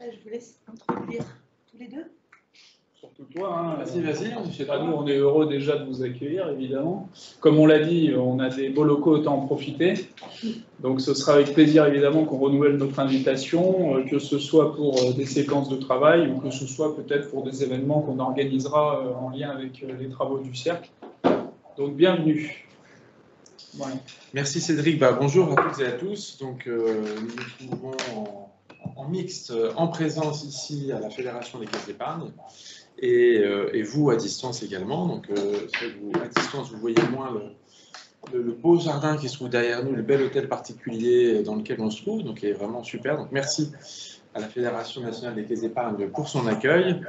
Je vous laisse introduire tous les deux. Surtout toi. Hein. Vas-y, vas-y. Nous, on est heureux déjà de vous accueillir, évidemment. Comme on l'a dit, on a des beaux locaux, autant en profiter. Donc, ce sera avec plaisir, évidemment, qu'on renouvelle notre invitation, euh, que ce soit pour euh, des séquences de travail ou que ce soit peut-être pour des événements qu'on organisera euh, en lien avec les travaux du cercle. Donc, bienvenue. Merci Cédric. Bah, bonjour à toutes et à tous. Donc, nous nous trouvons en, mixte, en présence ici à la Fédération des caisses d'épargne. Euh, et, vous à distance également. Donc, euh, à distance, vous voyez moins le, beau jardin qui se trouve derrière nous, le bel hôtel particulier dans lequel on se trouve, donc est vraiment super. Donc, merci à la Fédération nationale des caisses d'épargne pour son accueil.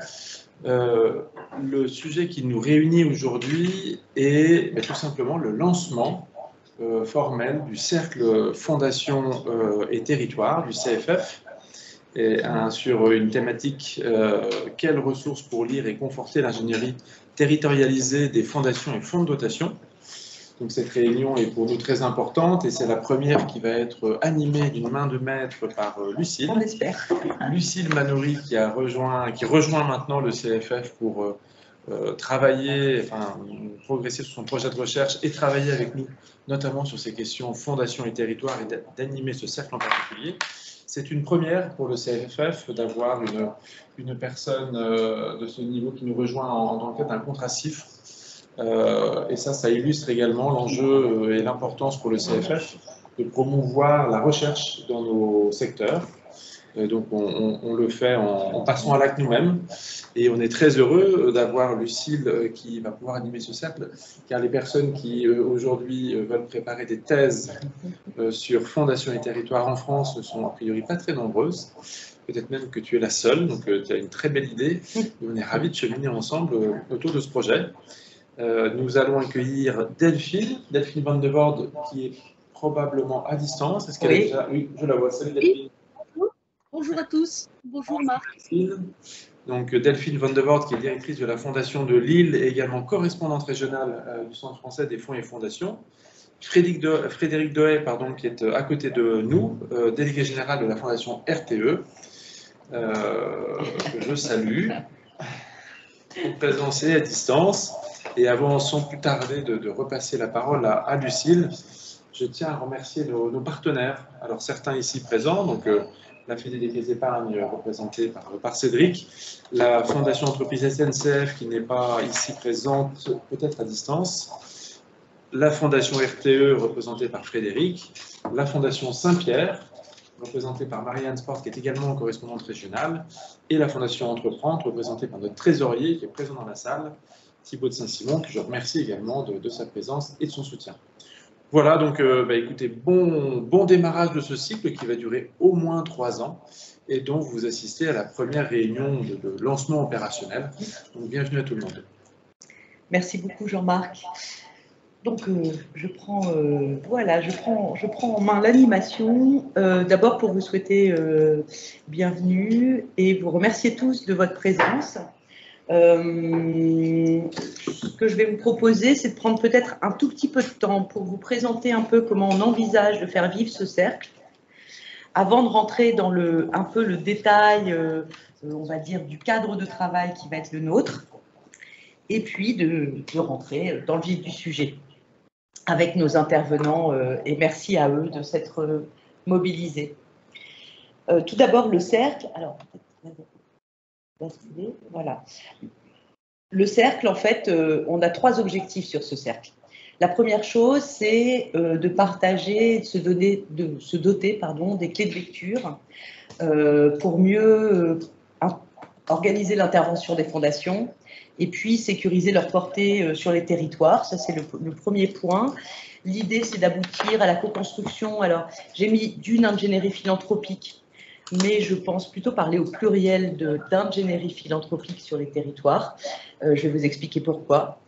Euh, le sujet qui nous réunit aujourd'hui est ben, tout simplement le lancement formel du cercle Fondation et Territoire, du CFF, et sur une thématique euh, quelles ressources pour lire et conforter l'ingénierie territorialisée des fondations et fonds de dotation. Donc cette réunion est pour nous très importante et c'est la première qui va être animée d'une main de maître par euh, Lucille. On espère. Lucille Manori qui a rejoint, qui rejoint maintenant le CFF pour euh, travailler, enfin progresser sur son projet de recherche et travailler avec nous, notamment sur ces questions fondation et territoire et d'animer ce cercle en particulier. C'est une première pour le CFF d'avoir une, une, personne euh, de ce niveau qui nous rejoint en, dans le cadre. Euh, et ça, ça illustre également l'enjeu et l'importance pour le CFF de promouvoir la recherche dans nos secteurs donc on, le fait en, passant à l'acte nous-mêmes et on est très heureux d'avoir Lucille euh, qui va pouvoir animer ce cercle car les personnes qui euh, aujourd'hui veulent préparer des thèses sur fondation et territoire en France ne sont a priori pas très nombreuses. Peut-être même que tu es la seule, donc tu as une très belle idée et on est ravis de cheminer ensemble autour de ce projet. nous allons accueillir Delphine, Delphine Van de Voorde qui est probablement à distance. Est-ce qu'elle est déjà... Oui, je la vois. Salut Delphine. Bonjour à tous. Bonjour Marc. Donc Delphine Van de qui est directrice de la Fondation de Lille et également correspondante régionale euh, du Centre français des fonds et fondations. Frédéric, de, pardon, qui est euh, à côté de nous, euh, délégué général de la Fondation RTE, que je salue, présenté à distance. Et avant, sans plus tarder de, repasser la parole à, Lucille, je tiens à remercier nos, partenaires. Alors certains ici présents, donc la Fédé des caisses d'épargne représentée par, Cédric, la Fondation Entreprise SNCF qui n'est pas ici présente, peut-être à distance, la Fondation RTE représentée par Frédéric, la Fondation Saint-Pierre représentée par Marianne Sport qui est également correspondante régionale, et la Fondation Entreprendre représentée par notre trésorier qui est présent dans la salle, Thibaut de Saint-Simon, que je remercie également de sa présence et de son soutien. Voilà, donc euh, bah, écoutez, bon, démarrage de ce cycle qui va durer au moins trois ans et dont vous assistez à la première réunion de, lancement opérationnel. Donc bienvenue à tout le monde. Merci beaucoup Jean-Marc. Donc euh, je prends euh, voilà, je prends je prends en main l'animation. D'abord pour vous souhaiter bienvenue et vous remercier tous de votre présence. Euh, ce que je vais vous proposer, c'est de prendre peut-être un tout petit peu de temps pour vous présenter un peu comment on envisage de faire vivre ce cercle, avant de rentrer dans le, un peu le détail, euh, on va dire, du cadre de travail qui va être le nôtre, et puis de, rentrer dans le vif du sujet avec nos intervenants, euh, et merci à eux de s'être mobilisés. tout d'abord, le cercle. Le cercle, en fait, euh, on a trois objectifs sur ce cercle. La première chose, c'est euh, de partager, de se, doter pardon, des clés de lecture euh, pour mieux organiser l'intervention des fondations et puis sécuriser leur portée sur les territoires. Ça, c'est le, premier point. L'idée, c'est d'aboutir à la co-construction. Alors, j'ai mis d'une ingénierie philanthropique mais je pense plutôt parler au pluriel d'ingénierie philanthropique sur les territoires. Euh, je vais vous expliquer pourquoi.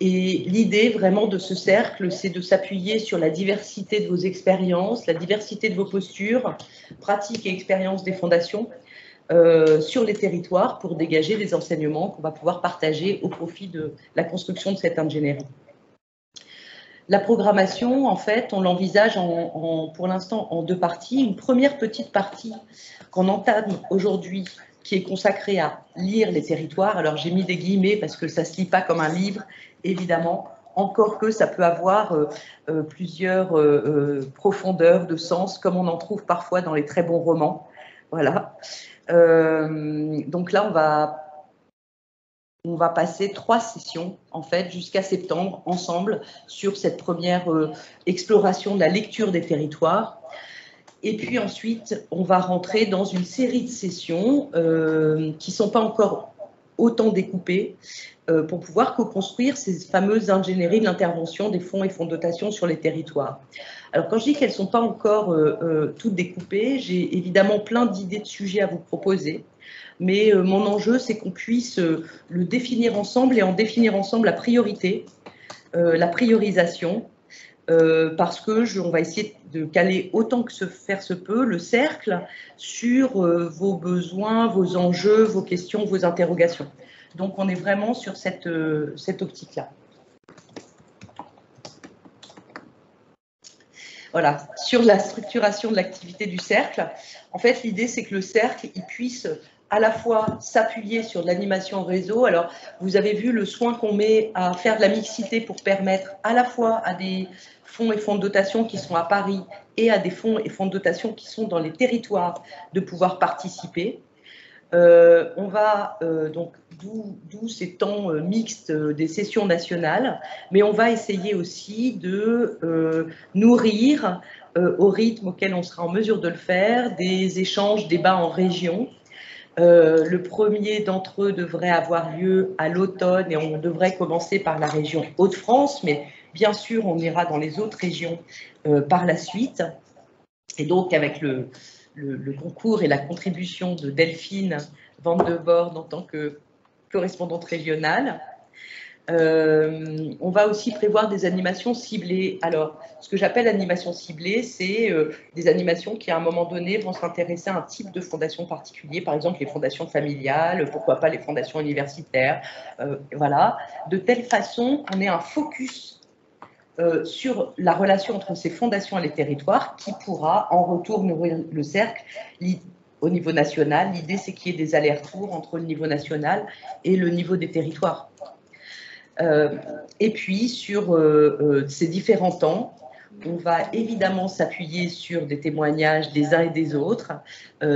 Et l'idée vraiment de ce cercle, c'est de s'appuyer sur la diversité de vos expériences, la diversité de vos postures, pratiques et expériences des fondations euh, sur les territoires pour dégager des enseignements qu'on va pouvoir partager au profit de la construction de cette ingénierie. La programmation, en fait, on l'envisage en, pour l'instant en deux parties. Une première petite partie qu'on entame aujourd'hui, qui est consacrée à lire les territoires. Alors j'ai mis des guillemets parce que ça se lit pas comme un livre, évidemment, encore que ça peut avoir euh, euh, plusieurs euh, profondeurs de sens, comme on en trouve parfois dans les très bons romans. Voilà. donc là, on va on va passer trois sessions, en fait, jusqu'à septembre, ensemble, sur cette première exploration de la lecture des territoires. Et puis ensuite, on va rentrer dans une série de sessions qui ne sont pas encore autant découpées, euh, pour pouvoir co-construire ces fameuses ingénieries de l'intervention des fonds et fonds de dotation sur les territoires. Alors quand je dis qu'elles ne sont pas encore euh, euh, toutes découpées, j'ai évidemment plein d'idées de sujets à vous proposer, mais mon enjeu c'est qu'on puisse le définir ensemble et en définir ensemble la priorité, la priorisation, parce que on va essayer de caler autant que se faire se peut le cercle sur vos besoins, vos enjeux, vos questions, vos interrogations. Donc on est vraiment sur cette, euh, cette optique-là. Voilà, sur la structuration de l'activité du cercle, en fait l'idée c'est que le cercle il puisse à la fois s'appuyer sur l'animation réseau. Alors, vous avez vu le soin qu'on met à faire de la mixité pour permettre à la fois à des fonds et fonds de dotation qui sont à Paris et à des fonds et fonds de dotation qui sont dans les territoires de pouvoir participer. Euh, on va euh, donc d'où ces temps euh, mixtes des sessions nationales, mais on va essayer aussi de nourrir au rythme auquel on sera en mesure de le faire des échanges, débats en région. Le premier d'entre eux devrait avoir lieu à l'automne et on devrait commencer par la région Hauts-de-France, mais bien sûr on ira dans les autres régions par la suite. Et donc avec le, concours et la contribution de Delphine Van de Bord en tant que correspondante régionale. Euh, on va aussi prévoir des animations ciblées. Alors, ce que j'appelle animation ciblée, c'est euh, des animations qui, à un moment donné, vont s'intéresser à un type de fondation particulier, par exemple les fondations familiales, pourquoi pas les fondations universitaires, euh, voilà, de telle façon qu'on ait un focus sur la relation entre ces fondations et les territoires qui pourra en retour nourrir le cercle au niveau national. L'idée, c'est qu'il y ait des allers-retours entre le niveau national et le niveau des territoires. Euh, et puis, sur euh, ces différents temps, on va évidemment s'appuyer sur des témoignages des uns et des autres.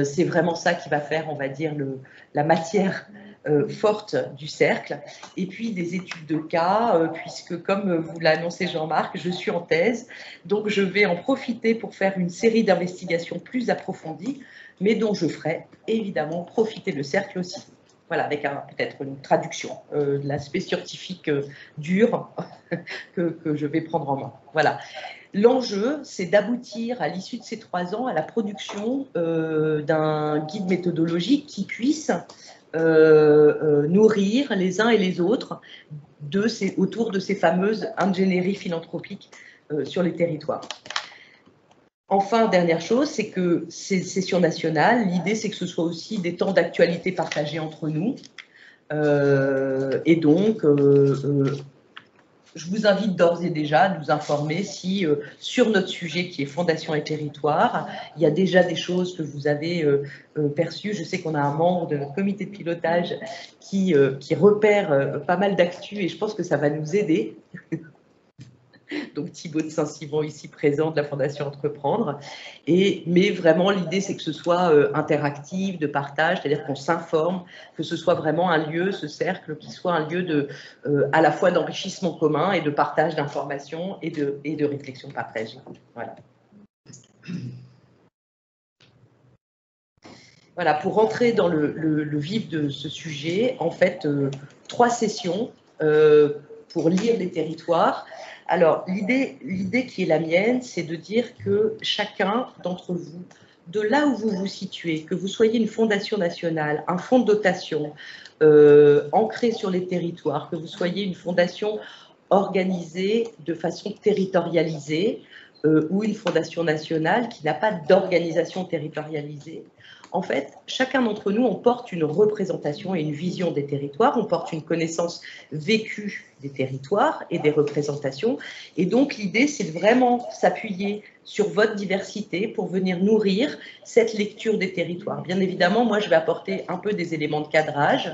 c'est vraiment ça qui va faire, on va dire, la matière euh, forte du cercle, et puis des études de cas, euh, puisque comme vous l'a annoncé Jean-Marc, je suis en thèse, donc je vais en profiter pour faire une série d'investigations plus approfondies, mais dont je ferai évidemment profiter le cercle aussi. Voilà, avec peut-être une traduction euh, de l'aspect scientifique dur que, je vais prendre en main. Voilà. L'enjeu, c'est d'aboutir à l'issue de ces trois ans à la production d'un guide méthodologique qui puisse euh, euh, nourrir les uns et les autres autour de ces fameuses ingénieries philanthropiques euh, sur les territoires. Enfin, dernière chose, c'est que ces sessions nationales, l'idée c'est que ce soit aussi des temps d'actualité partagés entre nous. et donc, je vous invite d'ores et déjà à nous informer si euh, sur notre sujet qui est Fondation et Territoire, il y a déjà des choses que vous avez euh, euh, perçues. Je sais qu'on a un membre de notre comité de pilotage qui, qui repère pas mal d'actu et je pense que ça va nous aider. donc Thibaut de Saint-Simon ici présent de la Fondation Entreprendre. Et, mais vraiment, l'idée, c'est que ce soit euh, interactif, de partage, c'est-à-dire qu'on s'informe, que ce soit vraiment un lieu, ce cercle, qui soit un lieu de, euh, à la fois d'enrichissement commun et de partage d'informations et de, et de réflexion partagée. Voilà. Voilà, pour rentrer dans le, vif de ce sujet, en fait, euh, trois sessions pour lire les territoires. Alors, l'idée qui est la mienne, c'est de dire que chacun d'entre vous, de là où vous vous situez, que vous soyez une fondation nationale, un fonds de dotation euh, ancré sur les territoires, que vous soyez une fondation organisée de façon territorialisée, ou une fondation nationale qui n'a pas d'organisation territorialisée. En fait, chacun d'entre nous, on porte une représentation et une vision des territoires, on porte une connaissance vécue des territoires et des représentations. Et donc, l'idée, c'est vraiment s'appuyer sur votre diversité pour venir nourrir cette lecture des territoires. Bien évidemment, moi, je vais apporter un peu des éléments de cadrage,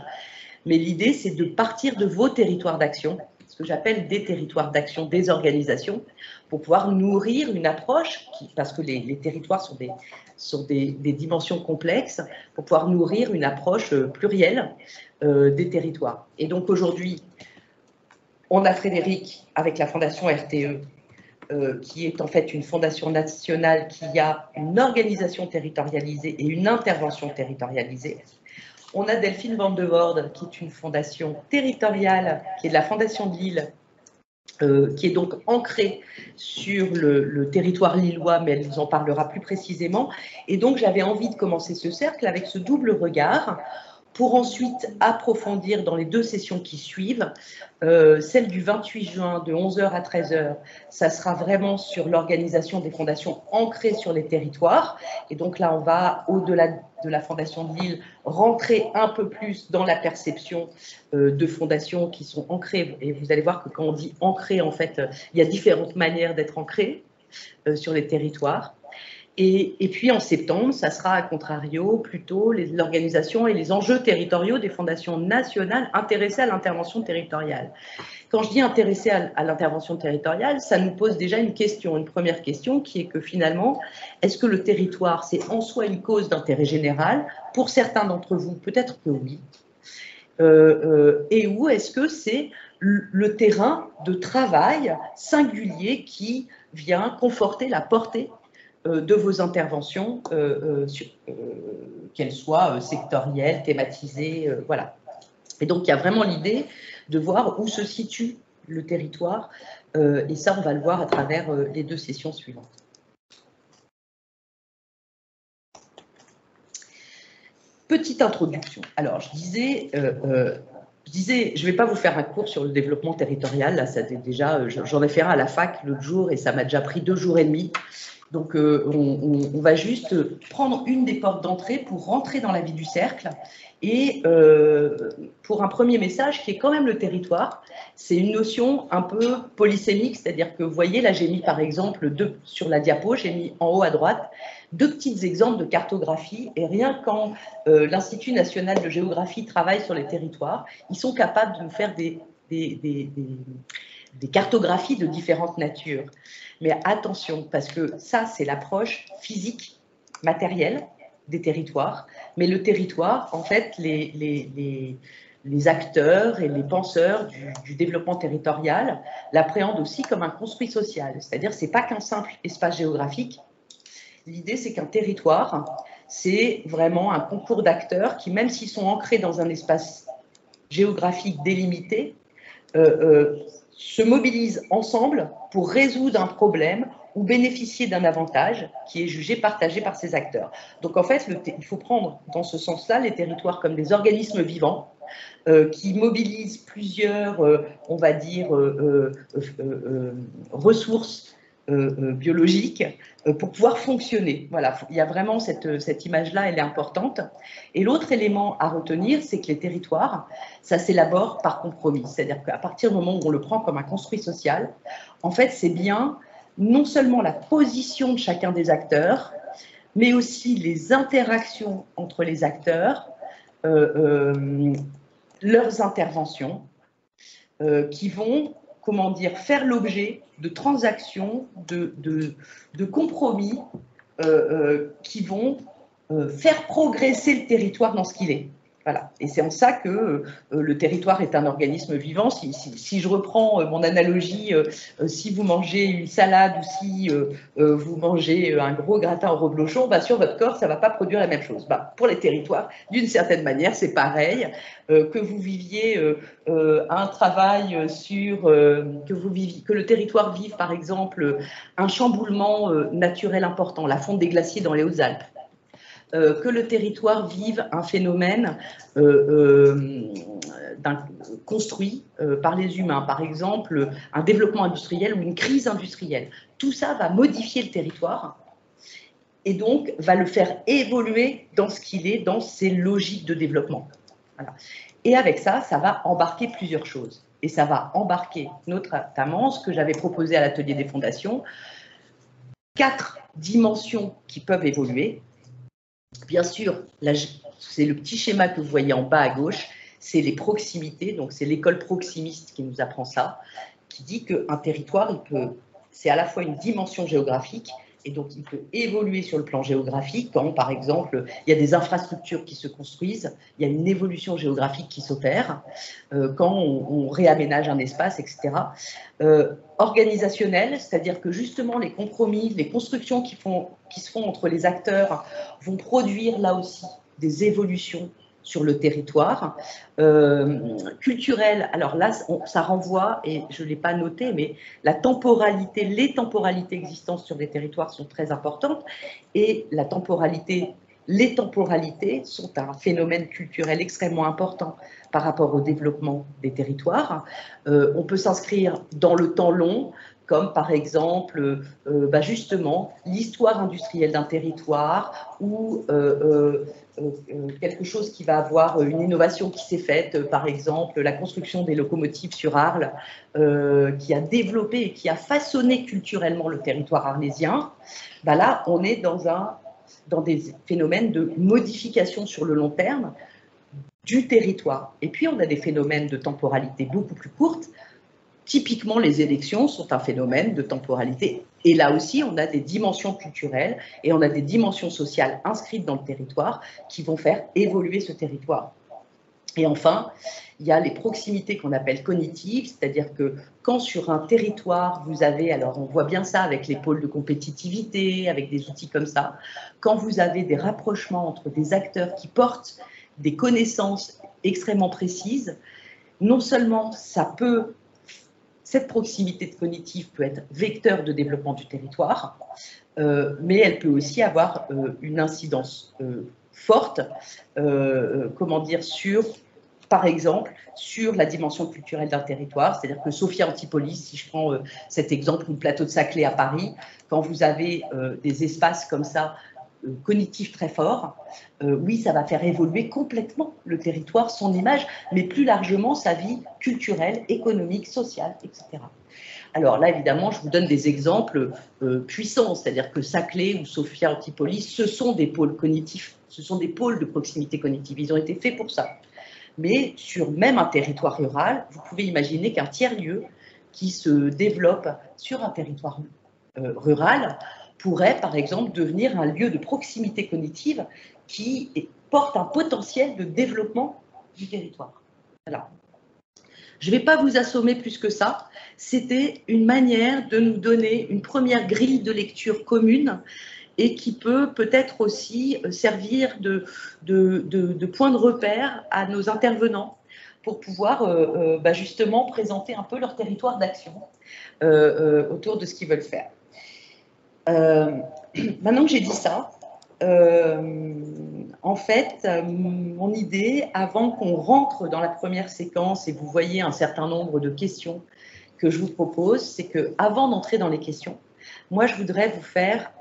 mais l'idée, c'est de partir de vos territoires d'action, ce que j'appelle des territoires d'action, des organisations, pour pouvoir nourrir une approche, parce que les, territoires sont, des, sont des, dimensions complexes, pour pouvoir nourrir une approche euh, plurielle euh, des territoires. Et donc aujourd'hui, on a Frédéric avec la fondation RTE, euh, qui est en fait une fondation nationale qui a une organisation territorialisée et une intervention territorialisée. On a Delphine Van de Voorde, qui est une fondation territoriale, qui est de la Fondation de Lille, euh, qui est donc ancrée sur le, territoire lillois, mais elle vous en parlera plus précisément. Et donc j'avais envie de commencer ce cercle avec ce double regard pour ensuite approfondir dans les deux sessions qui suivent. Euh, celle du 28 juin de 11h à 13h, ça sera vraiment sur l'organisation des fondations ancrées sur les territoires. Et donc là, on va, au-delà de la Fondation de Lille, rentrer un peu plus dans la perception euh, de fondations qui sont ancrées. Et vous allez voir que quand on dit ancrées, en fait, il y a différentes manières d'être ancrées euh, sur les territoires. Et, puis en septembre, ça sera à contrario plutôt l'organisation et les enjeux territoriaux des fondations nationales intéressées à l'intervention territoriale. Quand je dis intéressées à, l'intervention territoriale, ça nous pose déjà une question, une première question qui est que finalement, est-ce que le territoire, c'est en soi une cause d'intérêt général? Pour certains d'entre vous, peut-être que oui. Euh, euh, et où est-ce que c'est le terrain de travail singulier qui vient conforter la portée de vos interventions, euh, euh, qu'elles soient sectorielles, thématisées, voilà. Et donc, il y a vraiment l'idée de voir où se situe le territoire, et ça, on va le voir à travers les deux sessions suivantes. Petite introduction. Alors, je disais, je disais, vais pas vous faire un cours sur le développement territorial. Là, ça déjà, j'en ai fait un à la fac l'autre jour et ça m'a déjà pris deux jours et demi. Donc, euh, on, va juste prendre une des portes d'entrée pour rentrer dans la vie du cercle. Et euh, pour un premier message qui est quand même le territoire, c'est une notion un peu polysémique, c'est-à-dire que vous voyez, là j'ai mis par exemple sur la diapo, j'ai mis en haut à droite deux petits exemples de cartographie. Et rien quand euh, l'Institut national de géographie travaille sur les territoires, ils sont capables de nous faire des cartographies de différentes natures. Mais attention, parce que ça, c'est l'approche physique, matérielle des territoires. Mais le territoire, en fait, les, les, les, acteurs et les penseurs du, développement territorial l'appréhendent aussi comme un construit social. C'est-à-dire, ce n'est pas qu'un simple espace géographique. L'idée, c'est qu'un territoire, c'est vraiment un concours d'acteurs qui, même s'ils sont ancrés dans un espace géographique délimité, euh, euh, se mobilisent ensemble pour résoudre un problème ou bénéficier d'un avantage qui est jugé partagé par ces acteurs. Donc en fait, il faut prendre dans ce sens-là les territoires comme des organismes vivants euh, qui mobilisent plusieurs, euh, on va dire, euh, ressources biologiques pour pouvoir fonctionner. Voilà, il y a vraiment cette, cette image-là, elle est importante. Et l'autre élément à retenir, c'est que les territoires, ça s'élabore par compromis. C'est-à-dire qu'à partir du moment où on le prend comme un construit social, en fait, c'est bien non seulement la position de chacun des acteurs, mais aussi les interactions entre les acteurs, euh, euh, leurs interventions, euh, qui vont, comment dire, faire l'objet de transactions, de, compromis qui vont faire progresser le territoire dans ce qu'il est. Voilà. Et c'est en ça que euh, le territoire est un organisme vivant. Si, je reprends euh, mon analogie, euh, si vous mangez une salade ou si vous mangez un gros gratin au reblochon, bah, sur votre corps, ça ne va pas produire la même chose. Bah, pour les territoires, d'une certaine manière, c'est pareil. que vous viviez un travail sur, que, le territoire vive, par exemple, un chamboulement naturel important, la fonte des glaciers dans les Hautes-Alpes euh, que le territoire vive un phénomène euh, euh, construit par les humains, par exemple un développement industriel ou une crise industrielle. tout ça va modifier le territoire et donc va le faire évoluer dans ce qu'il est, dans ses logiques de développement. Et avec ça, ça va embarquer plusieurs choses. Et ça va embarquer notamment ce que j'avais proposé à l'atelier des fondations, quatre dimensions qui peuvent évoluer. Bien sûr, c'est le petit schéma que vous voyez en bas à gauche, c'est les proximités, donc c'est l'école proximiste qui nous apprend ça, qui dit qu'un territoire, c'est à la fois une dimension géographique, et donc il peut évoluer sur le plan géographique quand, par exemple, il y a des infrastructures qui se construisent, il y a une évolution géographique qui s'opère, euh, quand on, réaménage un espace, etc. Euh, organisationnel, c'est-à-dire que justement les compromis, les constructions qui, se font entre les acteurs vont produire là aussi des évolutions sur le territoire. Euh, culturel, alors là, ça renvoie, et je ne l'ai pas noté, mais la temporalité, les temporalités existantes sur les territoires sont très importantes, et la temporalité, les temporalités sont un phénomène culturel extrêmement important par rapport au développement des territoires. Euh, on peut s'inscrire dans le temps long, comme par exemple euh, bah justement l'histoire industrielle d'un territoire ou euh, euh, quelque chose qui va avoir une innovation qui s'est faite, par exemple la construction des locomotives sur Arles, qui a développé et qui a façonné culturellement le territoire arlésien. Bah là, on est dans, un, dans des phénomènes de modification sur le long terme du territoire. Et puis, on a des phénomènes de temporalité beaucoup plus courtes, Typiquement, les élections sont un phénomène de temporalité. Et là aussi, on a des dimensions culturelles et on a des dimensions sociales inscrites dans le territoire qui vont faire évoluer ce territoire. Et enfin, il y a les proximités qu'on appelle cognitives, c'est-à-dire que quand sur un territoire, vous avez, alors on voit bien ça avec les pôles de compétitivité, avec des outils comme ça, quand vous avez des rapprochements entre des acteurs qui portent des connaissances extrêmement précises, non seulement ça peut cette proximité cognitive peut être vecteur de développement du territoire, euh, mais elle peut aussi avoir euh, une incidence euh, forte, comment dire, sur, par exemple, sur la dimension culturelle d'un territoire. C'est-à-dire que Sophia Antipolis, si je prends cet exemple, le plateau de Saclay à Paris, quand vous avez des espaces comme ça cognitif très fort, euh, oui, ça va faire évoluer complètement le territoire, son image, mais plus largement sa vie culturelle, économique, sociale, etc. Alors là, évidemment, je vous donne des exemples euh, puissants, c'est-à-dire que Saclay ou Sophia Antipolis, ce sont des pôles cognitifs, ce sont des pôles de proximité cognitive, ils ont été faits pour ça. Mais sur même un territoire rural, vous pouvez imaginer qu'un tiers-lieu qui se développe sur un territoire rural pourrait, par exemple, devenir un lieu de proximité cognitive qui porte un potentiel de développement du territoire. Je ne vais pas vous assommer plus que ça. C'était une manière de nous donner une première grille de lecture commune et qui peut peut-être aussi euh, servir de, point de repère à nos intervenants pour pouvoir euh, euh, bah, justement présenter un peu leur territoire d'action autour de ce qu'ils veulent faire. Euh, maintenant que j'ai dit ça, euh, en fait, euh, mon idée, avant qu'on rentre dans la première séquence et vous voyez un certain nombre de questions que je vous propose, c'est que avant d'entrer dans les questions, moi, je voudrais vous faire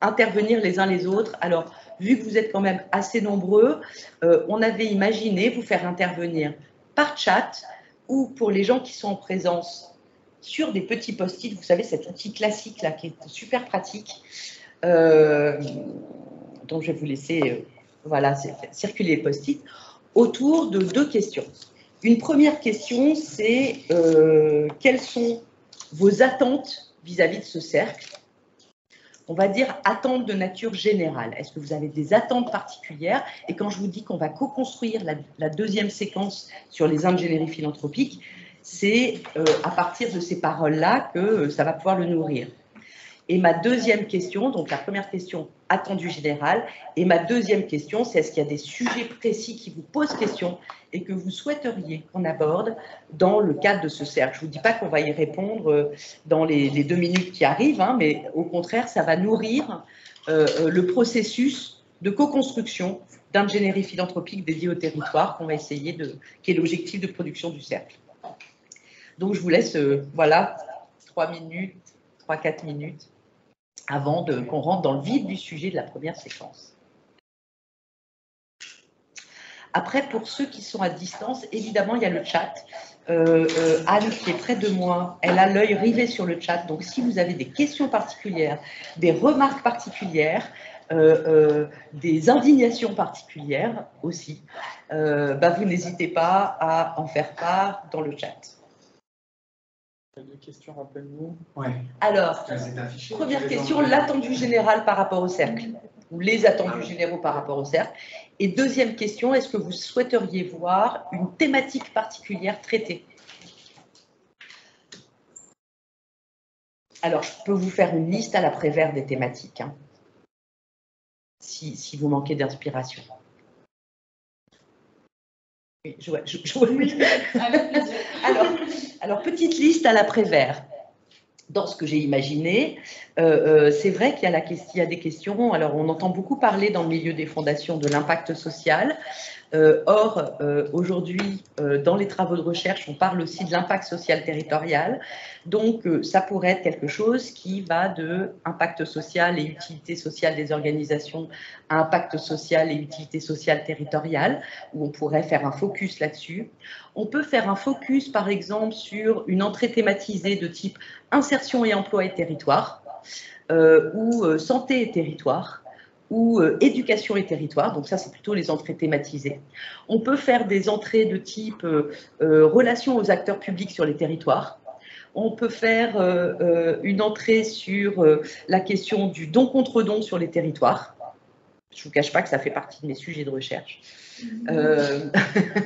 intervenir les uns les autres. Alors, vu que vous êtes quand même assez nombreux, on avait imaginé vous faire intervenir par chat ou pour les gens qui sont en présence sur des petits post-it, vous savez, cet outil classique là qui est super pratique. Euh, donc je vais vous laisser euh, voilà, circuler les post-it autour de deux questions. Une première question, c'est euh, quelles sont vos attentes vis-à-vis de ce cercle? On va dire attentes de nature générale. Est-ce que vous avez des attentes particulières? Et quand je vous dis qu'on va co-construire la, la, deuxième séquence sur les ingénieries philanthropiques, c'est euh, à partir de ces paroles-là que euh, ça va pouvoir le nourrir. Et ma deuxième question, donc la première question attendue générale, et ma deuxième question, c'est est-ce qu'il y a des sujets précis qui vous posent question et que vous souhaiteriez qu'on aborde dans le cadre de ce cercle? Je ne vous dis pas qu'on va y répondre euh, dans les, deux minutes qui arrivent, hein, mais au contraire, ça va nourrir le processus de co-construction d'ingénierie philanthropique dédiée au territoire qu'on va essayer de, qui est l'objectif de production du cercle. Donc, je vous laisse, euh, voilà, trois minutes 3-4 minutes avant qu'on rentre dans le vif du sujet de la première séquence. Après, pour ceux qui sont à distance, évidemment, il y a le chat. Euh, euh, Anne, qui est près de moi, elle a l'œil rivé sur le chat. Donc, si vous avez des questions particulières, des remarques particulières, des indignations particulières aussi, bah, vous n'hésitez pas à en faire part dans le chat. Deux questions, rappelle-nous. Alors, première question, l'attendu général par rapport au cercle, ou les attendus ah généraux par rapport au cercle. Et deuxième question, est-ce que vous souhaiteriez voir une thématique particulière traitée? Alors, je peux vous faire une liste à l'après-vert des thématiques, hein, si, si, vous manquez d'inspiration. Oui, je, alors, alors, petite liste à l'après-vert dans ce que j'ai imaginé. Euh, euh, c'est vrai qu'il y, y, a des questions. Alors, on entend beaucoup parler dans le milieu des fondations de l'impact social. Euh, or, aujourd'hui, dans les travaux de recherche, on parle aussi de l'impact social territorial. Donc, ça pourrait être quelque chose qui va de impact social et utilité sociale des organisations à impact social et utilité sociale territoriale, où on pourrait faire un focus là-dessus. On peut faire un focus, par exemple, sur une entrée thématisée de type insertion et emploi et territoire, euh, ou euh, santé et territoire, ou euh, éducation et territoire. Donc ça, c'est plutôt les entrées thématisées. On peut faire des entrées de type relation aux acteurs publics sur les territoires. On peut faire une entrée sur la question du don contre don sur les territoires. Je ne vous cache pas que ça fait partie de mes sujets de recherche. Euh,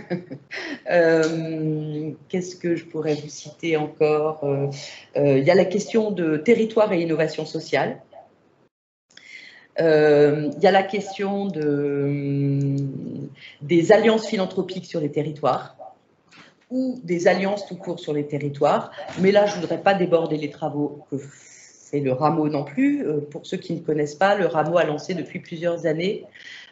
euh, qu'est-ce que je pourrais vous citer encore? Euh, Il y a la question de territoire et innovation sociale. Il y a la question de, des alliances philanthropiques sur les territoires ou des alliances tout court sur les territoires. Mais là, je ne voudrais pas déborder les travaux que fait le rameau non plus. Pour ceux qui ne connaissent pas, le rameau a lancé depuis plusieurs années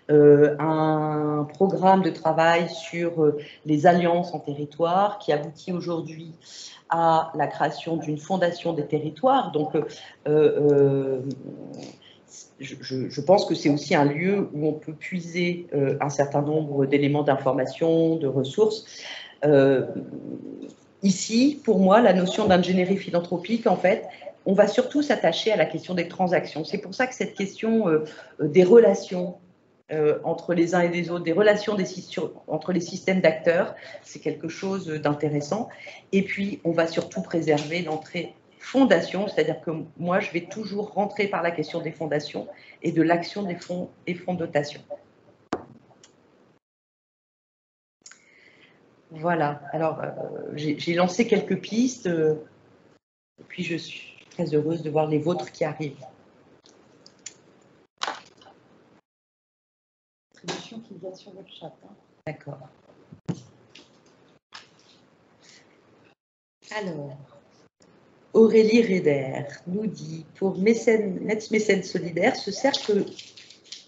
euh, un programme de travail sur euh, les alliances en territoire qui aboutit aujourd'hui à la création d'une fondation des territoires. Donc, euh, je, pense que c'est aussi un lieu où on peut puiser un certain nombre d'éléments d'information, de ressources. ici, pour moi, la notion d'ingénierie philanthropique, en fait, on va surtout s'attacher à la question des transactions. C'est pour ça que cette question des relations, euh, entre les uns et les autres, des relations entre les systèmes d'acteurs, c'est quelque chose d'intéressant. Et puis, on va surtout préserver l'entrée fondation, c'est-à-dire que moi, je vais toujours rentrer par la question des fondations et de l'action des fonds et fonds de dotation. Voilà, alors euh, j'ai lancé quelques pistes, euh, et puis je suis très heureuse de voir les vôtres qui arrivent. qui vient sur votre chat. Hein. D'accord. Alors, Aurélie Reder nous dit pour mécène, Mécène Solidaire, ce cercle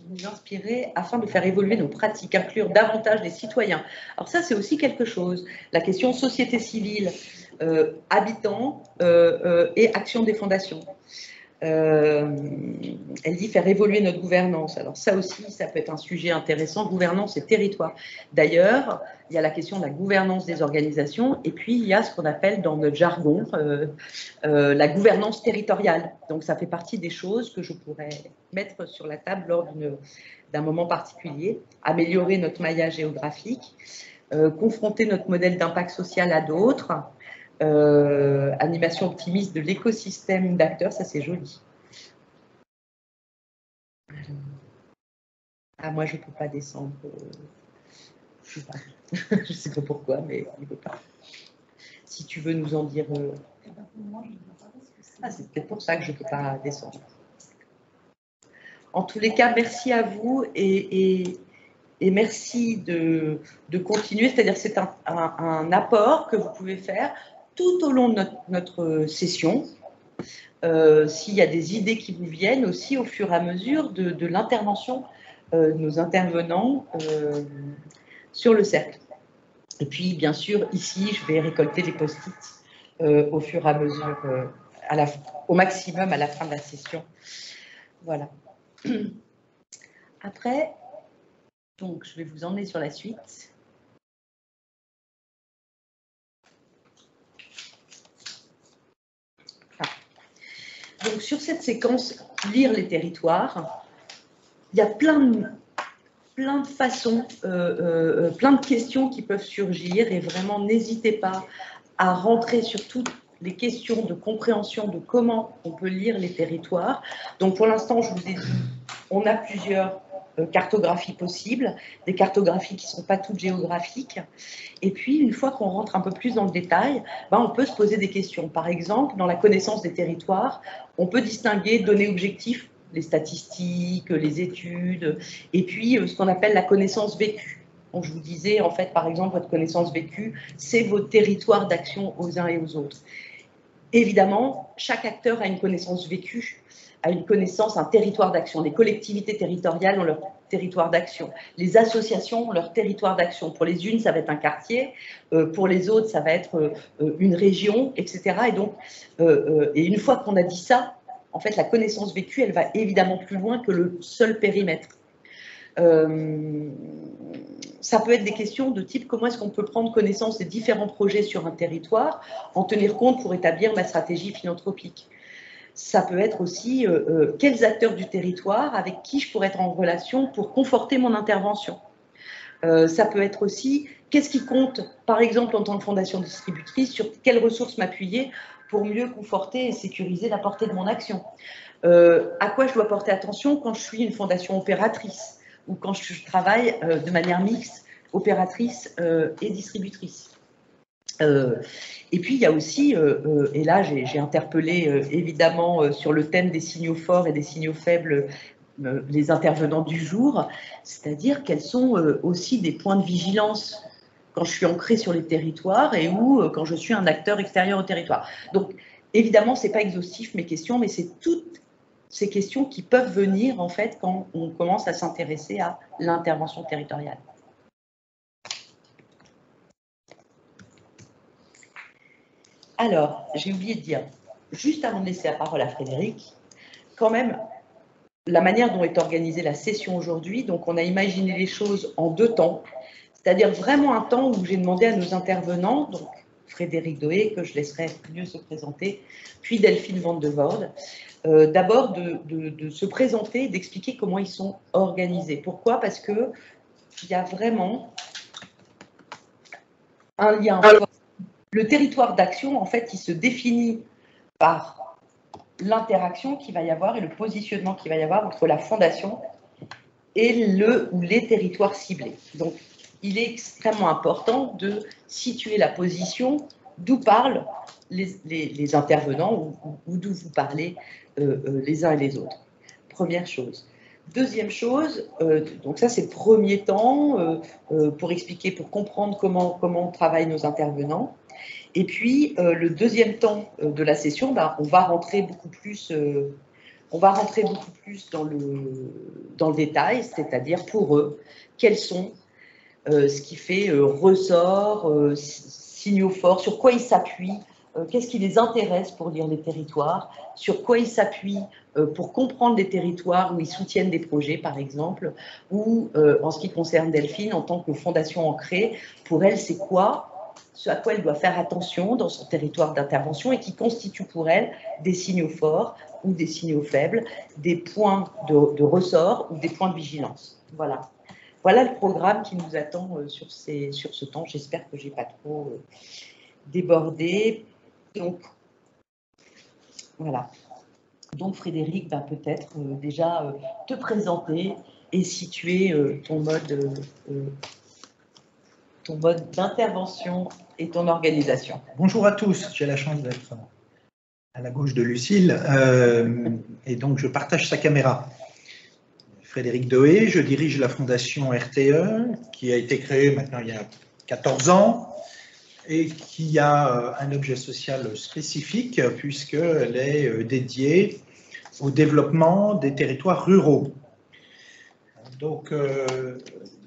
nous inspirer afin de faire évoluer nos pratiques, inclure davantage les citoyens. Alors ça, c'est aussi quelque chose. La question société civile, euh, habitants euh, euh, et action des fondations. Euh, elle dit faire évoluer notre gouvernance. Alors ça aussi, ça peut être un sujet intéressant, gouvernance et territoire. D'ailleurs, il y a la question de la gouvernance des organisations et puis il y a ce qu'on appelle dans notre jargon euh, euh, la gouvernance territoriale. Donc ça fait partie des choses que je pourrais mettre sur la table lors d'un moment particulier, améliorer notre maillage géographique, confronter notre modèle d'impact social à d'autres, euh, animation optimiste de l'écosystème d'acteurs, ça c'est joli. Ah, moi je ne peux pas descendre. Je ne sais, pas pourquoi, mais il ne peut pas. Si tu veux nous en dire. Euh, ah, c'est peut-être pour ça que je ne peux pas descendre. En tous les cas, merci à vous et, merci de, continuer. C'est-à-dire c'est un, apport que vous pouvez faire tout au long de notre, session. Euh, s'il y a des idées qui vous viennent aussi au fur et à mesure de, l'intervention euh, de nos intervenants euh, sur le cercle. Et puis, bien sûr, ici, je vais récolter les post-it au fur et à mesure au maximum à la fin de la session. Voilà. Après, donc je vais vous emmener sur la suite. Donc sur cette séquence, lire les territoires, il y a plein de, façons, euh, euh, euh, plein de questions qui peuvent surgir et vraiment n'hésitez pas à rentrer sur toutes les questions de compréhension de comment on peut lire les territoires. Donc pour l'instant, je vous ai dit, on a plusieurs cartographies possibles, des cartographies qui ne sont pas toutes géographiques. Et puis, une fois qu'on rentre un peu plus dans le détail, ben, on peut se poser des questions. Par exemple, dans la connaissance des territoires, on peut distinguer données objectives les statistiques, les études, et puis euh, ce qu'on appelle la connaissance vécue. Je vous disais, en fait, par exemple, votre connaissance vécue, c'est vos territoires d'action aux uns et aux autres. Évidemment, chaque acteur a une connaissance vécue, a une connaissance, un territoire d'action. Les collectivités territoriales ont leur territoire d'action. Les associations ont leur territoire d'action. Pour les unes, ça va être un quartier. Euh, pour les autres, ça va être euh, une région, etc. Et donc, et une fois qu'on a dit ça, en fait, la connaissance vécue, elle va évidemment plus loin que le seul périmètre. Euh, ça peut être des questions de type comment est-ce qu'on peut prendre connaissance des différents projets sur un territoire, en tenir compte pour établir ma stratégie philanthropique. Ça peut être aussi euh, euh, quels acteurs du territoire avec qui je pourrais être en relation pour conforter mon intervention. ça peut être aussi qu'est-ce qui compte, par exemple en tant que fondation distributrice, sur quelles ressources m'appuyer pour mieux conforter et sécuriser la portée de mon action. Euh, à quoi je dois porter attention quand je suis une fondation opératrice ou quand je travaille euh, de manière mixte, opératrice euh, et distributrice. Et puis il y a aussi, et là j'ai interpellé évidemment sur le thème des signaux forts et des signaux faibles les intervenants du jour, c'est-à-dire quels sont aussi des points de vigilance quand je suis ancré sur les territoires et ou euh, quand je suis un acteur extérieur au territoire. Donc, évidemment, ce n'est pas exhaustif mes questions, mais c'est toutes ces questions qui peuvent venir en fait quand on commence à s'intéresser à l'intervention territoriale. Alors, j'ai oublié de dire, juste avant de laisser la parole à Frédéric, quand même, la manière dont est organisée la session aujourd'hui, donc on a imaginé les choses en deux temps c'est-à-dire vraiment un temps où j'ai demandé à nos intervenants, donc Frédéric Doé, que je laisserai mieux se présenter, puis Delphine Van de Voorde, euh, d'abord de, se présenter, d'expliquer comment ils sont organisés. Pourquoi? Parce qu'il y a vraiment un lien. Le territoire d'action, en fait, il se définit par l'interaction qu'il va y avoir et le positionnement qu'il va y avoir entre la fondation et le ou les territoires ciblés. Donc, il est extrêmement important de situer la position d'où parlent les, intervenants ou, d'où vous parlez euh, euh, les uns et les autres. Première chose. Deuxième chose, euh, donc ça c'est premier temps pour expliquer, pour comprendre comment, comment travaillent nos intervenants. Et puis le deuxième temps de la session, ben, on va rentrer beaucoup plus on va rentrer beaucoup plus dans le, dans le détail, c'est-à-dire pour eux, quels sont euh, ce qui fait euh, ressort, euh, signaux forts, sur quoi ils s'appuient, qu'est-ce qui les intéresse pour lire les territoires, sur quoi ils s'appuient pour comprendre des territoires où ils soutiennent des projets, par exemple, ou en ce qui concerne Delphine, en tant que fondation ancrée, pour elle, c'est quoi ce à quoi elle doit faire attention dans son territoire d'intervention et qui constitue pour elle des signaux forts ou des signaux faibles, des points de, ressort ou des points de vigilance. Voilà. Voilà le programme qui nous attend euh, sur, ce temps. J'espère que je n'ai pas trop euh, débordé. Donc, voilà. Donc, Frédéric, va peut-être euh, déjà te présenter et situer ton mode, ton mode d'intervention et ton organisation. Bonjour à tous. J'ai la chance d'être à la gauche de Lucille et donc je partage sa caméra. Frédéric Doé, je dirige la fondation RTE qui a été créée maintenant il y a 14 ans et qui a euh, un objet social spécifique puisqu'elle est euh, dédiée au développement des territoires ruraux. Donc, euh,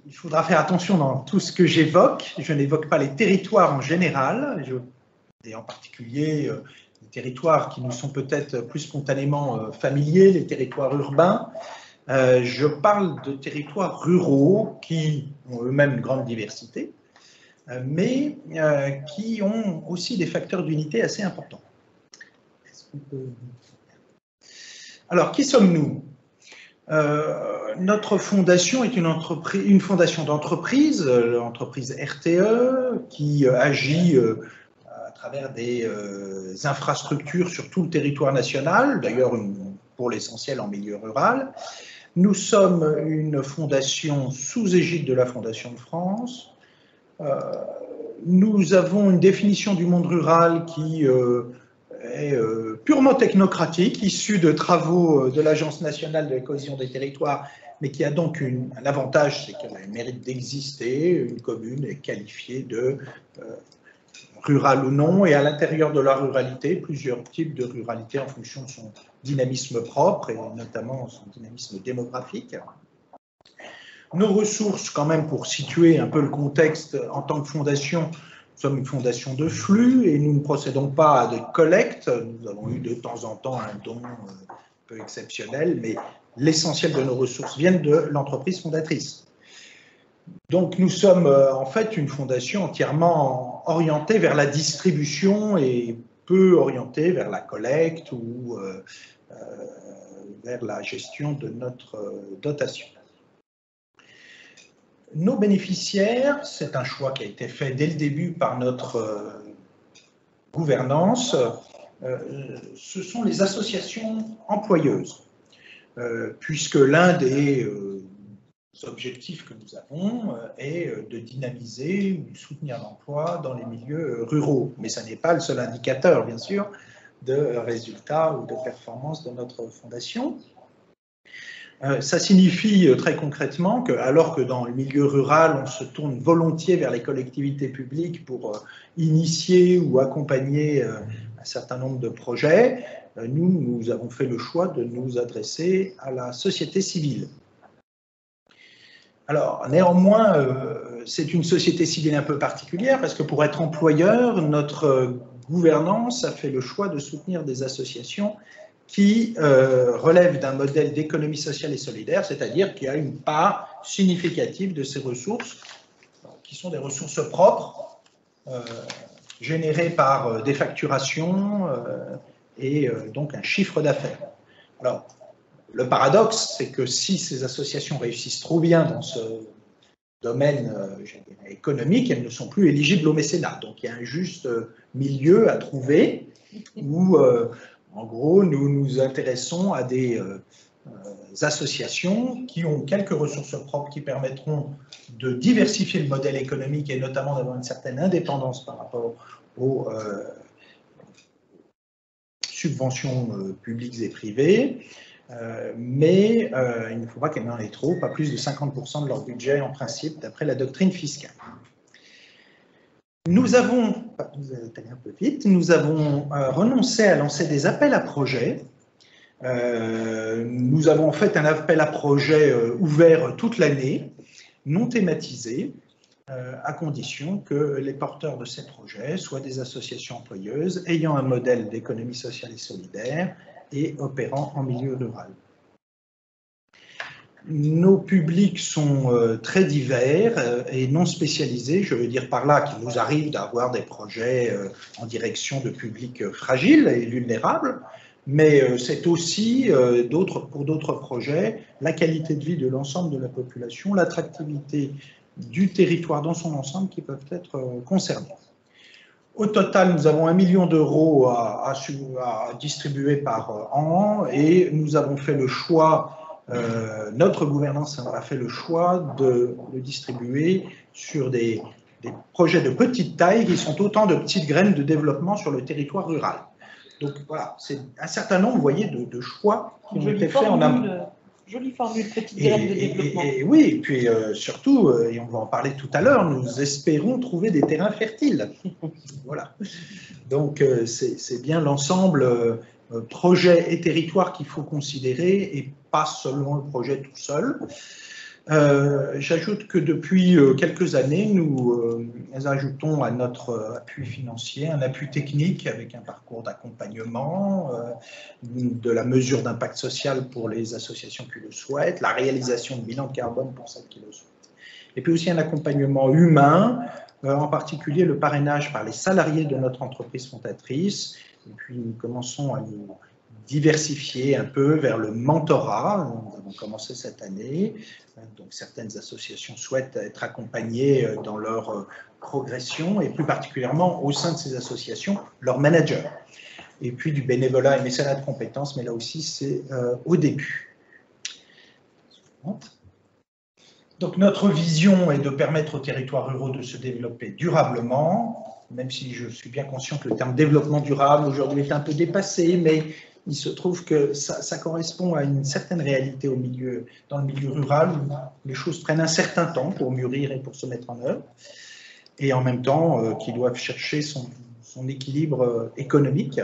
il faudra faire attention dans tout ce que j'évoque. Je n'évoque pas les territoires en général, et en particulier les territoires qui nous sont peut-être plus spontanément euh, familiers, les territoires urbains. Euh, je parle de territoires ruraux qui ont eux-mêmes une grande diversité, euh, mais qui ont aussi des facteurs d'unité assez importants. Alors, qui sommes-nous? Notre fondation est une, entreprise, une fondation d'entreprise, l'entreprise RTE, qui agit travers des euh, infrastructures sur tout le territoire national, d'ailleurs pour l'essentiel en milieu rural. Nous sommes une fondation sous égide de la Fondation de France. Euh, nous avons une définition du monde rural qui euh, est purement technocratique, issue de travaux de l'Agence nationale de la cohésion des territoires, mais qui a donc un avantage, c'est qu'elle mérite d'exister. Une commune est qualifiée de rural ou non, et à l'intérieur de la ruralité, plusieurs types de ruralité en fonction de son dynamisme propre et notamment son dynamisme démographique. Nos ressources, quand même, pour situer un peu le contexte, en tant que fondation, sommes une fondation de flux et nous ne procédons pas à des collectes. Nous avons eu de temps en temps un don euh, un peu exceptionnel, mais l'essentiel de nos ressources viennent de l'entreprise fondatrice. Donc nous sommes euh, en fait une fondation entièrement orientée vers la distribution et peu orientée vers la collecte ou euh, vers la gestion de notre dotation. Nos bénéficiaires, c'est un choix qui a été fait dès le début par notre gouvernance, ce sont les associations employeuses, puisque l'un des objectifs que nous avons euh, est euh, de dynamiser ou de soutenir l'emploi dans les milieux ruraux. Mais ce n'est pas le seul indicateur, bien sûr, de résultats ou de performance de notre fondation. Euh, ça signifie très concrètement que, alors que dans le milieu rural, on se tourne volontiers vers les collectivités publiques pour initier ou accompagner un certain nombre de projets, nous, nous avons fait le choix de nous adresser à la société civile. Alors, néanmoins, euh, c'est une société civile un peu particulière parce que pour être employeur, notre gouvernance a fait le choix de soutenir des associations qui euh, relèvent d'un modèle d'économie sociale et solidaire, c'est-à-dire qui a une part significative de ces ressources, qui sont des ressources propres, euh, générées par des facturations et donc un chiffre d'affaires. Alors, le paradoxe, c'est que si ces associations réussissent trop bien dans ce domaine euh, économique, elles ne sont plus éligibles au mécénat. Donc il y a un juste euh, milieu à trouver où, euh, en gros, nous nous intéressons à des associations qui ont quelques ressources propres qui permettront de diversifier le modèle économique et notamment d'avoir une certaine indépendance par rapport aux subventions publiques et privées. Euh, mais euh, il ne faut pas qu'elles n'en aient trop, pas plus de 50% de leur budget en principe, d'après la doctrine fiscale. Nous avons, un peu vite, nous avons euh, renoncé à lancer des appels à projets. nous avons fait un appel à projets ouvert toute l'année, non thématisé, à condition que les porteurs de ces projets soient des associations employeuses ayant un modèle d'économie sociale et solidaire et opérant en milieu rural. Nos publics sont euh, très divers euh, et non spécialisés. Je veux dire par là qu'il nous arrive d'avoir des projets euh, en direction de publics fragiles et vulnérables, mais c'est aussi pour d'autres projets la qualité de vie de l'ensemble de la population, l'attractivité du territoire dans son ensemble qui peuvent être concernés. Au total, nous avons un million d'euros à, distribuer par an et nous avons fait le choix, euh, notre gouvernance a fait le choix de le distribuer sur des, projets de petite taille qui sont autant de petites graines de développement sur le territoire rural. Donc voilà, c'est un certain nombre, vous voyez, de, choix qui ont été faits en amont. Jolie formule, petite graine de développement. Et, oui, et puis euh, surtout, euh, et on va en parler tout à l'heure, nous espérons trouver des terrains fertiles. voilà. Donc euh, c'est bien l'ensemble projet et territoire qu'il faut considérer et pas seulement le projet tout seul. Euh, J'ajoute que depuis euh, quelques années, nous, euh, ajoutons à notre appui financier un appui technique avec un parcours d'accompagnement, de la mesure d'impact social pour les associations qui le souhaitent, la réalisation de bilan de carbone pour celles qui le souhaitent. Et puis aussi un accompagnement humain, en particulier le parrainage par les salariés de notre entreprise fondatrice. Et puis nous commençons à nous diversifier un peu vers le mentorat. Nous avons commencé cette année. Donc certaines associations souhaitent être accompagnées euh, dans leur euh, progression et plus particulièrement au sein de ces associations, leurs managers. Et puis du bénévolat et mécénat de compétences, mais là aussi c'est euh, au début. Donc notre vision est de permettre aux territoires ruraux de se développer durablement, même si je suis bien conscient que le terme développement durable aujourd'hui est un peu dépassé, mais il se trouve que ça, correspond à une certaine réalité au milieu, dans le milieu rural où les choses prennent un certain temps pour mûrir et pour se mettre en œuvre, et en même temps euh, qui doivent chercher son, son équilibre euh, économique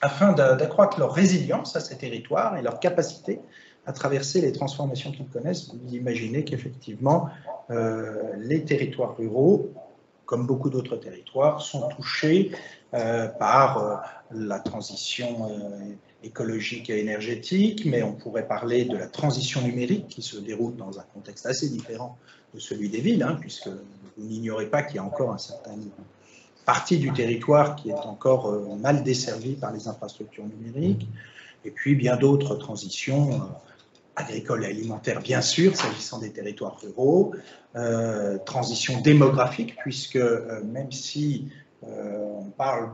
afin d'accroître leur résilience à ces territoires et leur capacité à traverser les transformations qu'ils connaissent. Vous imaginez qu'effectivement, euh, les territoires ruraux, comme beaucoup d'autres territoires, sont touchés euh, par euh, la transition euh, écologique et énergétique, mais on pourrait parler de la transition numérique qui se déroule dans un contexte assez différent de celui des villes, hein, puisque vous n'ignorez pas qu'il y a encore une certaine partie du territoire qui est encore mal desservie par les infrastructures numériques, et puis bien d'autres transitions euh, agricoles et alimentaires, bien sûr, s'agissant des territoires ruraux, euh, transition démographique, puisque même si on parle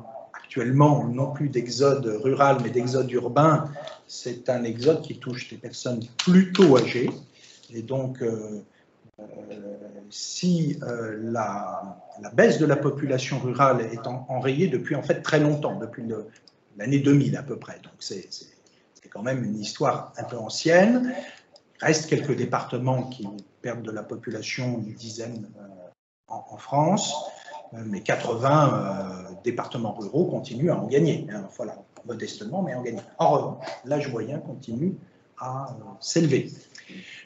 actuellement non plus d'exode rural, mais d'exode urbain, c'est un exode qui touche des personnes plutôt âgées. Et donc, euh, euh, si euh, la, baisse de la population rurale est en, enrayée depuis en fait très longtemps, depuis l'année 2000 à peu près, donc c'est quand même une histoire un peu ancienne. Il reste quelques départements qui perdent de la population, une dizaine en, en France. Euh, mais 80 euh, départements ruraux continuent à en gagner. Hein, voilà, modestement, mais en gagner. En revanche, l'âge moyen continue à euh, s'élever.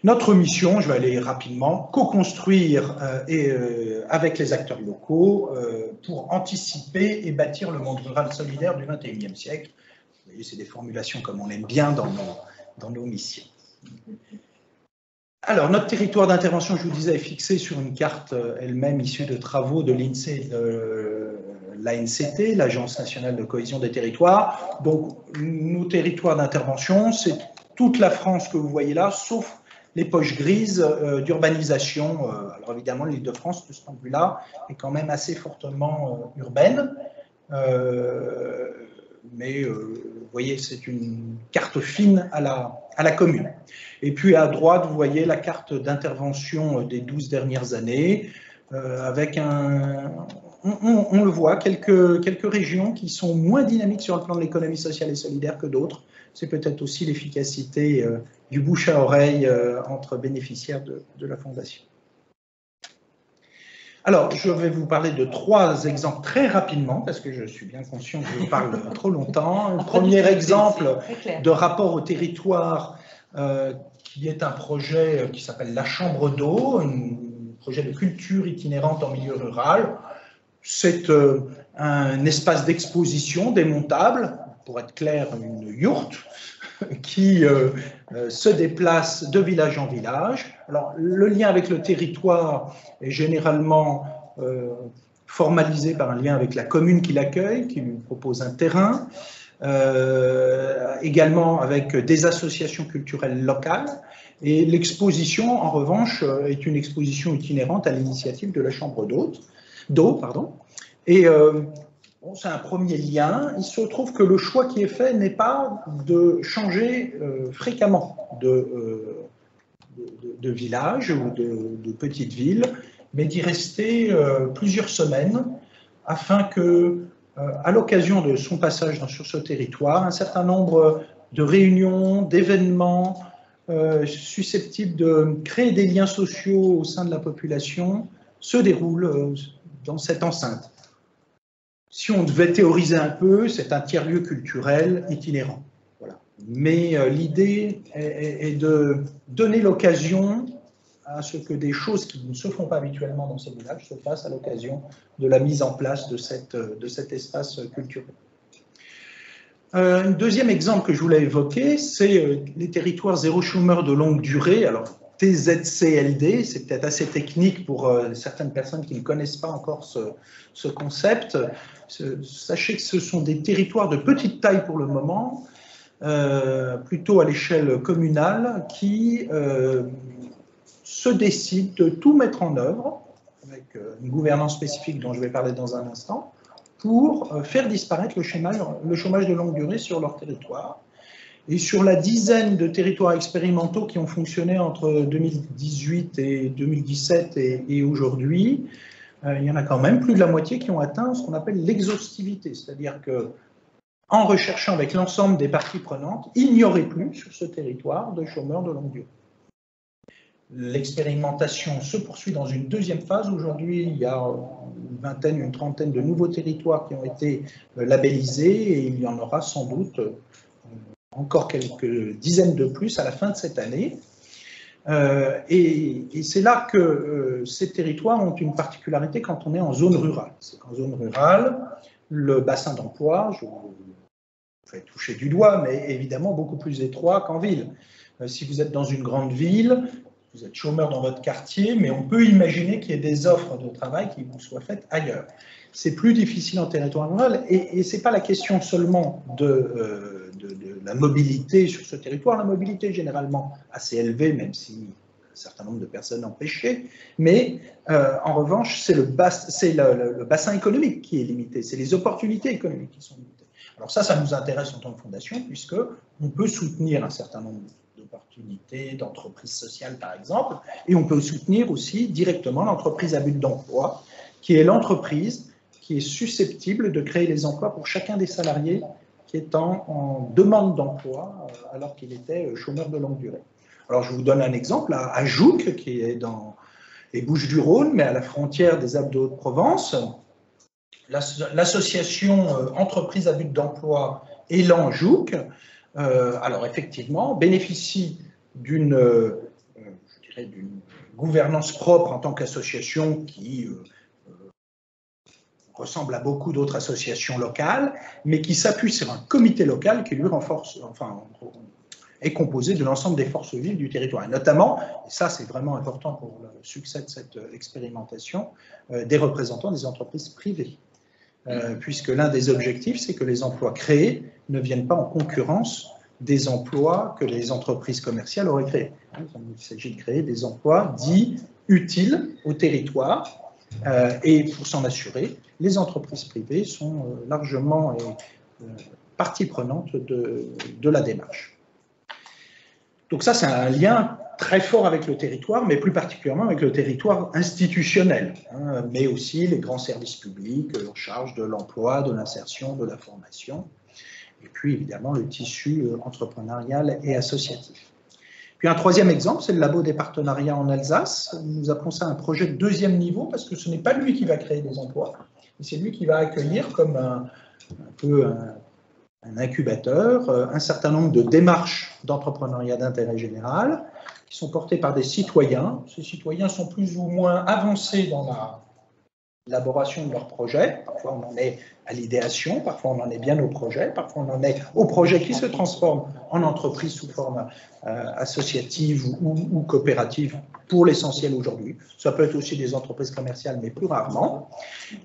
Notre mission, je vais aller rapidement, co-construire euh, avec les acteurs locaux euh, pour anticiper et bâtir le monde rural solidaire du 21e siècle. Vous voyez, c'est des formulations comme on aime bien dans nos, missions. Alors, notre territoire d'intervention, je vous disais, est fixé sur une carte euh, elle-même issue de travaux de l'INSEE de l'ANCT, l'Agence nationale de cohésion des territoires. Donc, nos territoires d'intervention, c'est toute la France que vous voyez là, sauf les poches grises euh, d'urbanisation. Euh, alors, évidemment, l'île de France, de ce point de vue-là, est quand même assez fortement euh, urbaine. mais voyez, c'est une carte fine à la, commune. Et puis à droite, vous voyez la carte d'intervention des 12 dernières années, euh, avec un, on, le voit, quelques, quelques régions qui sont moins dynamiques sur le plan de l'économie sociale et solidaire que d'autres. C'est peut-être aussi l'efficacité euh, du bouche à oreille euh, entre bénéficiaires de la Fondation. Alors, je vais vous parler de trois exemples très rapidement, parce que je suis bien conscient que je parle trop longtemps. Premier exemple de rapport au territoire, euh, qui est un projet qui s'appelle La Chambre d'eau, un projet de culture itinérante en milieu rural. C'est euh, un espace d'exposition démontable, pour être clair, une yourte, qui euh, euh, se déplace de village en village. Alors, le lien avec le territoire est généralement euh, formalisé par un lien avec la commune qui l'accueille, qui lui propose un terrain, également avec des associations culturelles locales. Et l'exposition, en revanche, est une exposition itinérante à l'initiative de la Chambre d'eau. C'est un premier lien. Il se trouve que le choix qui est fait n'est pas de changer euh, fréquemment de, euh, de, village ou de, petite ville, mais d'y rester euh, plusieurs semaines afin que, à l'occasion de son passage sur ce territoire, un certain nombre de réunions, d'événements susceptibles de créer des liens sociaux au sein de la population se déroulent dans cette enceinte si on devait théoriser un peu, c'est un tiers-lieu culturel itinérant. Voilà. Mais euh, l'idée est, de donner l'occasion à ce que des choses qui ne se font pas habituellement dans ces villages se fassent à l'occasion de la mise en place de, de cet espace culturel. Euh, un deuxième exemple que je voulais évoquer, c'est euh, les territoires zéro chômeur de longue durée. Alors, TZCLD, c'est peut-être assez technique pour euh, certaines personnes qui ne connaissent pas encore ce, ce concept. Sachez que ce sont des territoires de petite taille pour le moment, euh, plutôt à l'échelle communale, qui euh, se décident de tout mettre en œuvre, avec une gouvernance spécifique dont je vais parler dans un instant, pour faire disparaître le chômage de longue durée sur leur territoire. Et sur la dizaine de territoires expérimentaux qui ont fonctionné entre 2018 et 2017 et, et aujourd'hui, euh, il y en a quand même plus de la moitié qui ont atteint ce qu'on appelle l'exhaustivité, c'est-à-dire que en recherchant avec l'ensemble des parties prenantes, il n'y aurait plus sur ce territoire de chômeurs de longue durée. L'expérimentation se poursuit dans une deuxième phase. Aujourd'hui, il y a une vingtaine, une trentaine de nouveaux territoires qui ont été euh, labellisés et il y en aura sans doute encore quelques dizaines de plus à la fin de cette année. Euh, et, c'est là que euh, ces territoires ont une particularité quand on est en zone rurale. C'est qu'en zone rurale, le bassin d'emploi, je vous fais toucher du doigt, mais évidemment beaucoup plus étroit qu'en ville. Euh, si vous êtes dans une grande ville, vous êtes chômeur dans votre quartier, mais on peut imaginer qu'il y ait des offres de travail qui vous soient faites ailleurs. C'est plus difficile en territoire rural et, et ce n'est pas la question seulement de, la mobilité sur ce territoire. La mobilité généralement assez élevée, même si un certain nombre de personnes empêchées. Mais euh, en revanche, c'est le, bassin économique qui est limité, c'est les opportunités économiques qui sont limitées. Alors ça, ça nous intéresse en tant que fondation, puisque on peut soutenir un certain nombre d'opportunités, d'entreprises sociales par exemple, et on peut soutenir aussi directement l'entreprise à but d'emploi, qui est l'entreprise qui est susceptible de créer les emplois pour chacun des salariés qui en, demande d'emploi euh, alors qu'il était euh, chômeur de longue durée. Alors je vous donne un exemple à, à Jouques, qui est dans les Bouches-du-Rhône, mais à la frontière des Alpes de Haute-Provence. L'association euh, Entreprise à but d'emploi Élan euh, alors effectivement, bénéficie d'une gouvernance propre en tant qu'association qui ressemble à beaucoup d'autres associations locales, mais qui s'appuie sur un comité local qui lui renforce, enfin, est composé de l'ensemble des forces vives du territoire, et notamment, et ça c'est vraiment important pour le succès de cette expérimentation, euh, des représentants des entreprises privées. Euh, puisque l'un des objectifs, c'est que les emplois créés ne viennent pas en concurrence des emplois que les entreprises commerciales auraient créés. Il s'agit de créer des emplois dits utiles au territoire, et pour s'en assurer, les entreprises privées sont euh, largement euh, partie prenante de, de, la démarche. Donc ça, c'est un lien très fort avec le territoire, mais plus particulièrement avec le territoire institutionnel, hein, mais aussi les grands services publics en charge de l'emploi, de l'insertion, de la formation, et puis évidemment le tissu entrepreneurial et associatif. Un troisième exemple, c'est le labo des partenariats en Alsace. Nous appelons ça un projet de deuxième niveau parce que ce n'est pas lui qui va créer des emplois, mais c'est lui qui va accueillir comme un, peu un, un, incubateur un certain nombre de démarches d'entrepreneuriat d'intérêt général qui sont portées par des citoyens. Ces citoyens sont plus ou moins avancés dans la l'élaboration de leur projet. Parfois, on en est à l'idéation, parfois, on en est bien au projet, parfois, on en est au projet qui se transforme en entreprise sous forme euh, associative ou, coopérative, pour l'essentiel aujourd'hui. Ça peut être aussi des entreprises commerciales, mais plus rarement.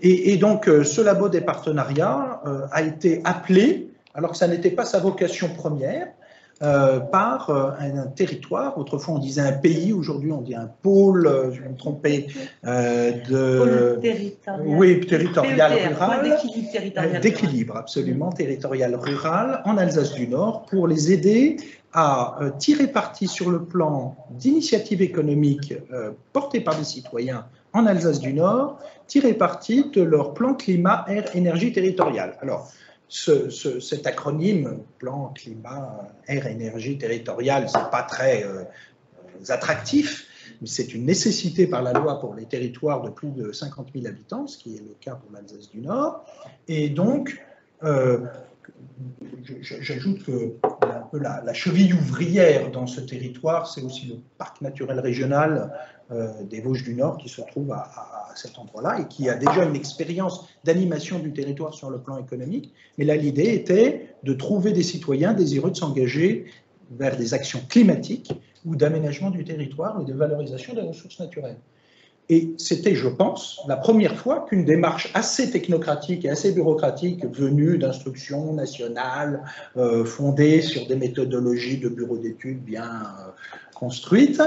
Et, et donc, euh, ce labo des partenariats euh, a été appelé, alors que ça n'était pas sa vocation première, euh, par euh, un, un, territoire. Autrefois, on disait un pays, aujourd'hui, on dit un pôle, euh, je vais me tromper, euh, de. Pôle territorial. Oui, territorial rural. D'équilibre, absolument, territorial rural en Alsace du Nord pour les aider à tirer parti sur le plan d'initiatives économiques portées par des citoyens en Alsace du Nord, tirer parti de leur plan climat, air, énergie territorial. Alors, ce, ce, cet acronyme, plan, climat, air, énergie territoriale, c'est pas très euh, attractif, mais c'est une nécessité par la loi pour les territoires de plus de 50 000 habitants, ce qui est le cas pour l'Alsace du Nord. Et donc, euh, j'ajoute que la, cheville ouvrière dans ce territoire, c'est aussi le parc naturel régional des Vosges du Nord qui se trouve à, cet endroit-là et qui a déjà une expérience d'animation du territoire sur le plan économique. Mais là, l'idée était de trouver des citoyens désireux de s'engager vers des actions climatiques ou d'aménagement du territoire ou de valorisation des ressources naturelles. Et c'était, je pense, la première fois qu'une démarche assez technocratique et assez bureaucratique venue d'instructions nationales, euh, fondée sur des méthodologies de bureaux d'études bien euh, construites,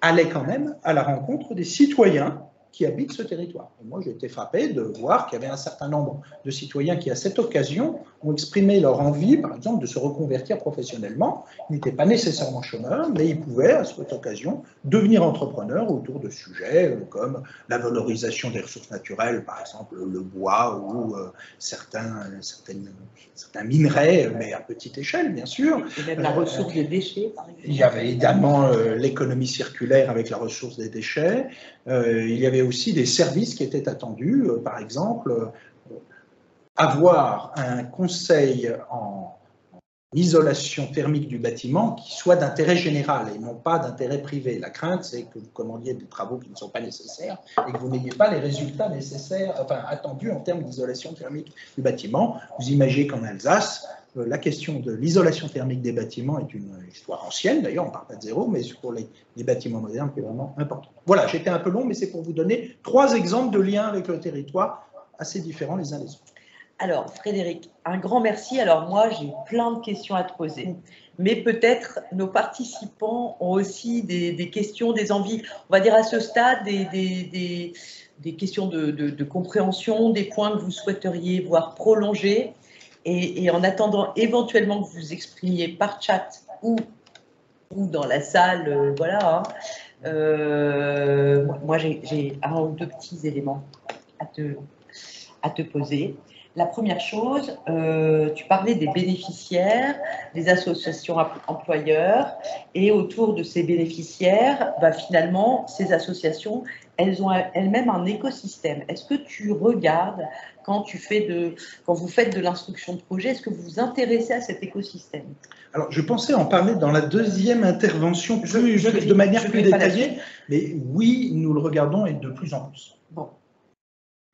allait quand même à la rencontre des citoyens qui habitent ce territoire. Moi, j'ai été frappé de voir qu'il y avait un certain nombre de citoyens qui, à cette occasion, ont exprimé leur envie, par exemple, de se reconvertir professionnellement. Ils n'étaient pas nécessairement chômeurs, mais ils pouvaient, à cette occasion, devenir entrepreneurs autour de sujets euh, comme la valorisation des ressources naturelles, par exemple le bois ou euh, certains, certaines, certains minerais, mais à petite échelle, bien sûr. Et même la ressource des déchets, par exemple. Il y avait euh, l'économie circulaire avec la ressource des déchets. Euh, il y avait aussi des services qui étaient attendus, euh, par exemple, euh, avoir un conseil en isolation thermique du bâtiment qui soit d'intérêt général et non pas d'intérêt privé. La crainte, c'est que vous commandiez des travaux qui ne sont pas nécessaires et que vous n'ayez pas les résultats nécessaires, enfin attendus en termes d'isolation thermique du bâtiment. Vous imaginez qu'en Alsace, la question de l'isolation thermique des bâtiments est une histoire ancienne, d'ailleurs, on ne part pas de zéro, mais pour les, les bâtiments modernes, c'est vraiment important. Voilà, j'étais un peu long, mais c'est pour vous donner trois exemples de liens avec le territoire assez différents les uns des autres. Alors, Frédéric, un grand merci. Alors, moi, j'ai plein de questions à te poser. Mais peut-être nos participants ont aussi des, questions, des envies, on va dire à ce stade, des, des, des questions de, de, compréhension, des points que vous souhaiteriez voir prolongés. Et, et, en attendant éventuellement que vous exprimiez par chat ou, ou dans la salle, euh, voilà, hein, euh, moi j'ai un ou deux petits éléments à te, à te poser. La première chose, euh, tu parlais des bénéficiaires, des associations employeurs, et autour de ces bénéficiaires, bah, finalement, ces associations, elles ont elles-mêmes un écosystème. Est-ce que tu regardes quand, tu fais de, quand vous faites de l'instruction de projet, est-ce que vous vous intéressez à cet écosystème? Alors, je pensais en parler dans la deuxième intervention, plus, je, je, de manière plus détaillée, mais oui, nous le regardons et de plus en plus. Bon,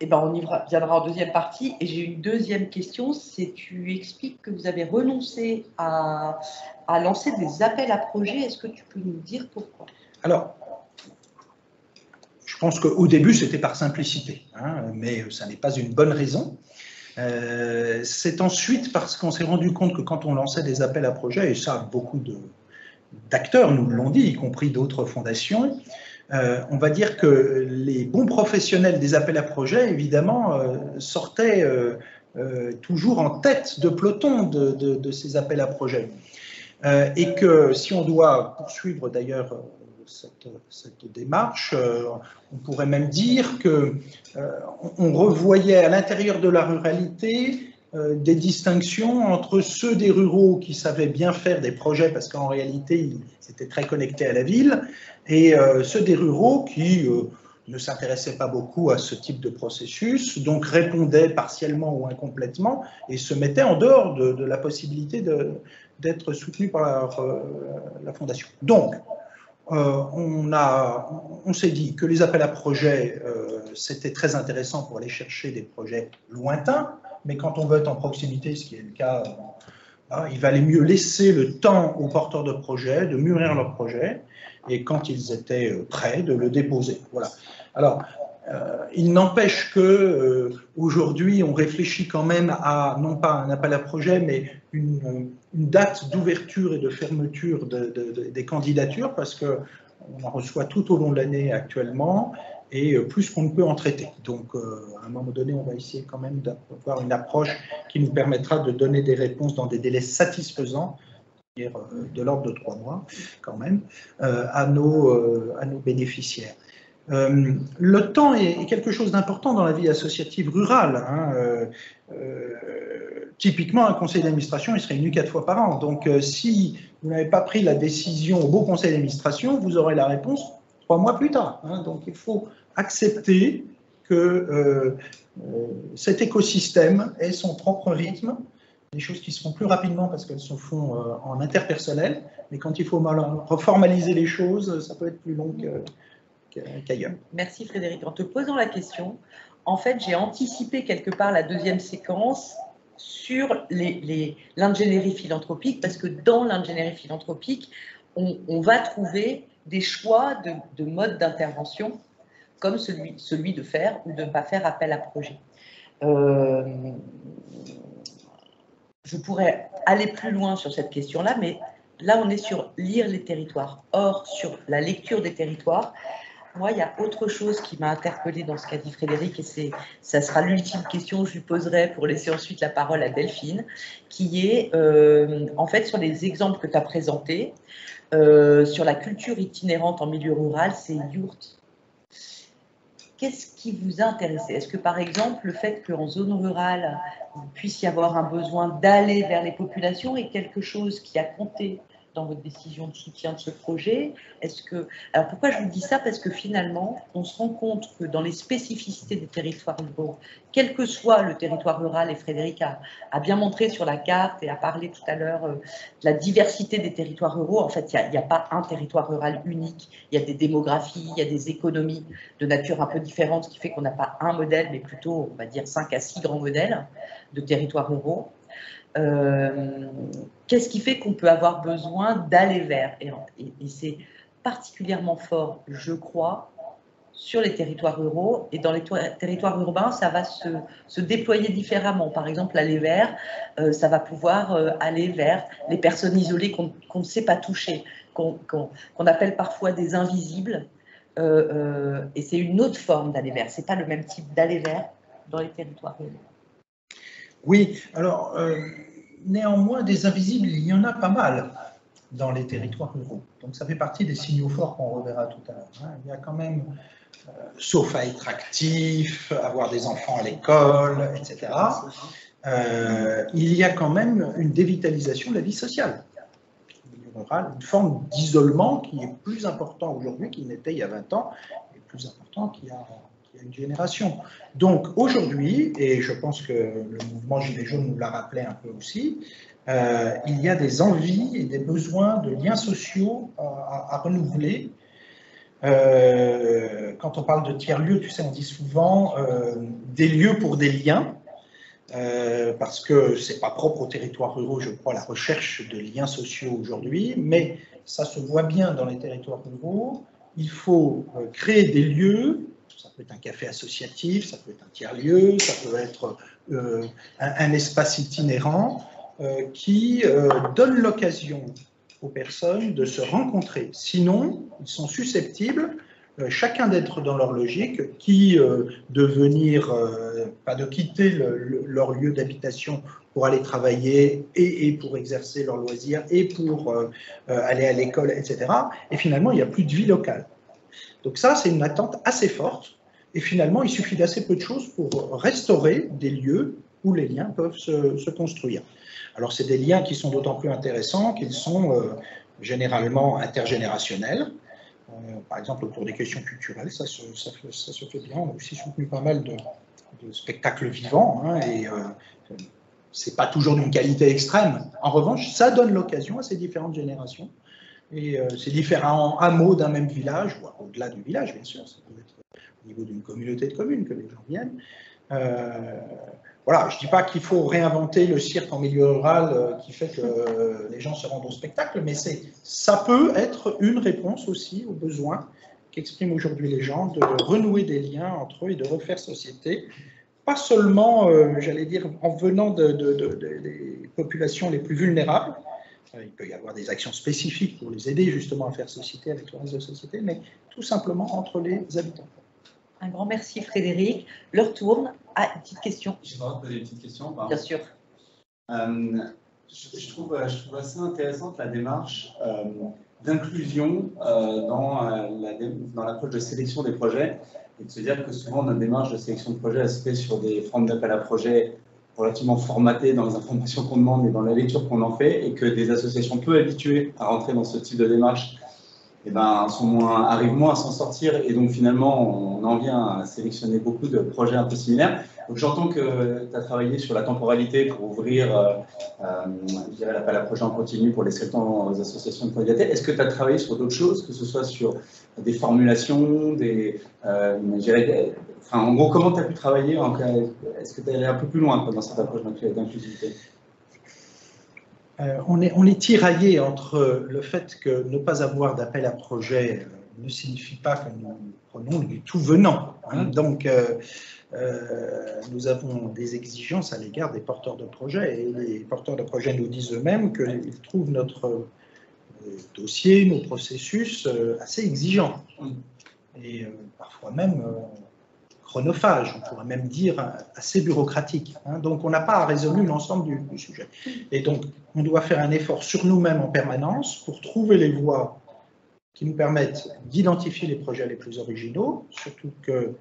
eh ben, on y viendra en deuxième partie. Et j'ai une deuxième question, c'est tu expliques que vous avez renoncé à, à lancer des appels à projets. Est-ce que tu peux nous dire pourquoi? Alors, je pense qu'au début, c'était par simplicité, hein, mais ça n'est pas une bonne raison. Euh, c'est ensuite parce qu'on s'est rendu compte que quand on lançait des appels à projets, et ça, beaucoup d'acteurs nous l'ont dit, y compris d'autres fondations, euh, on va dire que les bons professionnels des appels à projets, évidemment, euh, sortaient euh, toujours en tête de peloton de, ces appels à projets. Et que si on doit poursuivre d'ailleurs cette, cette, démarche, on pourrait même dire que on revoyait à l'intérieur de la ruralité des distinctions entre ceux des ruraux qui savaient bien faire des projets parce qu'en réalité ils étaient très connectés à la ville et euh, ceux des ruraux qui euh, ne s'intéressaient pas beaucoup à ce type de processus, donc répondaient partiellement ou incomplètement et se mettaient en dehors de, la possibilité d'être soutenus par la, euh, Fondation. Donc, euh, on, on s'est dit que les appels à projets, euh, c'était très intéressant pour aller chercher des projets lointains, mais quand on veut être en proximité, ce qui est le cas, euh, il valait mieux laisser le temps aux porteurs de projets de mûrir leur projet et quand ils étaient euh, prêts de le déposer. Voilà. Alors, euh, il n'empêche que aujourd'hui, on réfléchit quand même à non pas un appel à projet, mais une, date d'ouverture et de fermeture de, de, de, des candidatures, parce que on en reçoit tout au long de l'année actuellement, et plus qu'on ne peut en traiter. Donc, euh, à un moment donné, on va essayer quand même d'avoir une approche qui nous permettra de donner des réponses dans des délais satisfaisants de l'ordre de trois mois quand même, euh, à, nos, euh, bénéficiaires. Euh, le temps est, quelque chose d'important dans la vie associative rurale. Hein. Euh, euh, typiquement, un conseil d'administration, il serait réunit quatre fois par an. Donc, si vous n'avez pas pris la décision au beau conseil d'administration, vous aurez la réponse trois mois plus tard. Hein. Donc, il faut accepter que cet écosystème ait son propre rythme des choses qui se font plus rapidement parce qu'elles se font euh, en interpersonnel, mais quand il faut mal- reformaliser les choses, ça peut être plus long qu'ailleurs. Merci Frédéric. En te posant la question, en fait, j'ai anticipé quelque part la deuxième séquence sur l'ingénierie philanthropique, parce que dans l'ingénierie philanthropique, on, va trouver des choix de modes d'intervention, comme celui, de faire ou de ne pas faire appel à projet. Euh, je pourrais aller plus loin sur cette question-là, mais là, on est sur lire les territoires. Or, sur la lecture des territoires, moi, il y a autre chose qui m'a interpellée dans ce qu'a dit Frédéric, et ça sera l'ultime question que je lui poserai pour laisser ensuite la parole à Delphine, qui est euh, en fait sur les exemples que tu as présentés, euh, sur la culture itinérante en milieu rural, c'est yurt. Qu'est-ce qui vous a intéressé Est-ce que par exemple le fait qu'en zone rurale, il puisse y avoir un besoin d'aller vers les populations est quelque chose qui a compté? Dans votre décision de soutien de ce projet Est-ce que alors pourquoi je vous dis ça? Parce que finalement, on se rend compte que dans les spécificités des territoires ruraux, quel que soit le territoire rural, et Frédéric a, bien montré sur la carte et a parlé tout à l'heure euh, de la diversité des territoires ruraux. En fait, il n'y a, a, pas un territoire rural unique. Il y a des démographies, il y a des économies de nature un peu différente, ce qui fait qu'on n'a pas un modèle, mais plutôt, on va dire, cinq à six grands modèles de territoires ruraux. Euh, Qu'est-ce qui fait qu'on peut avoir besoin d'aller vers Et, c'est particulièrement fort, je crois, sur les territoires ruraux. Et dans les territoires urbains, ça va se, déployer différemment. Par exemple, aller vers, euh, ça va pouvoir euh, aller vers les personnes isolées qu'on qu ne sait pas toucher, qu'on qu qu appelle parfois des invisibles. Et c'est une autre forme d'aller vers. C'est pas le même type d'aller vers dans les territoires ruraux. Oui, alors euh, néanmoins, des invisibles, il y en a pas mal dans les territoires ruraux. Donc ça fait partie des signaux forts qu'on reverra tout à l'heure. Hein. Il y a quand même, euh, sauf à être actif, avoir des enfants à l'école, etc., euh, il y a quand même une dévitalisation de la vie sociale une forme d'isolement qui est plus important aujourd'hui qu'il n'était il y a 20 ans, et plus important qu'il y a il y a une génération. Donc aujourd'hui, et je pense que le mouvement Gilets jaunes nous l'a rappelé un peu aussi, euh, il y a des envies et des besoins de liens sociaux à, renouveler. Euh, quand on parle de tiers-lieux, tu sais, on dit souvent euh, des lieux pour des liens, parce que c'est pas propre aux territoires ruraux, je crois, la recherche de liens sociaux aujourd'hui, mais ça se voit bien dans les territoires ruraux. Il faut créer des lieux ça peut être un café associatif, ça peut être un tiers-lieu, ça peut être euh, un, espace itinérant euh, qui euh, donne l'occasion aux personnes de se rencontrer. Sinon, ils sont susceptibles, chacun d'être dans leur logique, qui de venir, pas de quitter le, le, leur lieu d'habitation pour aller travailler et, et, pour exercer leurs loisirs et pour aller à l'école, etc. Et finalement, il n'y a plus de vie locale. Donc ça, c'est une attente assez forte. Et finalement, il suffit d'assez peu de choses pour restaurer des lieux où les liens peuvent se, construire. Alors, c'est des liens qui sont d'autant plus intéressants qu'ils sont euh, généralement intergénérationnels. Euh, par exemple, autour des questions culturelles, ça se, fait bien. On a aussi soutenu pas mal de, de spectacles vivants. Hein, et euh, c'est pas toujours d'une qualité extrême. En revanche, ça donne l'occasion à ces différentes générations et euh, ces différents hameaux d'un même village, ou au-delà du village, bien sûr, ça peut être au niveau d'une communauté de communes que les gens viennent. Euh, voilà, je ne dis pas qu'il faut réinventer le cirque en milieu rural euh, qui fait que euh, les gens se rendent au spectacle, mais ça peut être une réponse aussi aux besoins qu'expriment aujourd'hui les gens de renouer des liens entre eux et de refaire société. Pas seulement, j'allais dire, en venant de, de, des populations les plus vulnérables, il peut y avoir des actions spécifiques pour les aider justement à faire société avec le reste de la société, mais tout simplement entre les habitants. Un grand merci Frédéric. L'heure tourne. Ah, une petite question. Je vais poser une petite question. Bien sûr. Euh, je, je, trouve, je trouve assez intéressante la démarche euh, d'inclusion euh, dans, la, l'approche de sélection des projets et de se dire que souvent notre démarche de sélection de projets elle se fait sur des formes d'appel à projets relativement formatées dans les informations qu'on demande et dans la lecture qu'on en fait et que des associations peu habituées à rentrer dans ce type de démarche eh ben, arrivent moins à s'en sortir et donc finalement on en vient à sélectionner beaucoup de projets un peu similaires. Donc j'entends que tu as travaillé sur la temporalité pour ouvrir euh, euh, l'appel à projet en continu pour les 7 ans aux associations de candidater. Est-ce que tu as travaillé sur d'autres choses, que ce soit sur des formulations, des, euh, enfin, en gros, comment tu as pu travailler Est-ce que tu es allé un peu plus loin dans cette approche d'inclusivité? Euh, on, est, on est tiraillé entre le fait que ne pas avoir d'appel à projet euh, ne signifie pas que nous prenons du tout venant. Hein. Mm. Donc, euh, nous avons des exigences à l'égard des porteurs de projets et les porteurs de projets nous disent eux-mêmes qu'ils trouvent notre dossier, nos processus assez exigeants mm. et parfois même chronophage, on pourrait même dire assez bureaucratique. Hein. Donc on n'a pas résolu l'ensemble du, sujet. Et donc on doit faire un effort sur nous-mêmes en permanence pour trouver les voies qui nous permettent d'identifier les projets les plus originaux, surtout que euh,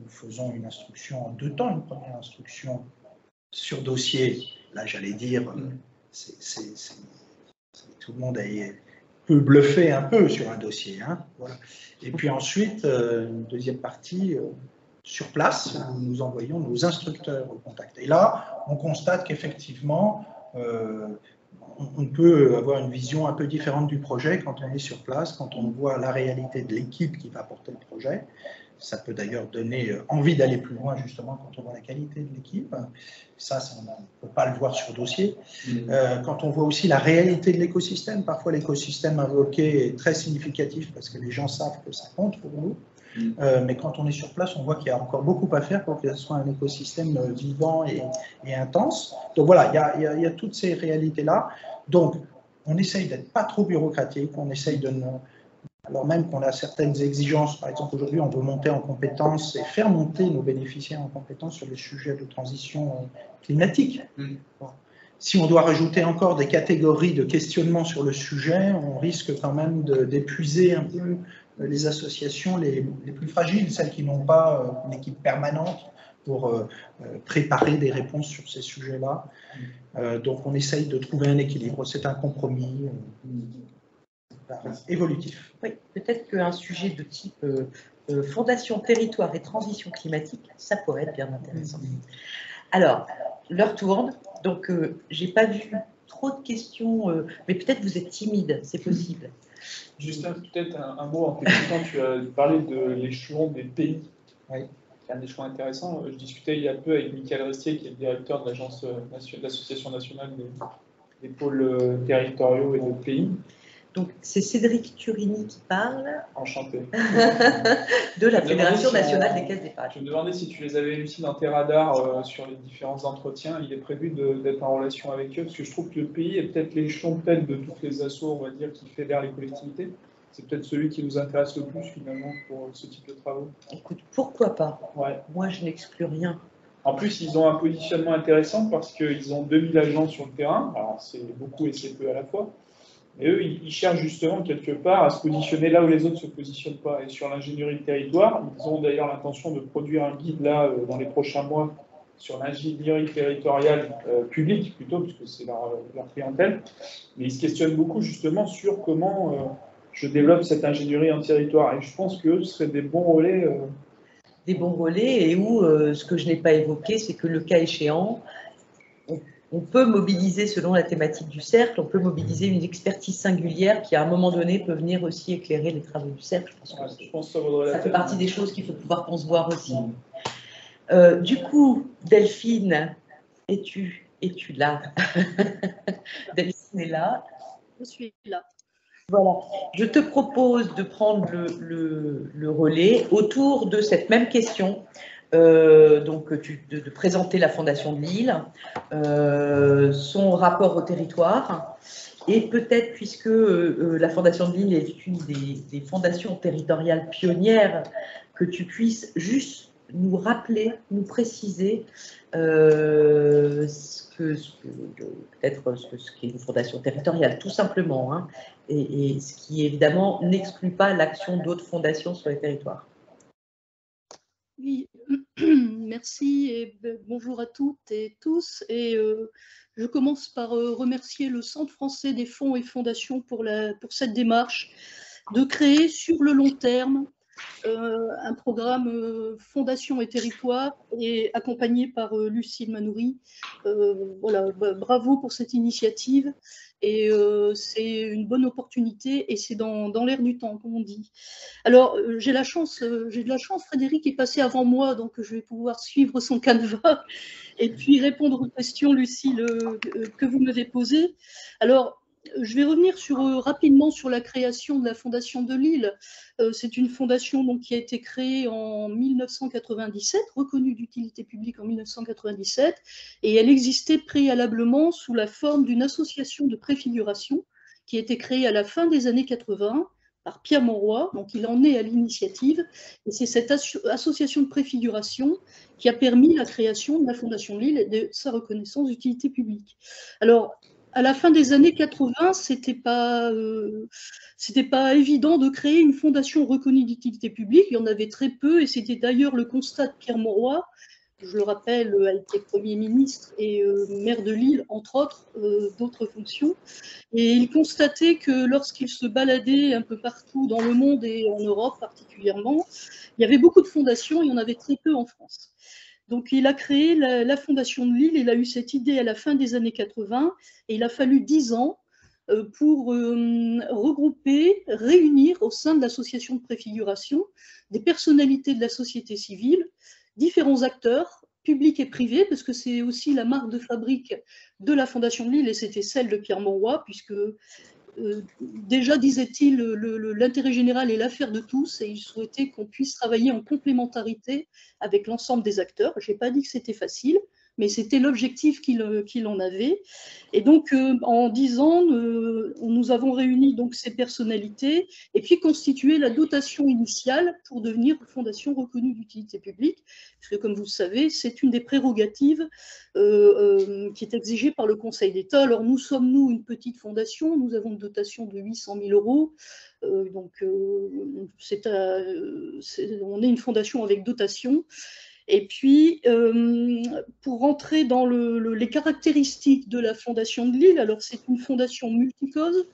nous faisons une instruction en deux temps, une première instruction sur dossier, là j'allais dire, tout le monde peut bluffer un peu sur un dossier. Hein, Et puis ensuite, euh, une deuxième partie, euh, sur place, où nous envoyons nos instructeurs au contact. Et là, on constate qu'effectivement, euh, on peut avoir une vision un peu différente du projet quand on est sur place, quand on voit la réalité de l'équipe qui va porter le projet. Ça peut d'ailleurs donner envie d'aller plus loin, justement, quand on voit la qualité de l'équipe. Ça, on ne peut pas le voir sur dossier. Mmh. Euh, quand on voit aussi la réalité de l'écosystème, parfois l'écosystème invoqué est très significatif parce que les gens savent que ça compte pour nous. Euh, mais quand on est sur place, on voit qu'il y a encore beaucoup à faire pour que ce soit un écosystème euh, vivant et, intense. Donc voilà, il y a, il y a, toutes ces réalités-là. Donc, on essaye d'être pas trop bureaucratique, on essaye de ne, alors même qu'on a certaines exigences, par exemple aujourd'hui on veut monter en compétences et faire monter nos bénéficiaires en compétences sur les sujets de transition euh, climatique. Mm. Si on doit rajouter encore des catégories de questionnement sur le sujet, on risque quand même d'épuiser un peu les associations les, plus fragiles, celles qui n'ont pas euh, une équipe permanente pour euh, préparer des réponses sur ces sujets-là. donc on essaye de trouver un équilibre. C'est un compromis évolutif. Oui, peut-être qu'un sujet de type fondation, territoire et transition climatique, ça pourrait être bien intéressant. Alors, l'heure tourne, donc j'ai pas vu trop de questions, mais peut-être vous êtes timide, c'est possible. Juste peut-être un, mot en t'écoutant, tu as parlé de l'échelon des pays. Oui. C'est un échelon intéressant. Je discutais il y a peu avec Michael Restier, qui est le directeur de l'Agence euh, de l'Association nationale des, pôles euh, territoriaux et de pays. Donc, c'est Cédric Turini qui parle. Enchanté. de la Fédération nationale des caisses d'épargne. Je me demandais si tu les avais dans tes radars euh, sur les différents entretiens. Il est prévu d'être en relation avec eux, parce que je trouve que le pays est peut-être l'échelon peut-être de toutes les assos, on va dire, qui fédèrent les collectivités. C'est peut-être celui qui nous intéresse le plus finalement pour ce type de travaux. Écoute, pourquoi pas? Ouais. Moi, je n'exclus rien. En plus, ils ont un positionnement intéressant parce qu'ils ont 2000 agents sur le terrain. Alors, c'est beaucoup et c'est peu à la fois. Et eux, ils cherchent justement quelque part à se positionner là où les autres ne se positionnent pas. Et sur l'ingénierie de territoire, ils ont d'ailleurs l'intention de produire un guide là euh, dans les prochains mois sur l'ingénierie territoriale euh, publique plutôt, puisque c'est leur, clientèle. Mais ils se questionnent beaucoup justement sur comment euh, je développe cette ingénierie en territoire. Et je pense qu'eux seraient des bons relais. Des bons relais et où ce que je n'ai pas évoqué, c'est que le cas échéant, on peut mobiliser, selon la thématique du cercle, on peut mobiliser une expertise singulière qui, à un moment donné, peut venir aussi éclairer les travaux du cercle. Je pense que, ça, fait partie des choses qu'il faut pouvoir concevoir aussi. Euh, du coup, Delphine, es-tu es -tu là Delphine est là. Je suis là. Voilà. Je te propose de prendre le relais autour de cette même question euh, donc de, présenter la Fondation de Lille, euh, son rapport au territoire, et peut-être puisque euh, la Fondation de Lille est une des, fondations territoriales pionnières, que tu puisses juste nous rappeler, nous préciser ce que, peut-être ce, ce qui est une fondation territoriale, tout simplement, hein, et, et ce qui évidemment n'exclut pas l'action d'autres fondations sur les territoires. Oui, merci et bonjour à toutes et tous. Et euh, je commence par euh, remercier le Centre français des fonds et fondations pour, cette démarche de créer sur le long terme euh, un programme Fondation et Territoire et accompagné par Lucille Manoury. voilà, bravo pour cette initiative et c'est une bonne opportunité et c'est dans, l'air du temps, comme on dit. Alors, j'ai la chance, j'ai de la chance, Frédéric est passé avant moi, donc je vais pouvoir suivre son canevas et puis répondre aux questions, Lucille, que vous m'avez posées. Alors, je vais revenir euh, rapidement sur la création de la Fondation de Lille. Euh, c'est une fondation qui a été créée en 1997, reconnue d'utilité publique en 1997, et elle existait préalablement sous la forme d'une association de préfiguration qui a été créée à la fin des années 80 par Pierre Monroy, donc il en est à l'initiative, et c'est cette association de préfiguration qui a permis la création de la Fondation de Lille et de sa reconnaissance d'utilité publique. Alors, à la fin des années 80, c'était pas, euh, c'était pas évident de créer une fondation reconnue d'utilité publique. Il y en avait très peu, et c'était d'ailleurs le constat de Pierre Mauroy. Je le rappelle, a été Premier ministre et euh, maire de Lille, entre autres, euh, d'autres fonctions. Et il constatait que lorsqu'il se baladait un peu partout dans le monde et en Europe particulièrement, il y avait beaucoup de fondations, il y en avait très peu en France. Donc il a créé la, Fondation de Lille, il a eu cette idée à la fin des années 80 et il a fallu dix ans euh, pour euh, regrouper, réunir au sein de l'association de préfiguration des personnalités de la société civile, différents acteurs, publics et privés, parce que c'est aussi la marque de fabrique de la Fondation de Lille et c'était celle de Pierre Monroy, puisque euh, déjà, disait-il, l'intérêt général est l'affaire de tous et il souhaitait qu'on puisse travailler en complémentarité avec l'ensemble des acteurs. Je n'ai pas dit que c'était facile, mais c'était l'objectif qu'il euh, en avait. Et donc, euh, en dix ans, euh, nous avons réuni donc ces personnalités et puis constitué la dotation initiale pour devenir fondation reconnue d'utilité publique, puisque comme vous le savez, c'est une des prérogatives qui est exigée par le Conseil d'État. Alors, nous sommes, nous, une petite fondation, nous avons une dotation de 800 000 euros, donc on est une fondation avec dotation. Et puis, euh, pour rentrer dans les caractéristiques de la Fondation de Lille, alors c'est une fondation multicause.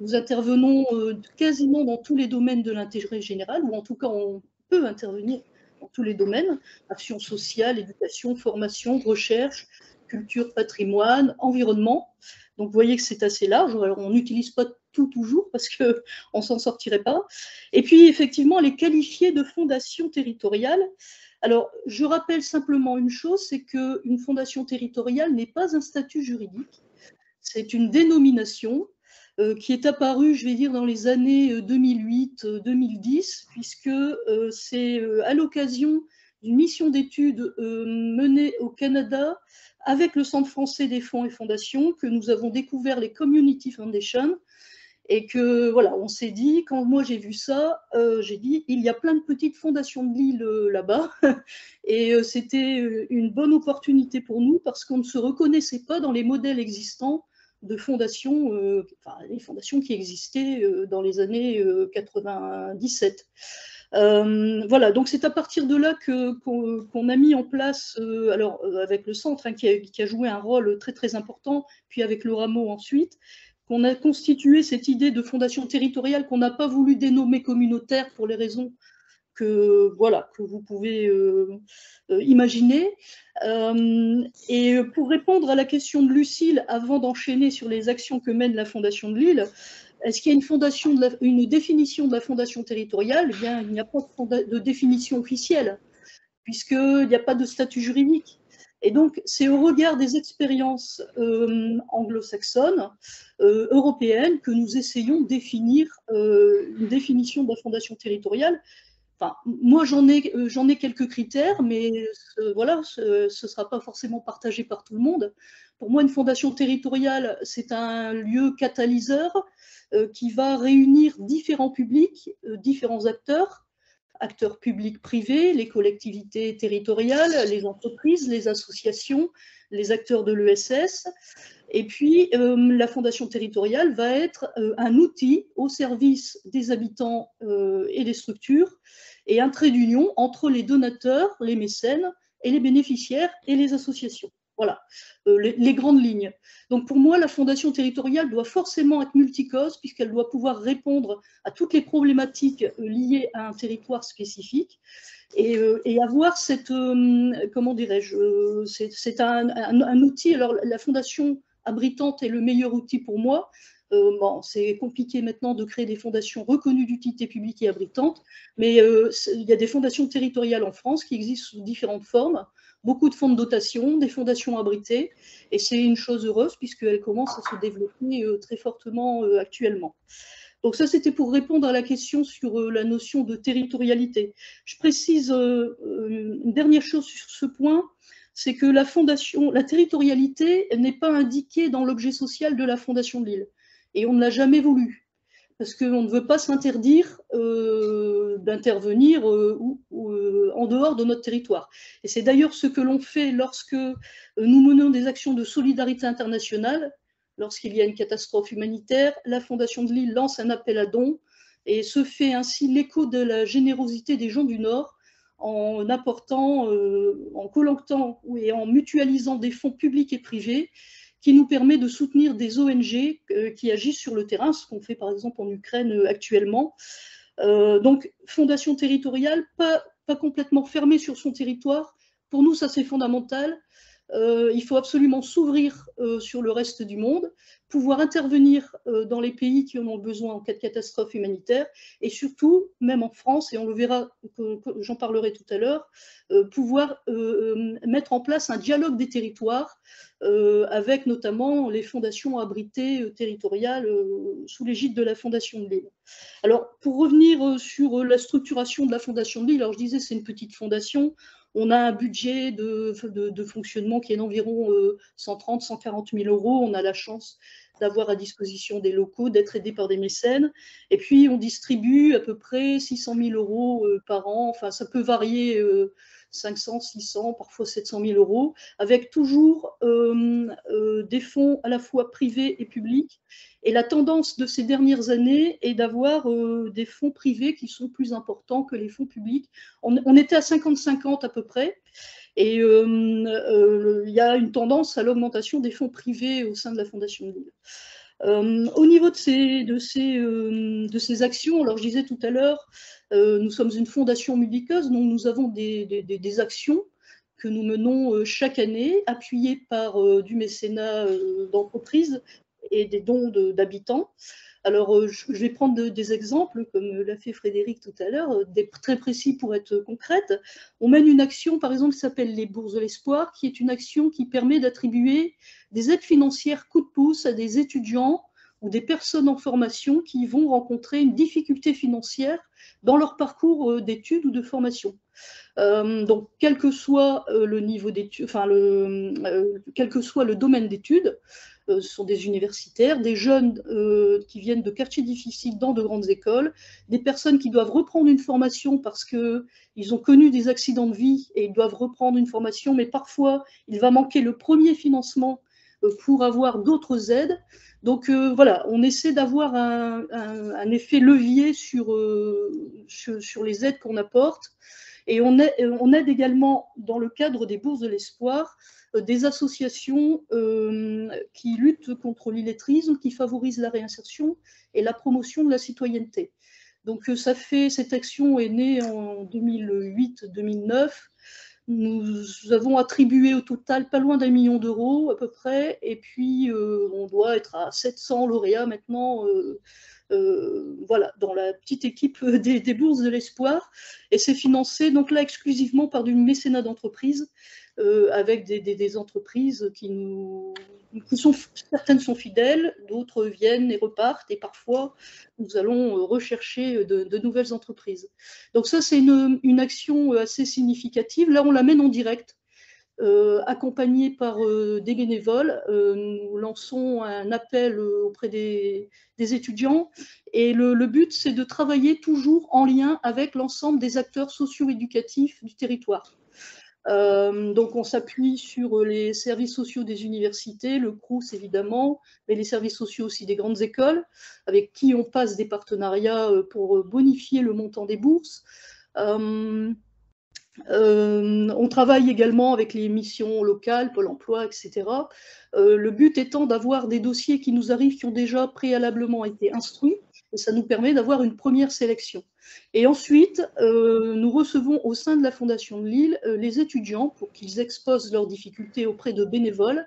Nous intervenons euh, quasiment dans tous les domaines de l'intérêt général, ou en tout cas, on peut intervenir dans tous les domaines, action sociale, éducation, formation, recherche, culture, patrimoine, environnement. Donc, vous voyez que c'est assez large. on n'utilise pas tout toujours parce qu'on ne s'en sortirait pas. Et puis, effectivement, elle est qualifiée de fondation territoriale. Alors, je rappelle simplement une chose, c'est qu'une fondation territoriale n'est pas un statut juridique, c'est une dénomination euh, qui est apparue, je vais dire, dans les années 2008-2010, euh, puisque euh, c'est à l'occasion d'une mission d'études menée au Canada avec le Centre français des fonds et fondations que nous avons découvert les Community Foundations, et que voilà, on s'est dit, quand moi j'ai vu ça, euh, j'ai dit, il y a plein de petites fondations de l'île euh, là-bas, et euh, c'était une bonne opportunité pour nous parce qu'on ne se reconnaissait pas dans les modèles existants de fondations, enfin les fondations qui existaient dans les années 97. voilà, donc c'est à partir de là qu'on a mis en place, alors avec le centre hein, qui, a, qui, a, joué un rôle très très important, puis avec le rameau ensuite, qu'on a constitué cette idée de fondation territoriale qu'on n'a pas voulu dénommer communautaire pour les raisons que, vous pouvez euh, euh, imaginer. Euh, et pour répondre à la question de Lucille, avant d'enchaîner sur les actions que mène la Fondation de Lille, est-ce qu'il y a une définition de la fondation territoriale? Eh bien, il n'y a pas de définition officielle, puisqu'il n'y a pas de statut juridique. Et donc, c'est au regard des expériences euh, anglo-saxonnes, euh, européennes, que nous essayons de définir euh, une définition de la fondation territoriale. Enfin, moi, j'en ai, ai quelques critères, mais voilà, ce ne sera pas forcément partagé par tout le monde. Pour moi, une fondation territoriale, c'est un lieu catalyseur qui va réunir différents publics, différents acteurs, acteurs publics privés, les collectivités territoriales, les entreprises, les associations, les acteurs de l'ESS. Et puis, euh, la fondation territoriale va être euh, un outil au service des habitants euh, et des structures et un trait d'union entre les donateurs, les mécènes et les bénéficiaires et les associations. Voilà, les, les, grandes lignes. Donc pour moi, la fondation territoriale doit forcément être multicause puisqu'elle doit pouvoir répondre à toutes les problématiques liées à un territoire spécifique et, et avoir cette, comment dirais-je, c'est un, un, outil. Alors la fondation abritante est le meilleur outil pour moi euh, bon, c'est compliqué maintenant de créer des fondations reconnues d'utilité publique et abritantes, mais euh, il y a des fondations territoriales en France qui existent sous différentes formes, beaucoup de fonds de dotation, des fondations abritées, et c'est une chose heureuse puisqu'elles commencent à se développer euh, très fortement actuellement. Donc ça, c'était pour répondre à la question sur la notion de territorialité. Je précise une dernière chose sur ce point, c'est que la la territorialité n'est pas indiquée dans l'objet social de la fondation de Lille et on ne l'a jamais voulu parce qu'on ne veut pas s'interdire euh, d'intervenir euh, euh, en dehors de notre territoire. Et c'est d'ailleurs ce que l'on fait lorsque nous menons des actions de solidarité internationale. Lorsqu'il y a une catastrophe humanitaire, la Fondation de Lille lance un appel à dons et se fait ainsi l'écho de la générosité des gens du Nord en apportant, en collectant et en mutualisant des fonds publics et privés qui nous permet de soutenir des ONG euh, qui agissent sur le terrain, ce qu'on fait par exemple en Ukraine euh, actuellement. Euh, donc, fondation territoriale, pas, pas complètement fermée sur son territoire. Pour nous, ça c'est fondamental. Euh, il faut absolument s'ouvrir euh, sur le reste du monde, pouvoir intervenir euh, dans les pays qui en ont besoin en cas de catastrophe humanitaire, et surtout, même en France, et on le verra, j'en parlerai tout à l'heure, pouvoir mettre en place un dialogue des territoires avec notamment les fondations abritées territoriales sous l'égide de la Fondation de Lille. Alors, pour revenir sur la structuration de la Fondation de Lille, alors je disais c'est une petite fondation, on a un budget de, fonctionnement qui est d'environ 130, 140 000 euros. On a la chance d'avoir à disposition des locaux, d'être aidé par des mécènes. Et puis, on distribue à peu près 600 000 euros euh, par an. Enfin, ça peut varier 500, euh, 600, parfois 700 000 euros, avec toujours euh, des fonds à la fois privés et publics et la tendance de ces dernières années est d'avoir euh, des fonds privés qui sont plus importants que les fonds publics. On, était à 50-50 à peu près. Et euh, euh, il y a une tendance à l'augmentation des fonds privés au sein de la Fondation de Lille. Au niveau de ces, de, ces, de ces actions, alors je disais tout à l'heure, nous sommes une fondation médicause, donc nous avons des, des, des actions que nous menons chaque année, appuyées par du mécénat d'entreprise et des dons d'habitants. Alors, euh, je vais prendre des exemples, comme l'a fait Frédéric tout à l'heure, très précis pour être concrète. On mène une action, par exemple, qui s'appelle les Bourses de l'Espoir, qui est une action qui permet d'attribuer des aides financières coup de pouce à des étudiants ou des personnes en formation qui vont rencontrer une difficulté financière dans leur parcours euh, d'études ou de formation. Euh, donc, quel que soit le niveau enfin, quel que soit le domaine d'études, euh, ce sont des universitaires, des jeunes euh, qui viennent de quartiers difficiles dans de grandes écoles, des personnes qui doivent reprendre une formation parce qu'ils ont connu des accidents de vie et ils doivent reprendre une formation, mais parfois il va manquer le premier financement euh, pour avoir d'autres aides. Donc voilà, on essaie d'avoir un, effet levier sur, sur, les aides qu'on apporte. Et on aide également, dans le cadre des bourses de l'espoir, euh, des associations euh, qui luttent contre l'illettrisme, qui favorisent la réinsertion et la promotion de la citoyenneté. Donc euh, ça fait, cette action est née en 2008-2009. Nous avons attribué au total pas loin d'un million d'euros à peu près, et puis on doit être à 700 lauréats maintenant. Voilà, dans la petite équipe des, des bourses de l'espoir. Et c'est financé donc là exclusivement par du mécénat d'entreprise euh, avec des, entreprises qui nous, sont, certaines sont fidèles, d'autres viennent et repartent, et parfois nous allons euh, rechercher de, nouvelles entreprises. Donc ça, c'est une, action euh, assez significative. Là, on la mène en direct. Euh, accompagné par des bénévoles. nous lançons un appel auprès des, étudiants et le, but, c'est de travailler toujours en lien avec l'ensemble des acteurs socio-éducatifs du territoire. Euh, donc on s'appuie sur les services sociaux des universités, le CRUS évidemment, mais les services sociaux aussi des grandes écoles, avec qui on passe des partenariats euh, pour bonifier le montant des bourses. Euh, Euh, on travaille également avec les missions locales, Pôle emploi, etc. Euh, le but étant d'avoir des dossiers qui nous arrivent, qui ont déjà préalablement été instruits, et ça nous permet d'avoir une première sélection. Et ensuite, euh, nous recevons au sein de la Fondation de Lille les étudiants pour qu'ils exposent leurs difficultés auprès de bénévoles.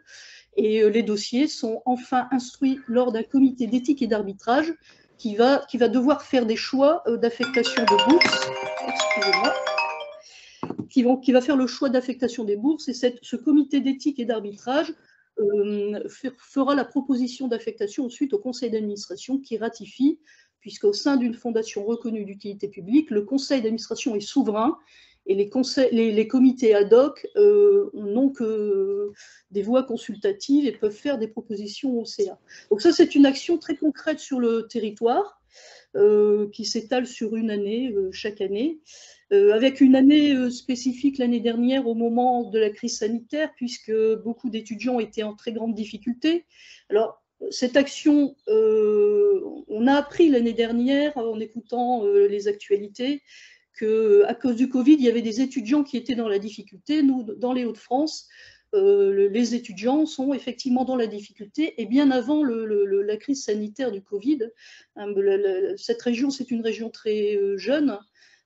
Et les dossiers sont enfin instruits lors d'un comité d'éthique et d'arbitrage qui va, qui va devoir faire des choix d'affectation de bourse. Excusez-moi qui, va faire le choix d'affectation des bourses et ce comité d'éthique et d'arbitrage euh, fera la proposition d'affectation ensuite au conseil d'administration qui ratifie, puisqu'au sein d'une fondation reconnue d'utilité publique, le conseil d'administration est souverain et les, comités ad hoc euh, n'ont que des voix consultatives et peuvent faire des propositions au CA. Donc ça, c'est une action très concrète sur le territoire euh, qui s'étale sur une année, chaque année. Euh, avec une année euh, spécifique l'année dernière au moment de la crise sanitaire, puisque beaucoup d'étudiants étaient en très grande difficulté. Alors, cette action, euh, on a appris l'année dernière, en écoutant les actualités, qu'à cause du Covid, il y avait des étudiants qui étaient dans la difficulté. Nous, dans les Hauts-de-France, les étudiants sont effectivement dans la difficulté et bien avant la crise sanitaire du Covid. Hein, cette région, c'est une région très jeune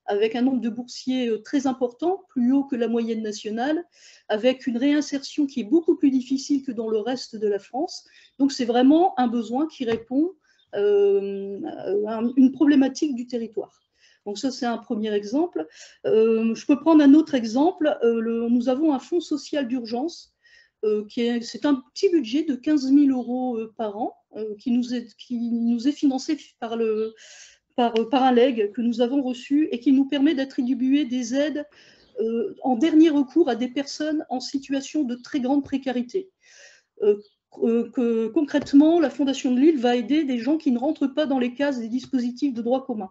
avec un nombre de boursiers euh, très important, plus haut que la moyenne nationale, avec une réinsertion qui est beaucoup plus difficile que dans le reste de la France. Donc c'est vraiment un besoin qui répond euh, à une problématique du territoire. Donc ça, c'est un premier exemple. Euh, je peux prendre un autre exemple. nous avons un fonds social d'urgence qui c'est un petit budget de 15 000 euros par an qui, nous est, qui nous est financé par le, par, par un leg que nous avons reçu et qui nous permet d'attribuer des aides euh, en dernier recours à des personnes en situation de très grande précarité. Euh, euh, que, concrètement, la Fondation de Lille va aider des gens qui ne rentrent pas dans les cases des dispositifs de droit commun.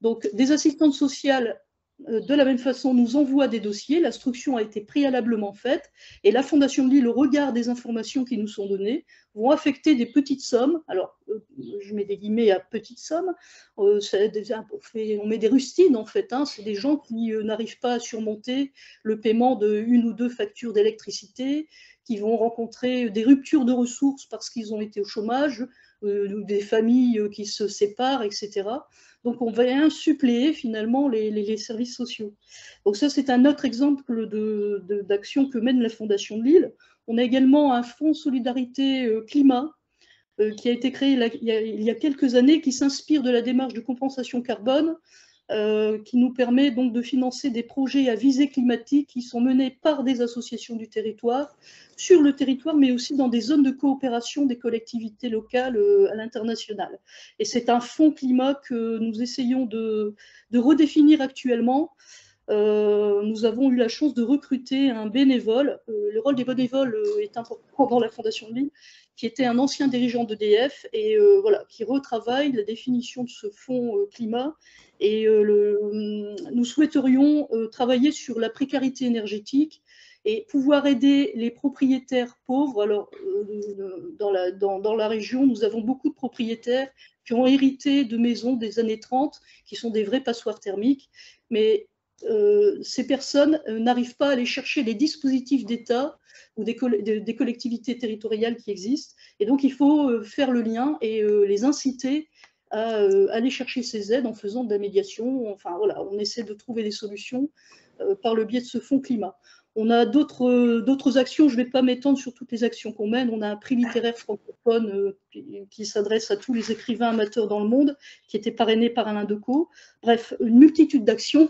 Donc, des assistantes sociales euh, de la même façon, nous envoie des dossiers, l'instruction a été préalablement faite, et la Fondation de Lille, au regard des informations qui nous sont données, vont affecter des petites sommes. Alors, euh, je mets des guillemets à petites sommes, euh, on met des rustines en fait, hein. c'est des gens qui n'arrivent pas à surmonter le paiement de une ou deux factures d'électricité, qui vont rencontrer des ruptures de ressources parce qu'ils ont été au chômage, des familles qui se séparent, etc. Donc, on va suppléer finalement les, services sociaux. Donc, ça, c'est un autre exemple d'action que mène la Fondation de Lille. On a également un fonds solidarité euh, climat euh, qui a été créé il y a quelques années, qui s'inspire de la démarche de compensation carbone euh, qui nous permet donc de financer des projets à visée climatique qui sont menés par des associations du territoire, sur le territoire, mais aussi dans des zones de coopération des collectivités locales à l'international. Et c'est un fonds climat que nous essayons de, de redéfinir actuellement. Euh, nous avons eu la chance de recruter un bénévole. le rôle des bénévoles est important dans la Fondation de l'île, qui était un ancien dirigeant d'EDF et voilà, qui retravaille la définition de ce fonds climat et euh, le, nous souhaiterions euh, travailler sur la précarité énergétique et pouvoir aider les propriétaires pauvres. Alors, euh, dans la, dans, dans la, région, nous avons beaucoup de propriétaires qui ont hérité de maisons des années 30, qui sont des vrais passoires thermiques, mais ces personnes n'arrivent pas à aller chercher les dispositifs d'État ou des, des, collectivités territoriales qui existent. Et donc, il faut faire le lien et les inciter à euh, aller chercher ces aides en faisant de la médiation. Enfin voilà, on essaie de trouver des solutions euh, par le biais de ce fonds climat. On a d'autres actions, je ne vais pas m'étendre sur toutes les actions qu'on mène. On a un prix littéraire francophone euh, qui, s'adresse à tous les écrivains amateurs dans le monde, qui était parrainé par Alain Decaux. Bref, une multitude d'actions.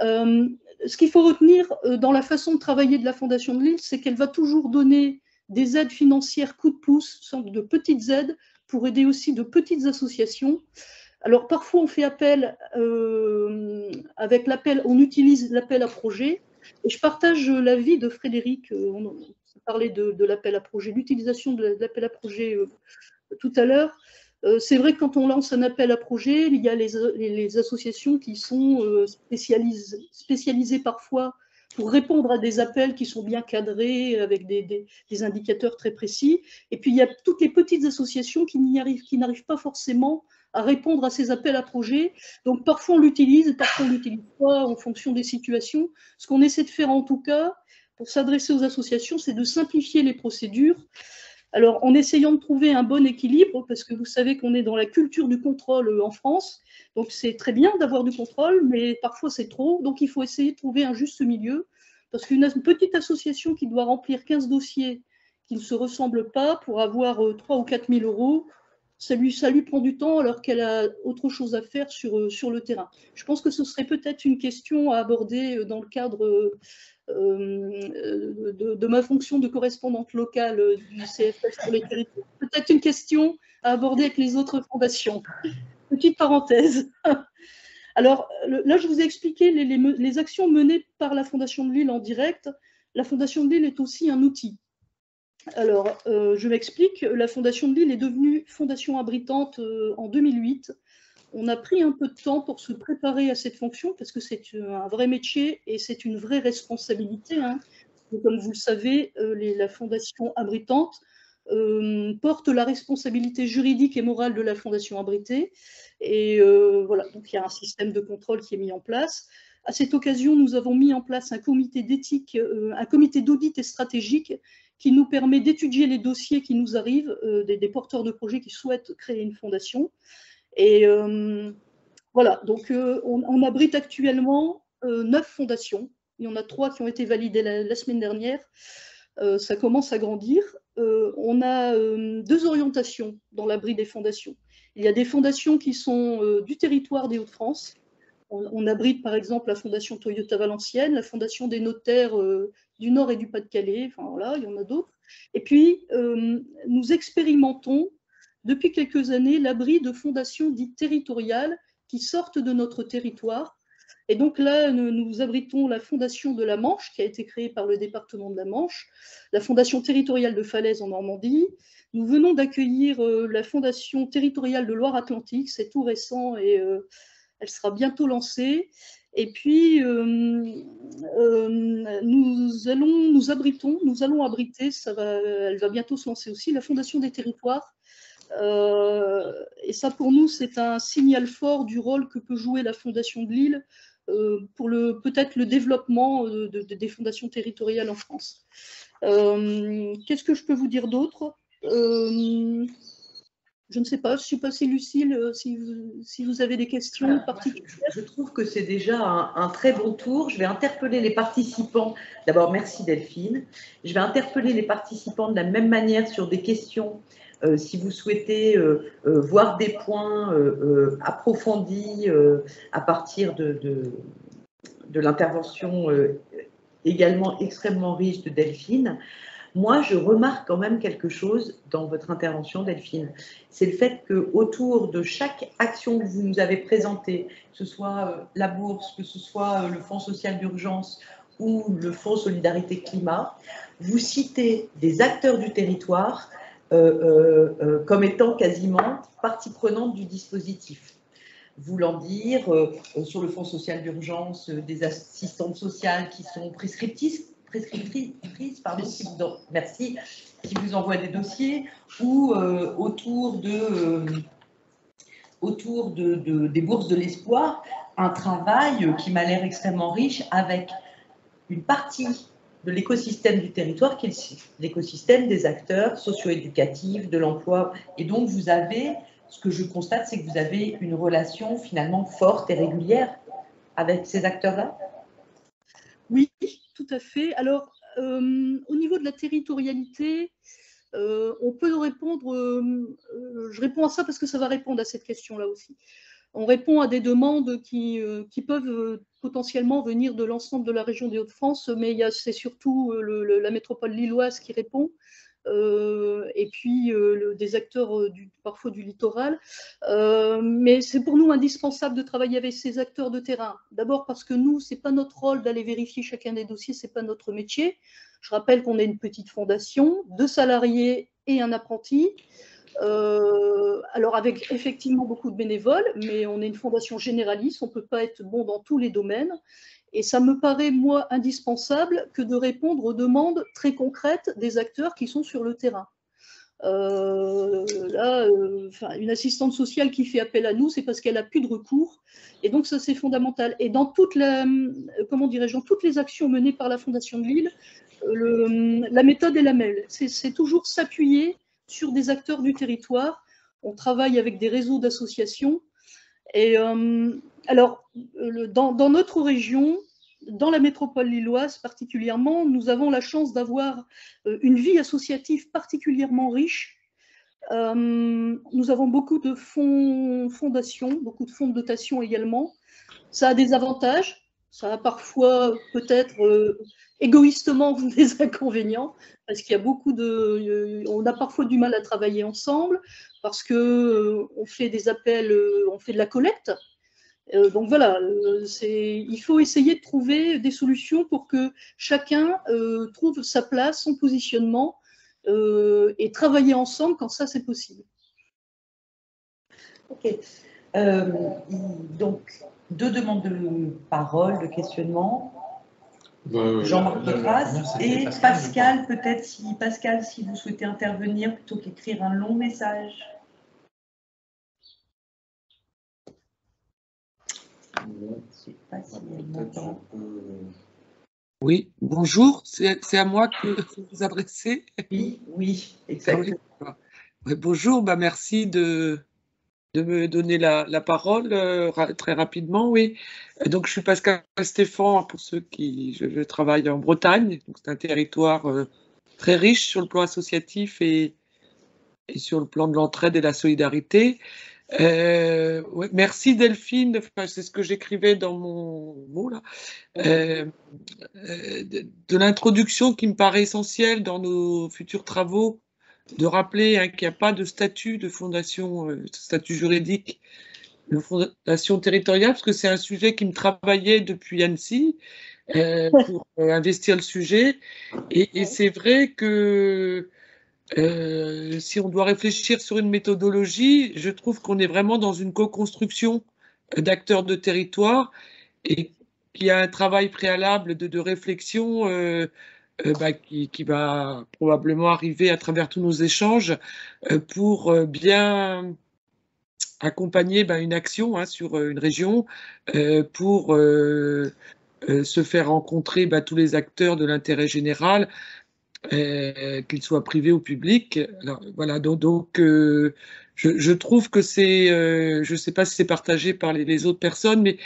Ce qu'il faut retenir dans la façon de travailler de la Fondation de Lille, c'est qu'elle va toujours donner des aides financières coup de pouce, de petites aides pour aider aussi de petites associations. Alors parfois on fait appel, euh, avec l'appel, on utilise l'appel à projet. Et je partage l'avis de Frédéric, euh, on, parlait de, l'appel à projet, l'utilisation de l'appel à projet euh, tout à l'heure. C'est vrai que quand on lance un appel à projet, il y a les, associations qui sont spécialisées, spécialisées parfois pour répondre à des appels qui sont bien cadrés, avec des, indicateurs très précis. Et puis, il y a toutes les petites associations qui n'arrivent pas forcément à répondre à ces appels à projets. Donc parfois on l'utilise, parfois on ne l'utilise pas en fonction des situations. Ce qu'on essaie de faire en tout cas, pour s'adresser aux associations, c'est de simplifier les procédures. Alors en essayant de trouver un bon équilibre, parce que vous savez qu'on est dans la culture du contrôle en France, donc c'est très bien d'avoir du contrôle, mais parfois c'est trop, donc il faut essayer de trouver un juste milieu, parce qu'une petite association qui doit remplir 15 dossiers qui ne se ressemblent pas pour avoir 3 ou 4 000 euros, ça lui, ça lui prend du temps alors qu'elle a autre chose à faire sur, euh, sur le terrain. Je pense que ce serait peut-être une question à aborder euh, dans le cadre euh, de, ma fonction de correspondante locale du CFF sur les territoires. Peut-être une question à aborder avec les autres fondations. Petite parenthèse. Alors là, je vous ai expliqué les, actions menées par la Fondation de Lille en direct. La Fondation de Lille est aussi un outil. Alors, euh, je m'explique. La Fondation de Lille est devenue fondation abritante euh, en 2008. On a pris un peu de temps pour se préparer à cette fonction parce que c'est un vrai métier et c'est une vraie responsabilité. Hein. Comme vous le savez, euh, la Fondation abritante porte la responsabilité juridique et morale de la Fondation abritée. Et voilà, donc il y a un système de contrôle qui est mis en place. À cette occasion, nous avons mis en place un comité d'éthique, un comité d'audit et stratégique qui nous permet d'étudier les dossiers qui nous arrivent, euh, des, porteurs de projets qui souhaitent créer une fondation. Et euh, voilà, donc euh, on, abrite actuellement neuf fondations. Il y en a trois qui ont été validées la, semaine dernière. ça commence à grandir. on a deux orientations dans l'abri des fondations. Il y a des fondations qui sont du territoire des Hauts-de-France, on, abrite par exemple la Fondation Toyota Valenciennes, la Fondation des notaires du Nord et du Pas-de-Calais, enfin voilà, il y en a d'autres. Et puis, euh, nous expérimentons depuis quelques années l'abri de fondations dites territoriales qui sortent de notre territoire. Et donc là, nous, abritons la Fondation de la Manche, qui a été créée par le département de la Manche, la Fondation territoriale de Falaise en Normandie. Nous venons d'accueillir euh, la Fondation territoriale de Loire-Atlantique, c'est tout récent et euh, elle sera bientôt lancée. Et puis, euh, nous allons, nous abritons, nous allons abriter, ça va, elle va bientôt se lancer aussi, la Fondation des territoires. Euh, et ça, pour nous, c'est un signal fort du rôle que peut jouer la Fondation de Lille pour le, peut-être le développement des fondations territoriales en France. Qu'est-ce que je peux vous dire d'autre? Je ne sais pas, je ne sais pas si Lucille, euh, si vous, si vous avez des questions particulières. Je, trouve que c'est déjà un, très bon tour. Je vais interpeller les participants. D'abord, merci Delphine. Je vais interpeller les participants de la même manière sur des questions. Euh, si vous souhaitez euh, voir des points approfondis à partir de, l'intervention également extrêmement riche de Delphine, moi, je remarque quand même quelque chose dans votre intervention, Delphine. C'est le fait que autour de chaque action que vous nous avez présentée, que ce soit euh, la bourse, que ce soit euh, le Fonds social d'urgence ou le Fonds solidarité climat, vous citez des acteurs du territoire euh, comme étant quasiment partie prenante du dispositif voulant dire sur le Fonds social d'urgence des assistantes sociales qui sont prescriptives, prescriptrice, pardon, qui vous merci, qui vous envoie des dossiers, ou euh, autour de euh, autour de, des bourses de l'espoir, un travail qui m'a l'air extrêmement riche avec une partie de l'écosystème du territoire qui est l'écosystème des acteurs socio-éducatifs, de l'emploi. Et donc, vous avez, ce que je constate, c'est que vous avez une relation finalement forte et régulière avec ces acteurs-là? Oui, tout à fait. Alors, euh, au niveau de la territorialité, euh, on peut répondre, euh, je réponds à ça parce que ça va répondre à cette question-là aussi. On répond à des demandes qui, qui peuvent potentiellement venir de l'ensemble de la région des Hauts-de-France, mais c'est surtout la métropole lilloise qui répond. Euh, et puis euh, des acteurs euh, parfois du littoral. mais c'est pour nous indispensable de travailler avec ces acteurs de terrain. D'abord parce que nous, c'est pas notre rôle d'aller vérifier chacun des dossiers, c'est pas notre métier. Je rappelle qu'on est une petite fondation, deux salariés et un apprenti. Alors avec effectivement beaucoup de bénévoles, mais on est une fondation généraliste, on ne peut pas être bon dans tous les domaines. Et ça me paraît, moi, indispensable que de répondre aux demandes très concrètes des acteurs qui sont sur le terrain. Euh, là, euh, une assistante sociale qui fait appel à nous, c'est parce qu'elle a plus de recours. Et donc ça, c'est fondamental. Et dans toute la, comment dirais-je, dans toutes les actions menées par la Fondation de Lille, le, la méthode est la même. C'est toujours s'appuyer sur des acteurs du territoire. On travaille avec des réseaux d'associations. Et alors, dans, dans, notre région, dans la métropole lilloise particulièrement, nous avons la chance d'avoir euh, une vie associative particulièrement riche. Euh, nous avons beaucoup de fonds, fondations, beaucoup de fonds de dotation également. Ça a des avantages, ça a parfois peut-être euh, égoïstement des inconvénients, parce qu'il y a beaucoup de, on a parfois du mal à travailler ensemble, parce que on fait des appels, on fait de la collecte, euh, donc voilà, euh, il faut essayer de trouver des solutions pour que chacun euh, trouve sa place, son positionnement et travailler ensemble quand ça c'est possible. Ok. donc, deux demandes de parole, de questionnement. Bah, Jean-Marc de et Pascal, peut-être si Pascal, si vous souhaitez intervenir plutôt qu'écrire un long message. Oui, bonjour, c'est à moi que vous vous adressez Oui, oui, exactement. bonjour, bah merci de, de me donner la, parole euh, très rapidement. Oui, donc je suis Pascal Stéphane, pour ceux qui. Je, travaille en Bretagne, donc c'est un territoire euh, très riche sur le plan associatif et, sur le plan de l'entraide et la solidarité. Euh, merci Delphine, c'est ce que j'écrivais dans mon mot là, euh, euh, de, l'introduction qui me paraît essentielle dans nos futurs travaux, de rappeler hein, qu'il n'y a pas de statut de fondation, statut juridique de fondation territoriale, parce que c'est un sujet qui me travaillait depuis Annecy pour investir le sujet, et, et c'est vrai que euh, si on doit réfléchir sur une méthodologie, je trouve qu'on est vraiment dans une co-construction d'acteurs de territoire et qu'il y a un travail préalable de, réflexion euh, euh, bah, qui, va probablement arriver à travers tous nos échanges pour bien accompagner bah, une action hein, sur une région, pour se faire rencontrer bah, tous les acteurs de l'intérêt général euh, qu'il soit privé ou public. Alors, voilà, donc, euh, je, trouve que c'est, euh, je ne sais pas si c'est partagé par les, autres personnes, mais,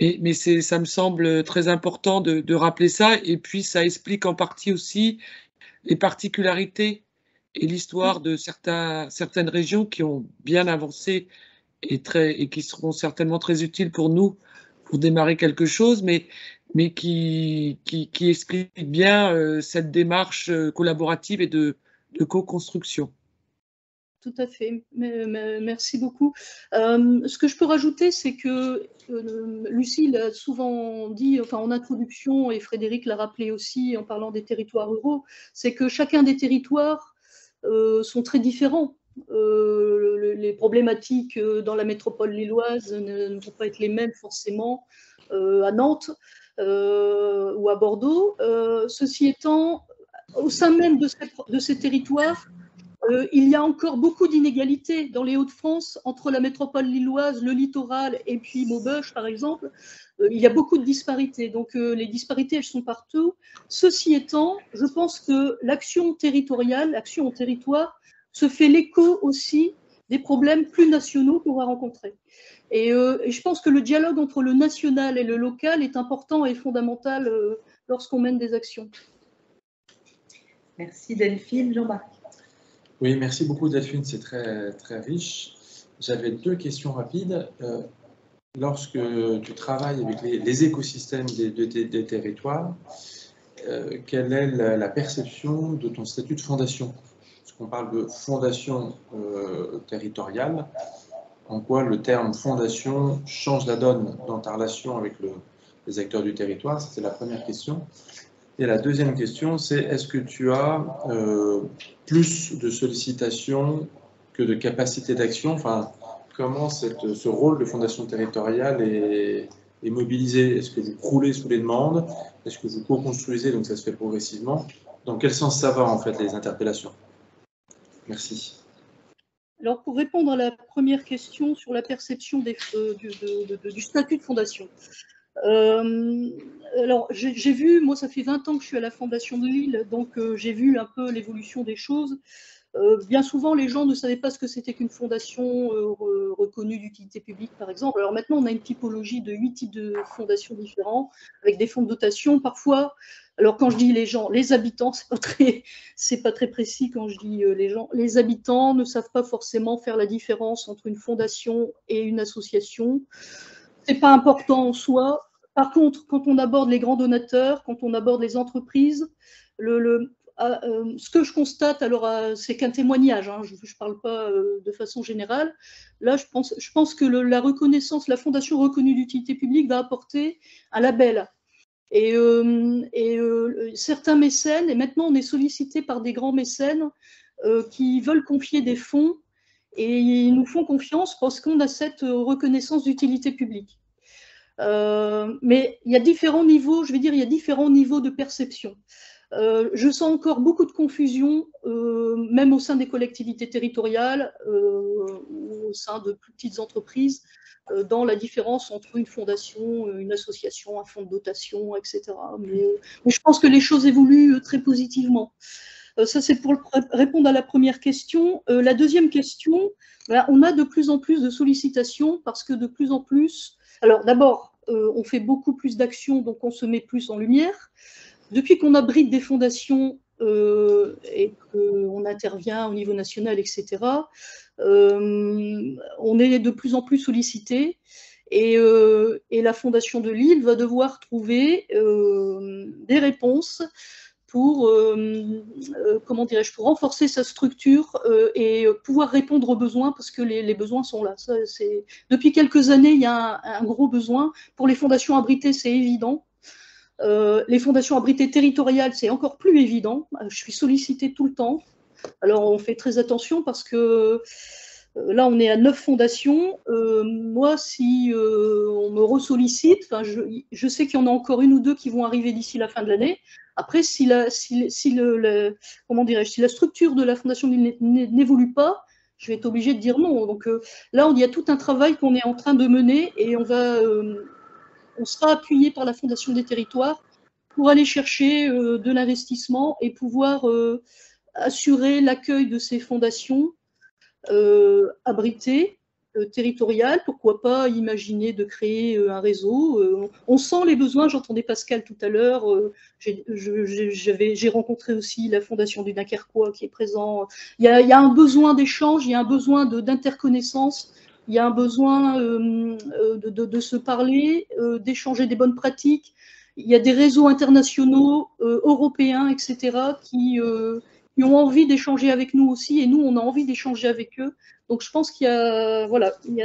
mais, ça me semble très important de, rappeler ça. Et puis, ça explique en partie aussi les particularités et l'histoire de certaines régions qui ont bien avancé et, qui seront certainement très utiles pour nous pour démarrer quelque chose, mais mais qui, qui, explique bien euh, cette démarche euh, collaborative et de, co-construction. Tout à fait, merci beaucoup. Euh, ce que je peux rajouter, c'est que Lucie l'a souvent dit, enfin en introduction, et Frédéric l'a rappelé aussi en parlant des territoires ruraux, c'est que chacun des territoires sont très différents. les problématiques dans la métropole lilloise ne, vont pas être les mêmes forcément à Nantes. Euh, ou à Bordeaux. Euh, ceci étant, au sein même de ces territoires, euh, il y a encore beaucoup d'inégalités dans les Hauts-de-France entre la métropole lilloise, le littoral et puis Maubeuge, par exemple. il y a beaucoup de disparités. Donc, les disparités, elles sont partout. Ceci étant, je pense que l'action territoriale, l'action au territoire, se fait l'écho aussi des problèmes plus nationaux qu'on va rencontrer. Euh, et, je pense que le dialogue entre le national et le local est important et fondamental euh, lorsqu'on mène des actions. Merci Delphine. Jean-Marc. Oui, merci beaucoup Delphine, c'est très, très riche. J'avais deux questions rapides. Euh, lorsque tu travailles avec les, écosystèmes des, des, territoires, quelle est la, perception de ton statut de fondation? Parce qu'on parle de fondation territoriale en quoi le terme fondation change la donne dans ta relation avec les acteurs du territoire? C'est la première question. Et la deuxième question, c'est est-ce que tu as euh, plus de sollicitations que de capacité d'action? Enfin, comment ce rôle de fondation territoriale est, mobilisé? Est-ce que vous croulez sous les demandes? Est-ce que vous co-construisez, donc ça se fait progressivement? Dans quel sens ça va en fait les interpellations? Merci. Alors, pour répondre à la première question sur la perception des, euh, du, statut de fondation. Euh, alors, j'ai vu, moi, ça fait 20 ans que je suis à la Fondation de Lille, donc euh, j'ai vu un peu l'évolution des choses. Euh, bien souvent, les gens ne savaient pas ce que c'était qu'une fondation euh, reconnue d'utilité publique, par exemple. Alors maintenant, on a une typologie de huit types de fondations différents, avec des fonds de dotation parfois. Alors quand je dis les gens, les habitants, c'est pas très, pas très précis quand je dis les gens. Les habitants ne savent pas forcément faire la différence entre une fondation et une association. C'est pas important en soi. Par contre, quand on aborde les grands donateurs, quand on aborde les entreprises, ah, euh, ce que je constate, alors euh, c'est qu'un témoignage, hein, je ne parle pas euh, de façon générale. Là, je pense, que la reconnaissance, la Fondation reconnue d'utilité publique va apporter un label. Et, et certains mécènes, et maintenant on est sollicité par des grands mécènes qui veulent confier des fonds et ils nous font confiance parce qu'on a cette reconnaissance d'utilité publique. Euh, mais il y a différents niveaux, je vais dire, il y a différents niveaux de perception. Euh, je sens encore beaucoup de confusion, euh, même au sein des collectivités territoriales ou au sein de plus petites entreprises, dans la différence entre une fondation, une association, un fonds de dotation, etc. Mais, mais je pense que les choses évoluent très positivement. ça, c'est pour répondre à la première question. la deuxième question, ben, on a de plus en plus de sollicitations parce que de plus en plus, alors d'abord, on fait beaucoup plus d'actions, donc on se met plus en lumière depuis qu'on abrite des fondations euh, et qu'on intervient au niveau national, etc., euh, on est de plus en plus sollicité. Et, euh, la Fondation de Lille va devoir trouver euh, des réponses pour, euh, euh, comment dirais-je, pour renforcer sa structure et pouvoir répondre aux besoins parce que les, besoins sont là. Depuis quelques années, il y a un, gros besoin. Pour les fondations abritées, c'est évident. Euh, les fondations abritées territoriales, c'est encore plus évident. Euh, je suis sollicitée tout le temps. Alors, on fait très attention parce que euh, là, on est à neuf fondations. Euh, moi, si euh, on me ressollicite, je sais qu'il y en a encore une ou deux qui vont arriver d'ici la fin de l'année. Après, si la, si, le, comment dirais-je, si la structure de la fondation n'évolue pas, je vais être obligée de dire non. Donc là, il y a tout un travail qu'on est en train de mener et on va on sera appuyé par la Fondation des territoires pour aller chercher euh, de l'investissement et pouvoir euh, assurer l'accueil de ces fondations euh, abritées, territoriales. Pourquoi pas imaginer de créer un réseau On sent les besoins, j'entendais Pascal tout à l'heure, j'ai rencontré aussi la Fondation du Dunkerquois qui est présent. Il y a, un besoin d'échange, il y a un besoin d'interconnaissance il y a un besoin euh, euh, de, de, se parler, euh, d'échanger des bonnes pratiques. Il y a des réseaux internationaux, européens, etc., qui, qui ont envie d'échanger avec nous aussi, et nous, on a envie d'échanger avec eux. Donc, je pense qu'il y a, voilà, il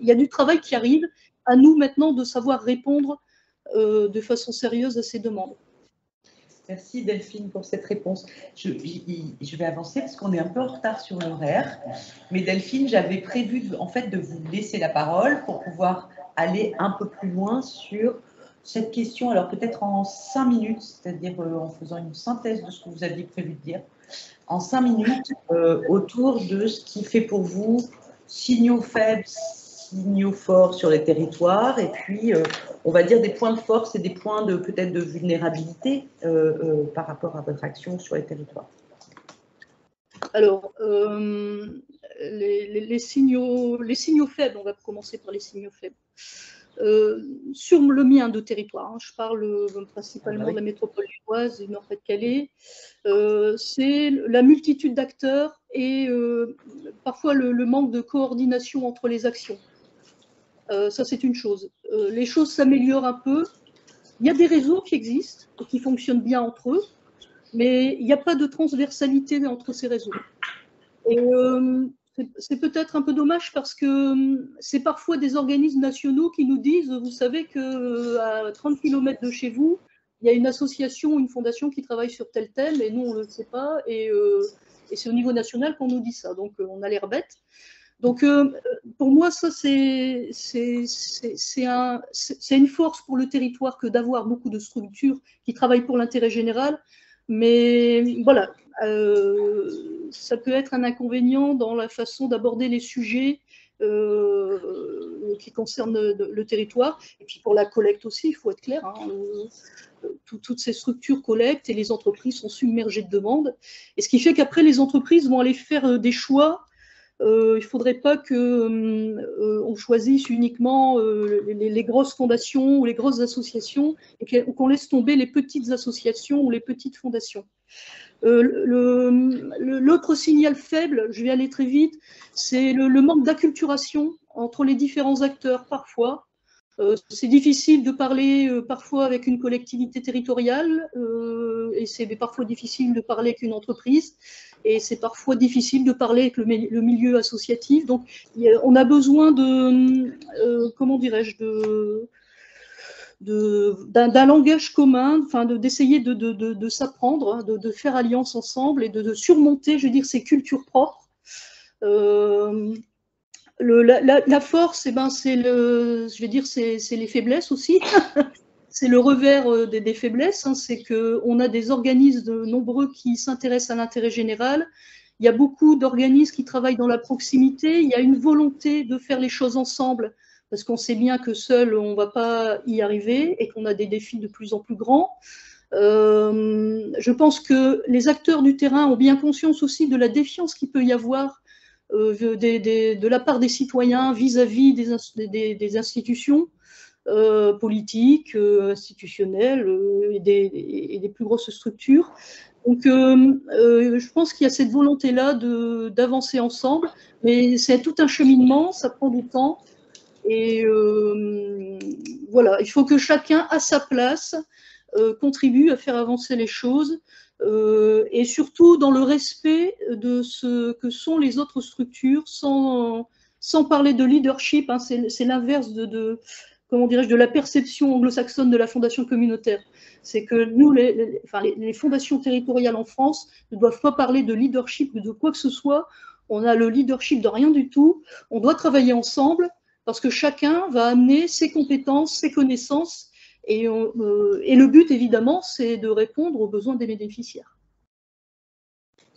y a, du travail qui arrive. À nous maintenant de savoir répondre de façon sérieuse à ces demandes. Merci Delphine pour cette réponse. Je, je vais avancer parce qu'on est un peu en retard sur l'horaire. Mais Delphine, j'avais prévu en fait de vous laisser la parole pour pouvoir aller un peu plus loin sur cette question. Alors peut-être en cinq minutes, c'est-à-dire euh, en faisant une synthèse de ce que vous aviez prévu de dire, en cinq minutes euh, autour de ce qui fait pour vous signaux faibles, signaux forts sur les territoires et puis euh, on va dire des points de force et des points de peut-être de vulnérabilité euh, par rapport à votre action sur les territoires. Alors, les, signaux, les signaux faibles, on va commencer par les signaux faibles. Euh, sur le mien de territoire, hein, je parle principalement de la métropole lilloise et Nord-Pas-de-Calais, euh, c'est la multitude d'acteurs et euh, parfois le, le, manque de coordination entre les actions. Euh, ça, c'est une chose. Euh, les choses s'améliorent un peu. Il y a des réseaux qui existent et qui fonctionnent bien entre eux, mais il n'y a pas de transversalité entre ces réseaux. Et euh, c'est peut-être un peu dommage parce que c'est parfois des organismes nationaux qui nous disent, vous savez qu'à 30 km de chez vous, il y a une association, une fondation qui travaille sur tel thème et nous, on ne le sait pas. Et, euh, et c'est au niveau national qu'on nous dit ça. Donc, on a l'air bête. Donc, euh, pour moi, ça, c'est un, une force pour le territoire que d'avoir beaucoup de structures qui travaillent pour l'intérêt général. Mais voilà, euh, ça peut être un inconvénient dans la façon d'aborder les sujets qui concernent le, territoire. Et puis pour la collecte aussi, il faut être clair. Hein, toutes ces structures collectent et les entreprises sont submergées de demandes. Et ce qui fait qu'après, les entreprises vont aller faire des choix euh, il ne faudrait pas qu'on euh, choisisse uniquement euh, les, grosses fondations ou les grosses associations et qu'on laisse tomber les petites associations ou les petites fondations. L'autre signal faible, je vais aller très vite, c'est le, manque d'acculturation entre les différents acteurs parfois. c'est difficile de parler parfois avec une collectivité territoriale et c'est parfois difficile de parler avec une entreprise et c'est parfois difficile de parler avec le, milieu associatif. Donc, on a besoin de, euh, comment dirais-je, de d'un langage commun, enfin d'essayer de, s'apprendre, hein, de, faire alliance ensemble et de, surmonter, je veux dire, ces cultures propres. Euh, la, force, eh ben, c'est le, je vais dire, c'est les faiblesses aussi. c'est le revers euh, des, faiblesses, hein, c'est qu'on a des organismes nombreux qui s'intéressent à l'intérêt général. Il y a beaucoup d'organismes qui travaillent dans la proximité. Il y a une volonté de faire les choses ensemble parce qu'on sait bien que seul on ne va pas y arriver et qu'on a des défis de plus en plus grands. Euh, je pense que les acteurs du terrain ont bien conscience aussi de la défiance qu'il peut y avoir euh, de la part des citoyens vis-à-vis des, institutions. Euh, politiques, institutionnelles et des, plus grosses structures. Donc, je pense qu'il y a cette volonté-là d'avancer ensemble, mais c'est tout un cheminement, ça prend du temps. Et voilà, il faut que chacun, à sa place, contribue à faire avancer les choses, et surtout dans le respect de ce que sont les autres structures, sans, sans parler de leadership, hein, c'est l'inverse de, de, comment dirais-je, de la perception anglo-saxonne de la fondation communautaire. C'est que nous, les, enfin, les, fondations territoriales en France ne doivent pas parler de leadership ou de quoi que ce soit. On a le leadership de rien du tout. On doit travailler ensemble parce que chacun va amener ses compétences, ses connaissances. Et, euh, et le but, évidemment, c'est de répondre aux besoins des bénéficiaires.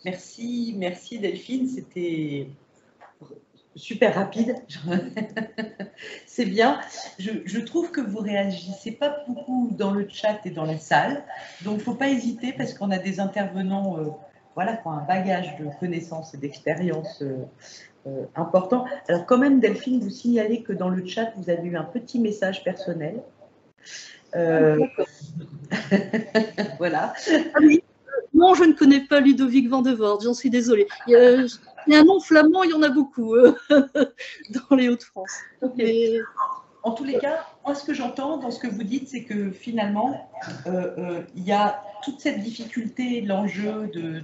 Merci, merci Delphine. C'était super rapide. c'est bien. Je, trouve que vous réagissez pas beaucoup dans le chat et dans la salle. Donc, faut pas hésiter parce qu'on a des intervenants euh, voilà, qui ont un bagage de connaissances et d'expérience euh, euh, important. Alors, quand même, Delphine, vous signalez que dans le chat, vous avez eu un petit message personnel. voilà. Ah oui. Non, je ne connais pas Ludovic Van de Voort, j'en suis désolée. Il y a un nom flamand, il y en a beaucoup euh, dans les Hauts-de-France. En tous les cas, moi, ce que j'entends dans ce que vous dites, c'est que finalement, euh, euh, il y a toute cette difficulté, l'enjeu de,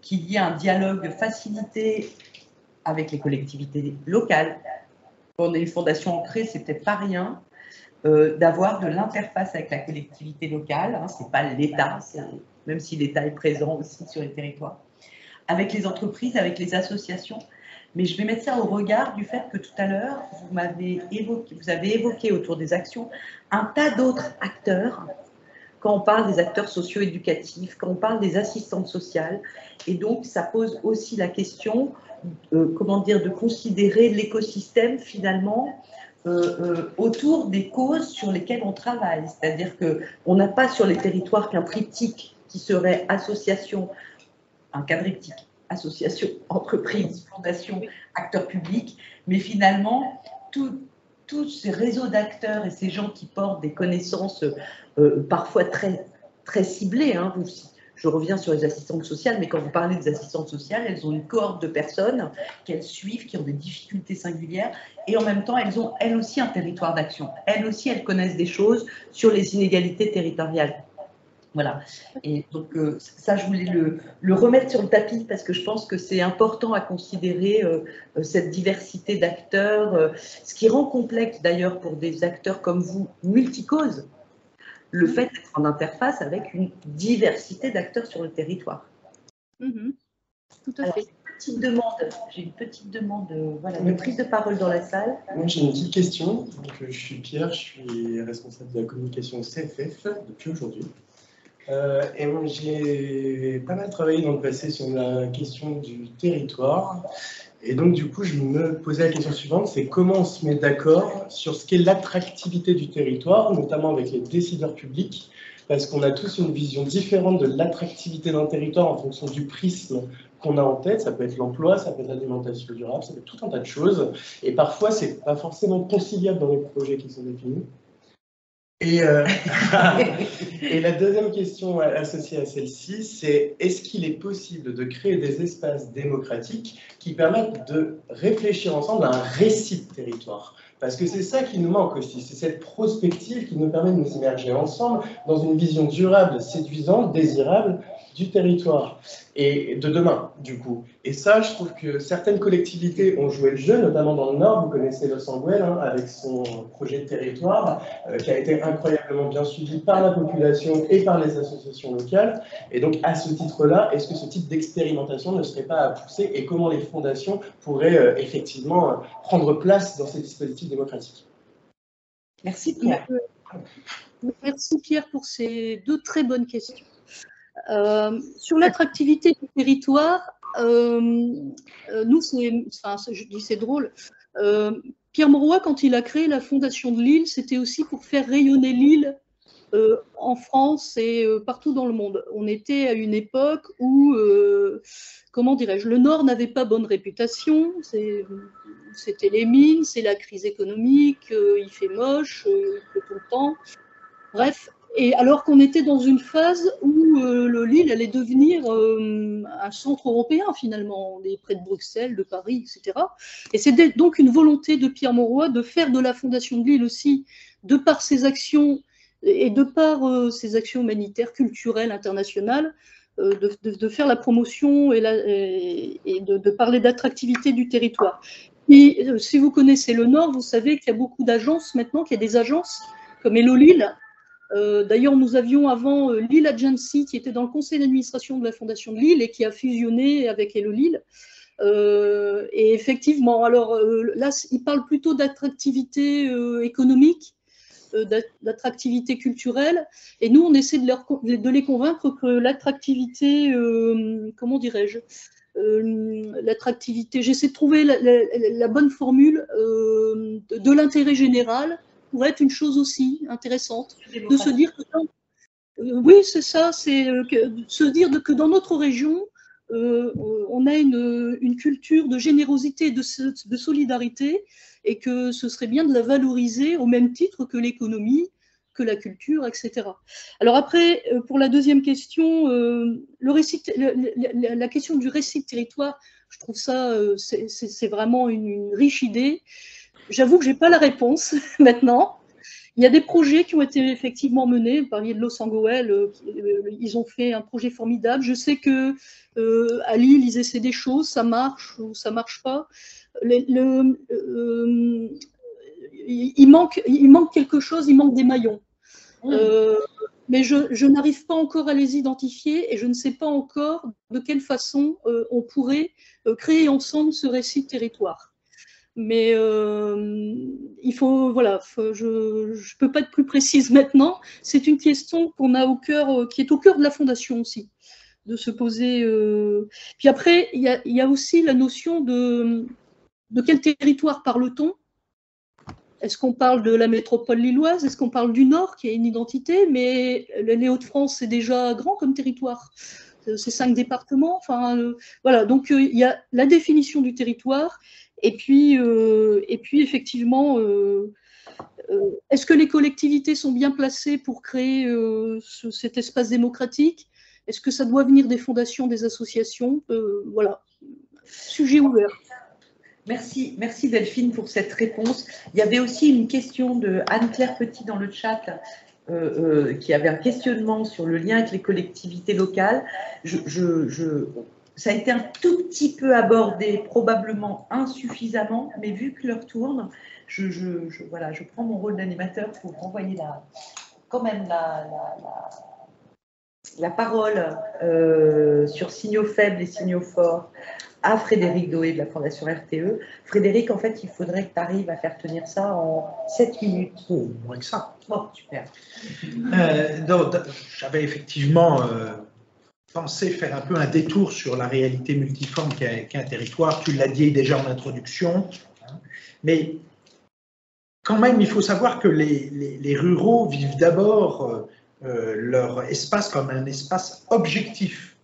qu'il y ait un dialogue facilité avec les collectivités locales. Est une fondation ancrée, c'est peut-être pas rien. d'avoir de l'interface avec la collectivité locale, hein, c'est pas l'État, même si l'État est présent aussi sur les territoires avec les entreprises, avec les associations. Mais je vais mettre ça au regard du fait que tout à l'heure, vous vous avez évoqué autour des actions un tas d'autres acteurs. Quand on parle des acteurs socio-éducatifs, quand on parle des assistantes sociales, et donc ça pose aussi la question, euh, comment dire, de considérer l'écosystème finalement euh, euh, autour des causes sur lesquelles on travaille. C'est-à-dire que on n'a pas sur les territoires qu'un triptyque qui serait association, un quadriptyque, association, entreprise, fondation, acteurs publics, mais finalement, tous ces réseaux d'acteurs et ces gens qui portent des connaissances parfois très, très ciblées, hein, je reviens sur les assistantes sociales, mais quand vous parlez des assistantes sociales, elles ont une cohorte de personnes qu'elles suivent, qui ont des difficultés singulières, et en même temps, elles ont elles aussi un territoire d'action. Elles aussi, elles connaissent des choses sur les inégalités territoriales. Voilà. Et donc, euh, ça, je voulais le, remettre sur le tapis parce que je pense que c'est important à considérer euh, euh, cette diversité d'acteurs, ce qui rend complexe d'ailleurs pour des acteurs comme vous, multicauses, le fait d'être en interface avec une diversité d'acteurs sur le territoire. Mm-hmm. Tout à fait. Petite demande, j'ai une petite demande voilà, de prise de parole dans la salle. Moi, j'ai une petite question. je suis Pierre, je suis responsable de la communication CFF depuis aujourd'hui. Euh, et moi, j'ai pas mal travaillé dans le passé sur la question du territoire. Et donc, du coup, je me posais la question suivante, c'est comment on se met d'accord sur ce qu'est l'attractivité du territoire, notamment avec les décideurs publics, parce qu'on a tous une vision différente de l'attractivité d'un territoire en fonction du prisme qu'on a en tête. Ça peut être l'emploi, ça peut être l'alimentation durable, ça peut être tout un tas de choses. Et parfois, c'est pas forcément conciliable dans les projets qui sont définis. Et, euh, et, la deuxième question associée à celle-ci, c'est est-ce qu'il est possible de créer des espaces démocratiques qui permettent de réfléchir ensemble à un récit de territoire? Parce que c'est ça qui nous manque aussi, c'est cette prospective qui nous permet de nous immerger ensemble dans une vision durable, séduisante, désirable du territoire et de demain, du coup. Et ça, je trouve que certaines collectivités ont joué le jeu, notamment dans le Nord. Vous connaissez Los Angeles hein, avec son projet de territoire, euh, qui a été incroyablement bien suivi par la population et par les associations locales. Et donc, à ce titre-là, est-ce que ce type d'expérimentation ne serait pas à pousser et comment les fondations pourraient euh, effectivement euh, prendre place dans ces dispositifs démocratiques? Merci Pierre. Merci Pierre pour ces deux très bonnes questions. Euh, sur l'attractivité du territoire, euh, euh, nous, enfin, je dis c'est drôle. Pierre Mauroy, quand il a créé la fondation de Lille, c'était aussi pour faire rayonner Lille en France et partout dans le monde. On était à une époque où, comment dirais-je, le Nord n'avait pas bonne réputation. C'était les mines, c'est la crise économique, il fait moche, il tout le temps. Bref, et alors qu'on était dans une phase où euh, le Lille allait devenir euh, un centre européen finalement, est près de Bruxelles, de Paris, etc. Et c'est donc une volonté de Pierre Mauroy de faire de la Fondation de Lille aussi, de par ses actions et de par euh, ses actions humanitaires, culturelles, internationales, de, de, faire la promotion et, la, et, de, de, parler d'attractivité du territoire. Et si vous connaissez le Nord, vous savez qu'il y a beaucoup d'agences maintenant, qu'il y a des agences comme Hello Lille, euh, d'ailleurs, nous avions avant euh, Lille Agency qui était dans le conseil d'administration de la Fondation de Lille et qui a fusionné avec Hello Lille. Euh, et effectivement, alors là, il parle plutôt d'attractivité économique, d'attractivité culturelle. Et nous, on essaie de, les convaincre que l'attractivité, comment dirais-je, l'attractivité, j'essaie de trouver la bonne formule de l'intérêt général pourrait être une chose aussi intéressante, de se dire que euh, oui, c'est ça, c'est euh, se dire que dans notre région, euh, on a une, une, culture de générosité, de, de, solidarité, et que ce serait bien de la valoriser au même titre que l'économie, que la culture, etc. Alors après, pour la deuxième question, le récit, la, la, question du récit de territoire, je trouve ça, c'est vraiment une, une riche idée. J'avoue que je n'ai pas la réponse maintenant. Il y a des projets qui ont été effectivement menés. Vous parliez de Los Angeles, euh, euh, ils ont fait un projet formidable. Je sais que euh, à Lille, ils essaient des choses, ça marche ou ça marche pas. il, manque, il manque quelque chose, il manque des maillons. Mmh. mais je, je n'arrive pas encore à les identifier et je ne sais pas encore de quelle façon on pourrait créer ensemble ce récit de territoire. Mais euh, il faut, voilà, je ne peux pas être plus précise maintenant. C'est une question qu'on a au cœur, euh, qui est au cœur de la fondation aussi, de se poser. Euh. Puis après, il y a, y a, aussi la notion de, de quel territoire parle-t-on? Est-ce qu'on parle de la métropole lilloise? Est-ce qu'on parle du Nord, qui a une identité? Mais les Hauts-de-France, c'est déjà grand comme territoire c'est cinq départements. Enfin, voilà. Donc il y a la définition du territoire et puis, euh, et puis effectivement, euh, euh, est-ce que les collectivités sont bien placées pour créer cet espace démocratique? Est-ce que ça doit venir des fondations, des associations? Voilà, sujet ouvert. Merci, merci Delphine pour cette réponse. Il y avait aussi une question de Anne-Claire Petit dans le chat qui avait un questionnement sur le lien avec les collectivités locales. je, ça a été un tout petit peu abordé, probablement insuffisamment, mais vu que l'heure tourne, je, voilà, je prends mon rôle d'animateur pour renvoyer la, quand même la, la, parole euh, sur signaux faibles et signaux forts à Frédéric Doé de la Fondation RTE. Frédéric, en fait, il faudrait que tu arrives à faire tenir ça en 7 minutes. Oh, moins que ça. Oh, super. Euh, donc, J'avais effectivement euh, pensé faire un peu un détour sur la réalité multiforme qu'est un territoire. Tu l'as dit déjà en introduction. hein. Mais quand même, il faut savoir que les ruraux vivent d'abord euh, euh, leur espace comme un espace objectif.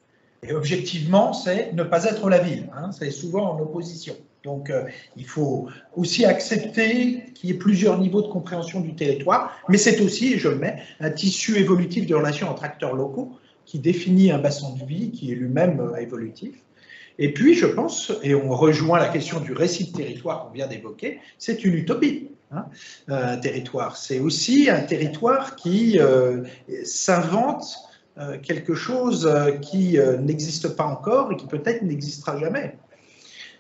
Et objectivement, c'est ne pas être la ville. hein. c'est souvent en opposition. Donc, euh, il faut aussi accepter qu'il y ait plusieurs niveaux de compréhension du territoire, mais c'est aussi, et je le mets, un tissu évolutif de relations entre acteurs locaux qui définit un bassin de vie qui est lui-même euh, évolutif. Et puis, je pense, et on rejoint la question du récit de territoire qu'on vient d'évoquer, c'est une utopie. hein, un territoire, c'est aussi un territoire qui euh, s'invente euh, quelque chose euh, qui euh, n'existe pas encore et qui peut-être n'existera jamais.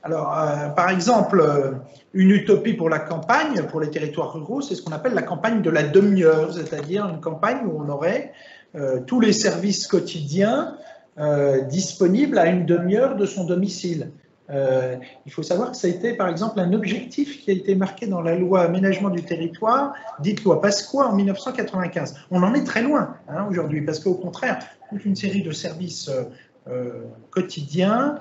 Alors, euh, par exemple, euh, une utopie pour la campagne, pour les territoires ruraux, c'est ce qu'on appelle la campagne de la demi-heure, c'est-à-dire une campagne où on aurait euh, tous les services quotidiens euh, disponibles à une demi-heure de son domicile. Euh, il faut savoir que ça a été, par exemple, un objectif qui a été marqué dans la loi aménagement du territoire, dite loi Pasqua en 1995. On en est très loin hein, aujourd'hui, parce qu'au contraire, toute une série de services euh, euh, quotidiens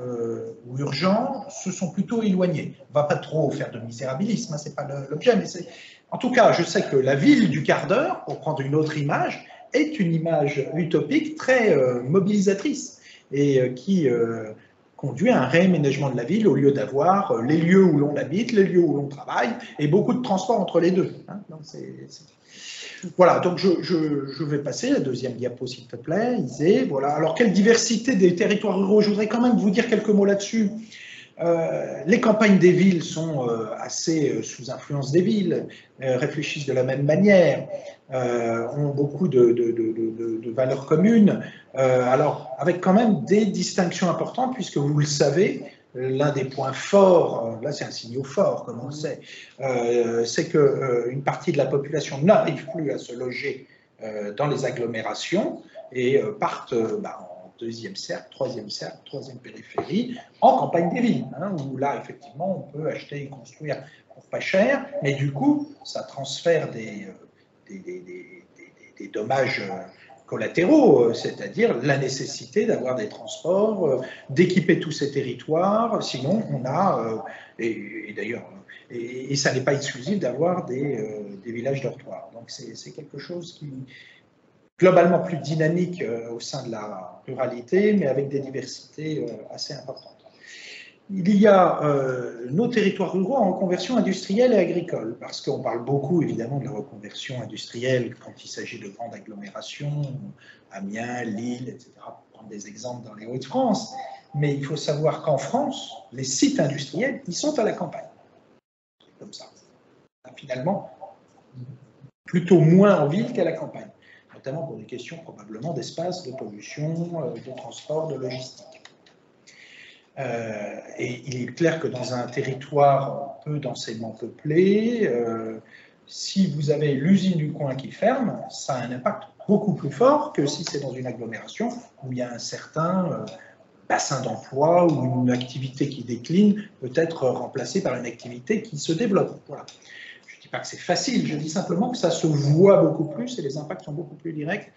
euh, ou urgents se sont plutôt éloignés. On ne va pas trop faire de misérabilisme, hein, c'est pas l'objet, mais c'est. En tout cas, je sais que la ville du quart d'heure, pour prendre une autre image, est une image utopique très euh, mobilisatrice et euh, qui euh, conduit à un réaménagement de la ville au lieu d'avoir les lieux où l'on habite, les lieux où l'on travaille et beaucoup de transport entre les deux. hein. Voilà, donc je vais passer la deuxième diapo s'il te plaît, Isée. Voilà. Alors, quelle diversité des territoires ruraux? Je voudrais quand même vous dire quelques mots là-dessus. Euh, les campagnes des villes sont euh, assez euh, sous influence des villes, réfléchissent de la même manière, ont beaucoup de, valeurs communes, alors avec quand même des distinctions importantes, puisque vous le savez, l'un des points forts, là c'est un signal fort, comme on le sait, c'est qu'une partie de la population n'arrive plus à se loger dans les agglomérations et partent bah, deuxième cercle, troisième cercle, troisième périphérie, en campagne des villes, hein, où là, effectivement, on peut acheter et construire pour pas cher, mais du coup, ça transfère des, euh, dommages euh, collatéraux, euh, c'est-à-dire la nécessité d'avoir des transports, d'équiper tous ces territoires, sinon on a, et, d'ailleurs, et, ça n'est pas exclusif d'avoir des, villages dortoirs. Donc c'est quelque chose qui globalement plus dynamique euh, au sein de la ruralité, mais avec des diversités euh, assez importantes. Il y a euh, nos territoires ruraux en reconversion industrielle et agricole, parce qu'on parle beaucoup évidemment de la reconversion industrielle quand il s'agit de grandes agglomérations, Amiens, Lille, etc., pour prendre des exemples dans les Hauts-de-France. Mais il faut savoir qu'en France, les sites industriels, ils sont à la campagne. Comme ça. Finalement, plutôt moins en ville qu'à la campagne, notamment pour des questions probablement d'espace, de pollution, euh, de transport, de logistique. Euh, et il est clair que dans un territoire peu densément peuplé, euh, si vous avez l'usine du coin qui ferme, ça a un impact beaucoup plus fort que si c'est dans une agglomération où il y a un certain bassin d'emploi ou une activité qui décline peut être remplacée par une activité qui se développe. Voilà. Pas que c'est facile, je dis simplement que ça se voit beaucoup plus et les impacts sont beaucoup plus directs.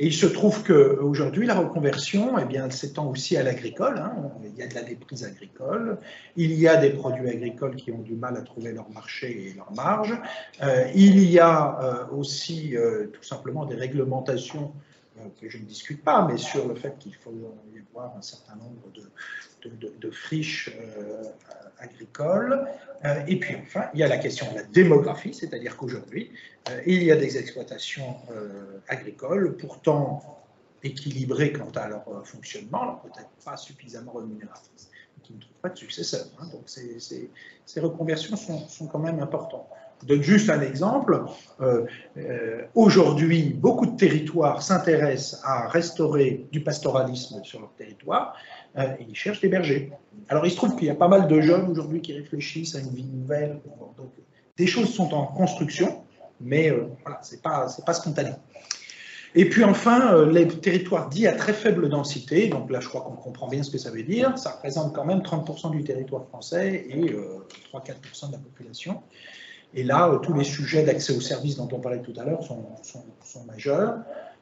Et il se trouve qu'aujourd'hui, la reconversion, eh bien, elle s'étend aussi à l'agricole. hein. Il y a de la déprise agricole, il y a des produits agricoles qui ont du mal à trouver leur marché et leur marge. Euh, il y a euh, aussi euh, tout simplement des réglementations que je ne discute pas, mais sur le fait qu'il faut y avoir un certain nombre de, friches agricoles. Euh, et puis enfin, il y a la question de la démographie, c'est-à-dire qu'aujourd'hui, euh, il y a des exploitations euh, agricoles, pourtant équilibrées quant à leur fonctionnement, alors peut-être pas suffisamment rémunératrices, qui ne trouvent pas de successeurs. hein. donc ces, reconversions sont quand même importantes. Je donne juste un exemple. Euh, euh, Aujourd'hui, beaucoup de territoires s'intéressent à restaurer du pastoralisme sur leur territoire euh, et ils cherchent des bergers. Alors il se trouve qu'il y a pas mal de jeunes aujourd'hui qui réfléchissent à une vie nouvelle. Donc des choses sont en construction, mais voilà, pas c'est pas spontané. Et puis enfin, les territoires dits à très faible densité, donc là je crois qu'on comprend bien ce que ça veut dire, ça représente quand même 30% du territoire français et 3-4% de la population. Et là, tous les sujets d'accès aux services dont on parlait tout à l'heure sont, majeurs.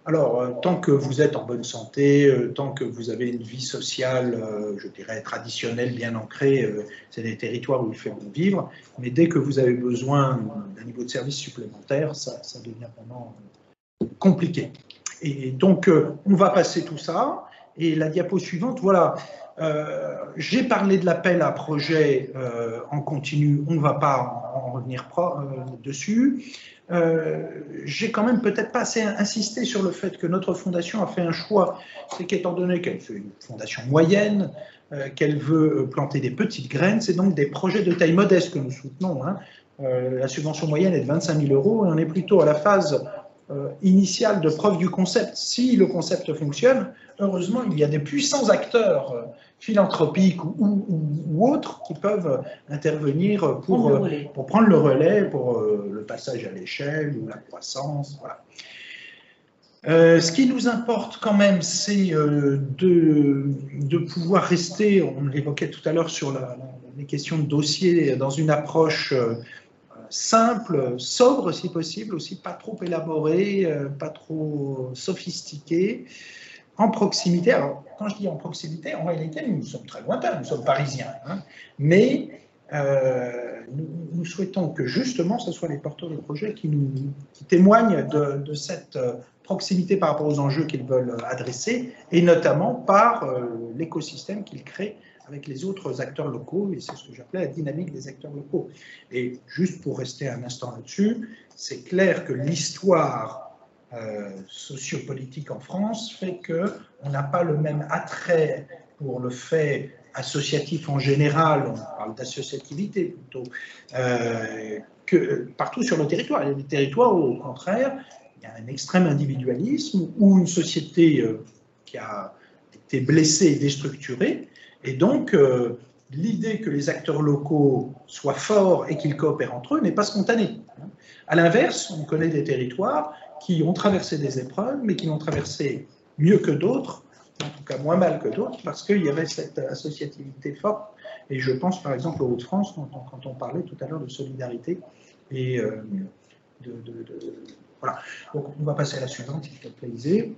Alors, euh, tant que vous êtes en bonne santé, euh, tant que vous avez une vie sociale, euh, je dirais, traditionnelle, bien ancrée, c'est des territoires où il fait bon vivre. Mais dès que vous avez besoin d'un niveau de service supplémentaire, ça devient vraiment compliqué. Et donc, on va passer tout ça. Et la diapo suivante, voilà. Euh, J'ai parlé de l'appel à projet euh, en continu, on ne va pas en, en revenir euh, dessus. J'ai quand même peut-être pas assez insisté sur le fait que notre fondation a fait un choix, c'est qu'étant donné qu'elle fait une fondation moyenne, qu'elle veut planter des petites graines, c'est donc des projets de taille modeste que nous soutenons. Hein. la subvention moyenne est de 25 000 euros et on est plutôt à la phase initiale de preuve du concept. Si le concept fonctionne, heureusement, il y a des puissants acteurs euh, philanthropiques ou, ou, ou, autres qui peuvent intervenir pour, euh, pour prendre le relais pour euh, le passage à l'échelle ou la croissance. Voilà. Euh, ce qui nous importe quand même, c'est euh, de, de, pouvoir rester, on l'évoquait tout à l'heure sur la, la, les questions de dossier, dans une approche euh, simple, sobre si possible, aussi pas trop élaboré, euh, pas trop sophistiqué, en proximité. Alors, quand je dis en proximité, en réalité, nous sommes très lointains, nous sommes parisiens, hein, mais euh, nous, souhaitons que justement ce soit les porteurs de projets qui, nous, témoignent de, cette euh, proximité par rapport aux enjeux qu'ils veulent adresser, et notamment par euh, l'écosystème qu'ils créent avec les autres acteurs locaux, et c'est ce que j'appelais la dynamique des acteurs locaux. Et juste pour rester un instant là-dessus, c'est clair que l'histoire euh, sociopolitique en France fait qu'on n'a pas le même attrait pour le fait associatif en général, on parle d'associativité plutôt, euh, que partout sur le territoire. Il y a des territoires où, au contraire, il y a un extrême individualisme ou une société euh, qui a été blessée et déstructurée, et donc, euh, l'idée que les acteurs locaux soient forts et qu'ils coopèrent entre eux n'est pas spontanée. À l'inverse, on connaît des territoires qui ont traversé des épreuves, mais qui l'ont traversé mieux que d'autres, en tout cas moins mal que d'autres, parce qu'il y avait cette associativité forte. Et je pense par exemple aux Hauts-de-France, quand, on parlait tout à l'heure de solidarité et euh, de, Voilà. Donc on va passer à la suivante, s'il te plaît,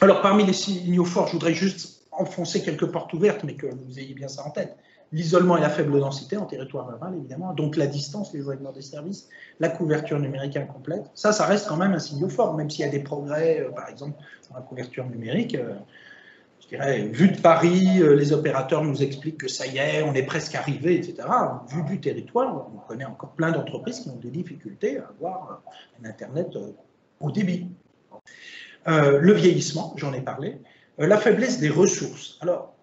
Alors parmi les signaux forts, je voudrais juste enfoncer quelques portes ouvertes, mais que vous ayez bien ça en tête. L'isolement et la faible densité en territoire rural, évidemment, donc la distance, l'éloignement des services, la couverture numérique incomplète, ça, ça reste quand même un signal fort, même s'il y a des progrès, euh, par exemple, dans la couverture numérique. Euh, je dirais, vu de Paris, euh, les opérateurs nous expliquent que ça y est, on est presque arrivé, etc. Vu du territoire, on connaît encore plein d'entreprises qui ont des difficultés à avoir un Internet au débit. le vieillissement, j'en ai parlé. La faiblesse des ressources. Alors,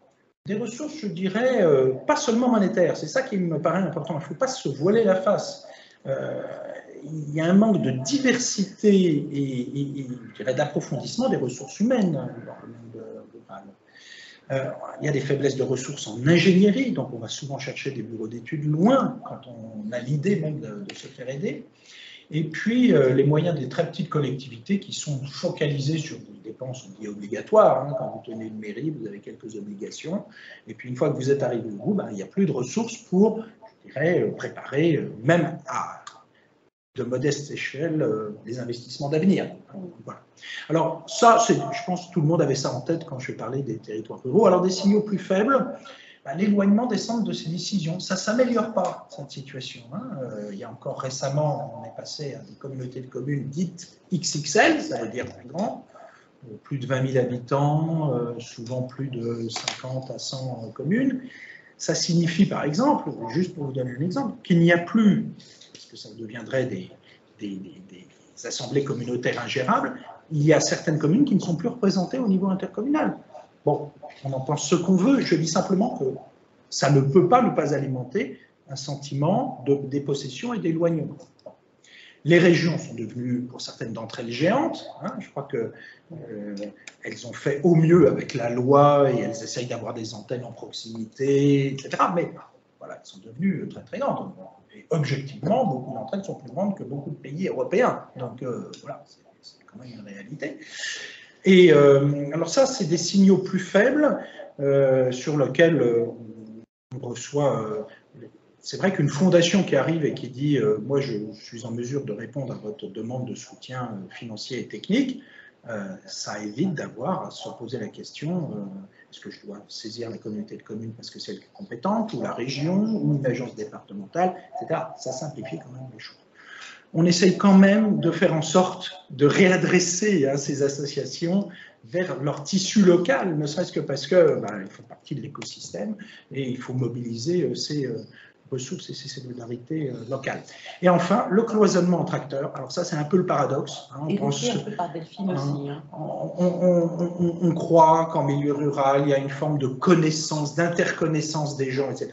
des ressources, je dirais, euh, pas seulement monétaires, c'est ça qui me paraît important. Il ne faut pas se voiler la face. Euh, il y a un manque de diversité et, et, et d'approfondissement des ressources humaines dans le monde. Euh, il y a des faiblesses de ressources en ingénierie, donc on va souvent chercher des bureaux d'études loin quand on a l'idée même de, se faire aider. Et puis euh, les moyens des très petites collectivités qui sont focalisées sur des dépenses obligatoires. Hein. Quand vous tenez une mairie, vous avez quelques obligations. Et puis une fois que vous êtes arrivé au bout, ben, il n'y a plus de ressources pour, euh, préparer, euh, même à de modeste échelle, les investissements d'avenir. Alors ça, je pense que tout le monde avait ça en tête quand je parlais des territoires ruraux. Alors des signaux plus faibles, bah, l'éloignement des centres de ces décisions. Ça ne s'améliore pas, cette situation. Hein. Euh, il y a encore récemment, on est passé à des communautés de communes dites XXL, ça veut dire très grand, euh, plus de 20 000 habitants, euh, souvent plus de 50 à 100 communes. Ça signifie, par exemple, juste pour vous donner un exemple, qu'il n'y a plus, parce que ça deviendrait des assemblées communautaires ingérables, il y a certaines communes qui ne sont plus représentées au niveau intercommunal. Bon, on en pense ce qu'on veut, je dis simplement que ça ne peut pas ne pas alimenter un sentiment de dépossession et d'éloignement. Les régions sont devenues, pour certaines d'entre elles, géantes. Hein. Je crois qu'elles euh, ont fait au mieux avec la loi et elles essayent d'avoir des antennes en proximité, etc. Mais voilà, elles sont devenues très très grandes. Et objectivement, beaucoup d'entre elles sont plus grandes que beaucoup de pays européens. Donc euh, voilà, c'est quand même une réalité. Et euh, alors ça, c'est des signaux plus faibles euh, sur lesquels euh, on reçoit. c'est vrai qu'une fondation qui arrive et qui dit Moi, je, suis en mesure de répondre à votre demande de soutien financier et technique, ça évite d'avoir à se poser la question est-ce que je dois saisir la communauté de communes parce que c'est elle qui est compétente, ou la région, ou une agence départementale, etc. Ça simplifie quand même les choses on essaye quand même de faire en sorte de réadresser hein, ces associations vers leur tissu local, ne serait-ce que parce que bah, font partie de l'écosystème et il faut mobiliser euh, ces euh, ressources et ces solidarités euh, locales. Et enfin, le cloisonnement entre acteurs. Alors ça, c'est un peu le paradoxe. Hein, on, pense, un peu par Delphine hein, aussi. On, on, croit qu'en milieu rural, il y a une forme de connaissance, d'interconnaissance des gens, etc.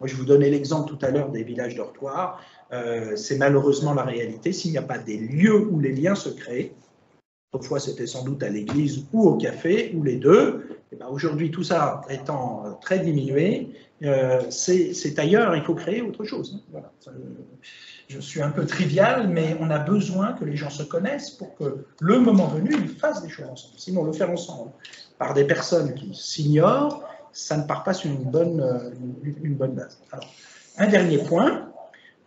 Moi, je vous donnais l'exemple tout à l'heure des villages dortoirs. Euh, c'est malheureusement la réalité. S'il n'y a pas des lieux où les liens se créent, autrefois c'était sans doute à l'église ou au café, ou les deux, et eh ben aujourd'hui tout ça étant très diminué, euh, c'est ailleurs, il faut créer autre chose. Voilà. Je suis un peu trivial, mais on a besoin que les gens se connaissent pour que le moment venu, ils fassent des choses ensemble. Sinon, le faire ensemble par des personnes qui s'ignorent, ça ne part pas sur une bonne, euh, une bonne base. Alors, un dernier point,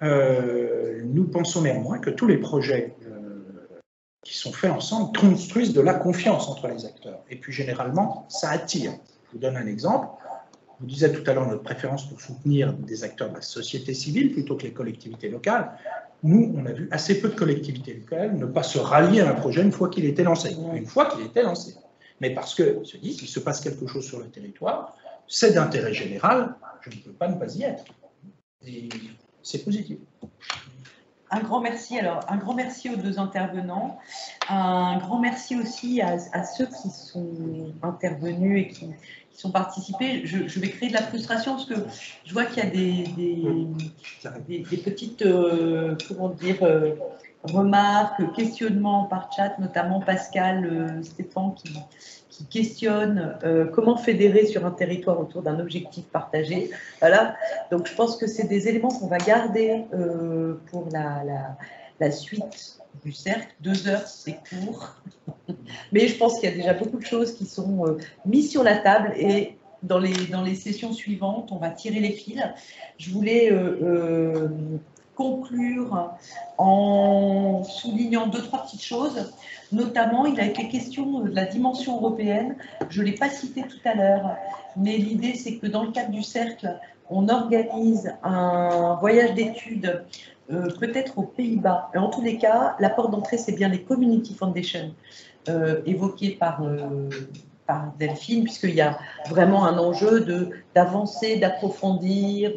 euh, nous pensons néanmoins que tous les projets euh, qui sont faits ensemble construisent de la confiance entre les acteurs. Et puis généralement, ça attire. Je vous donne un exemple. Je vous disais tout à l'heure notre préférence pour soutenir des acteurs de la société civile plutôt que les collectivités locales. Nous, on a vu assez peu de collectivités locales ne pas se rallier à un projet une fois qu'il était lancé. Une fois qu'il était lancé. Mais parce que se dit qu'il se passe quelque chose sur le territoire, c'est d'intérêt général, je ne peux pas ne pas y être. Et c'est positif. Un grand merci. Alors, un grand merci aux deux intervenants. Un grand merci aussi à, ceux qui sont intervenus et qui, sont participés. Je, vais créer de la frustration parce que je vois qu'il y a des, des, petites, euh, comment dire, euh, remarques, questionnements par chat, notamment Pascal, euh, Stéphane qui, qui questionne euh, comment fédérer sur un territoire autour d'un objectif partagé. Voilà. Donc je pense que c'est des éléments qu'on va garder euh, pour la, la, suite du cercle. Deux heures, c'est court. Mais je pense qu'il y a déjà beaucoup de choses qui sont euh, mises sur la table et dans les, dans les sessions suivantes, on va tirer les fils. Je voulais conclure en soulignant deux, trois petites choses. Notamment, il a été question de la dimension européenne. Je ne l'ai pas cité tout à l'heure, mais l'idée, c'est que dans le cadre du cercle, on organise un voyage d'études euh, peut-être aux Pays-Bas. En tous les cas, la porte d'entrée, c'est bien les Community Foundation euh, évoquées par, euh, par Delphine, puisqu'il y a vraiment un enjeu d'avancer, d'approfondir,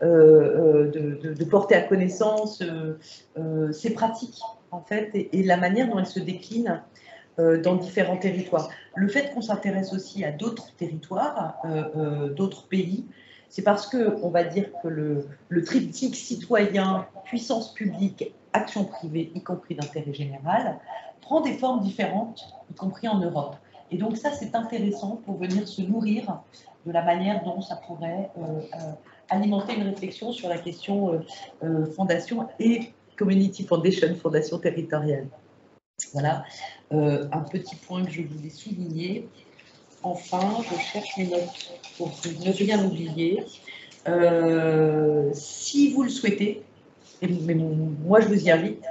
de, de, porter à connaissance ces pratiques en fait, et, la manière dont elle se décline euh, dans différents territoires. Le fait qu'on s'intéresse aussi à d'autres territoires, euh, euh, d'autres pays, c'est parce que on va dire que le, le triptyque citoyen, puissance publique, action privée, y compris d'intérêt général, prend des formes différentes, y compris en Europe. Et donc ça, c'est intéressant pour venir se nourrir de la manière dont ça pourrait alimenter une réflexion sur la question fondation et Community Foundation, Fondation territoriale. Voilà euh, un petit point que je voulais souligner. Enfin, je cherche mes notes pour ne rien oublier. Euh, si vous le souhaitez, mais moi je vous y invite,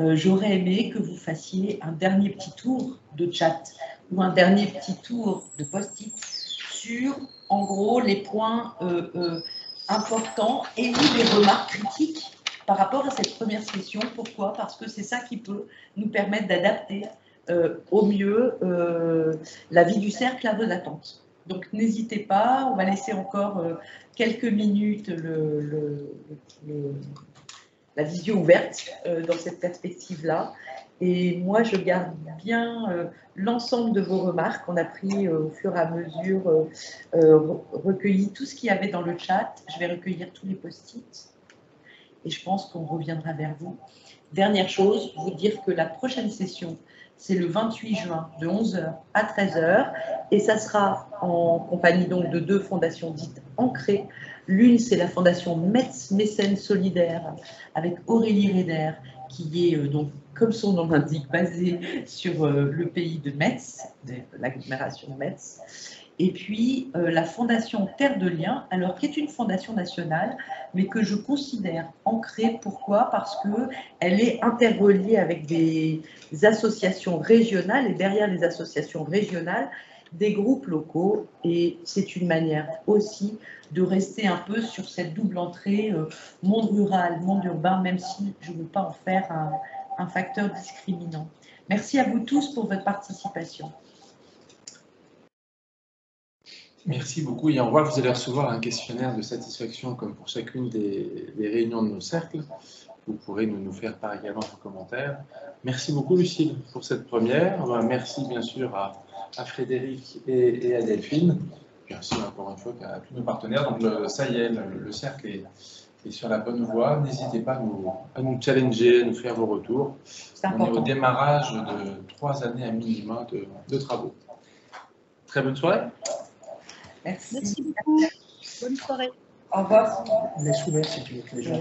euh, j'aurais aimé que vous fassiez un dernier petit tour de chat ou un dernier petit tour de post-it sur, en gros, les points importants et les remarques critiques par rapport à cette première session. Pourquoi? Parce que c'est ça qui peut nous permettre d'adapter euh, au mieux euh, la vie du cercle à vos attentes. Donc n'hésitez pas, on va laisser encore euh, quelques minutes le, la visio ouverte dans cette perspective-là. Et moi, je garde bien l'ensemble de vos remarques. On a pris au fur et à mesure, recueilli tout ce qu'il y avait dans le chat. Je vais recueillir tous les post-it et je pense qu'on reviendra vers vous. Dernière chose, vous dire que la prochaine session, c'est le 28 juin de 11h à 13h et ça sera en compagnie donc de deux fondations dites ancrées. L'une, c'est la fondation Metz Mécène Solidaire avec Aurélie Reder qui est euh, donc comme son nom l'indique, basée sur euh, le pays de Metz, de l'agglomération Metz. Et puis euh, la fondation Terre de Liens, alors qui est une fondation nationale, mais que je considère ancrée. Pourquoi? Parce qu'elle est interreliée avec des associations régionales et derrière les associations régionales, des groupes locaux. Et c'est une manière aussi de rester un peu sur cette double entrée euh, monde rural, monde urbain, même si je ne veux pas en faire un, facteur discriminant. Merci à vous tous pour votre participation. Merci beaucoup. Et voit que vous allez recevoir un questionnaire de satisfaction comme pour chacune des, des réunions de nos cercles. Vous pourrez nous, nous faire part également vos commentaires. Merci beaucoup, Lucille, pour cette première. Merci bien sûr à, à Frédéric et, et, à Delphine. Merci encore une fois à tous nos partenaires. Donc, le, ça y est, le, le cercle est, est, sur la bonne voie. N'hésitez pas à nous, à nous, challenger, à nous faire vos retours. On est au démarrage de trois années à minima de, de travaux. Très bonne soirée. Merci. Merci beaucoup. Bonne soirée. Au revoir. Laisse ouvert si tu veux que les gens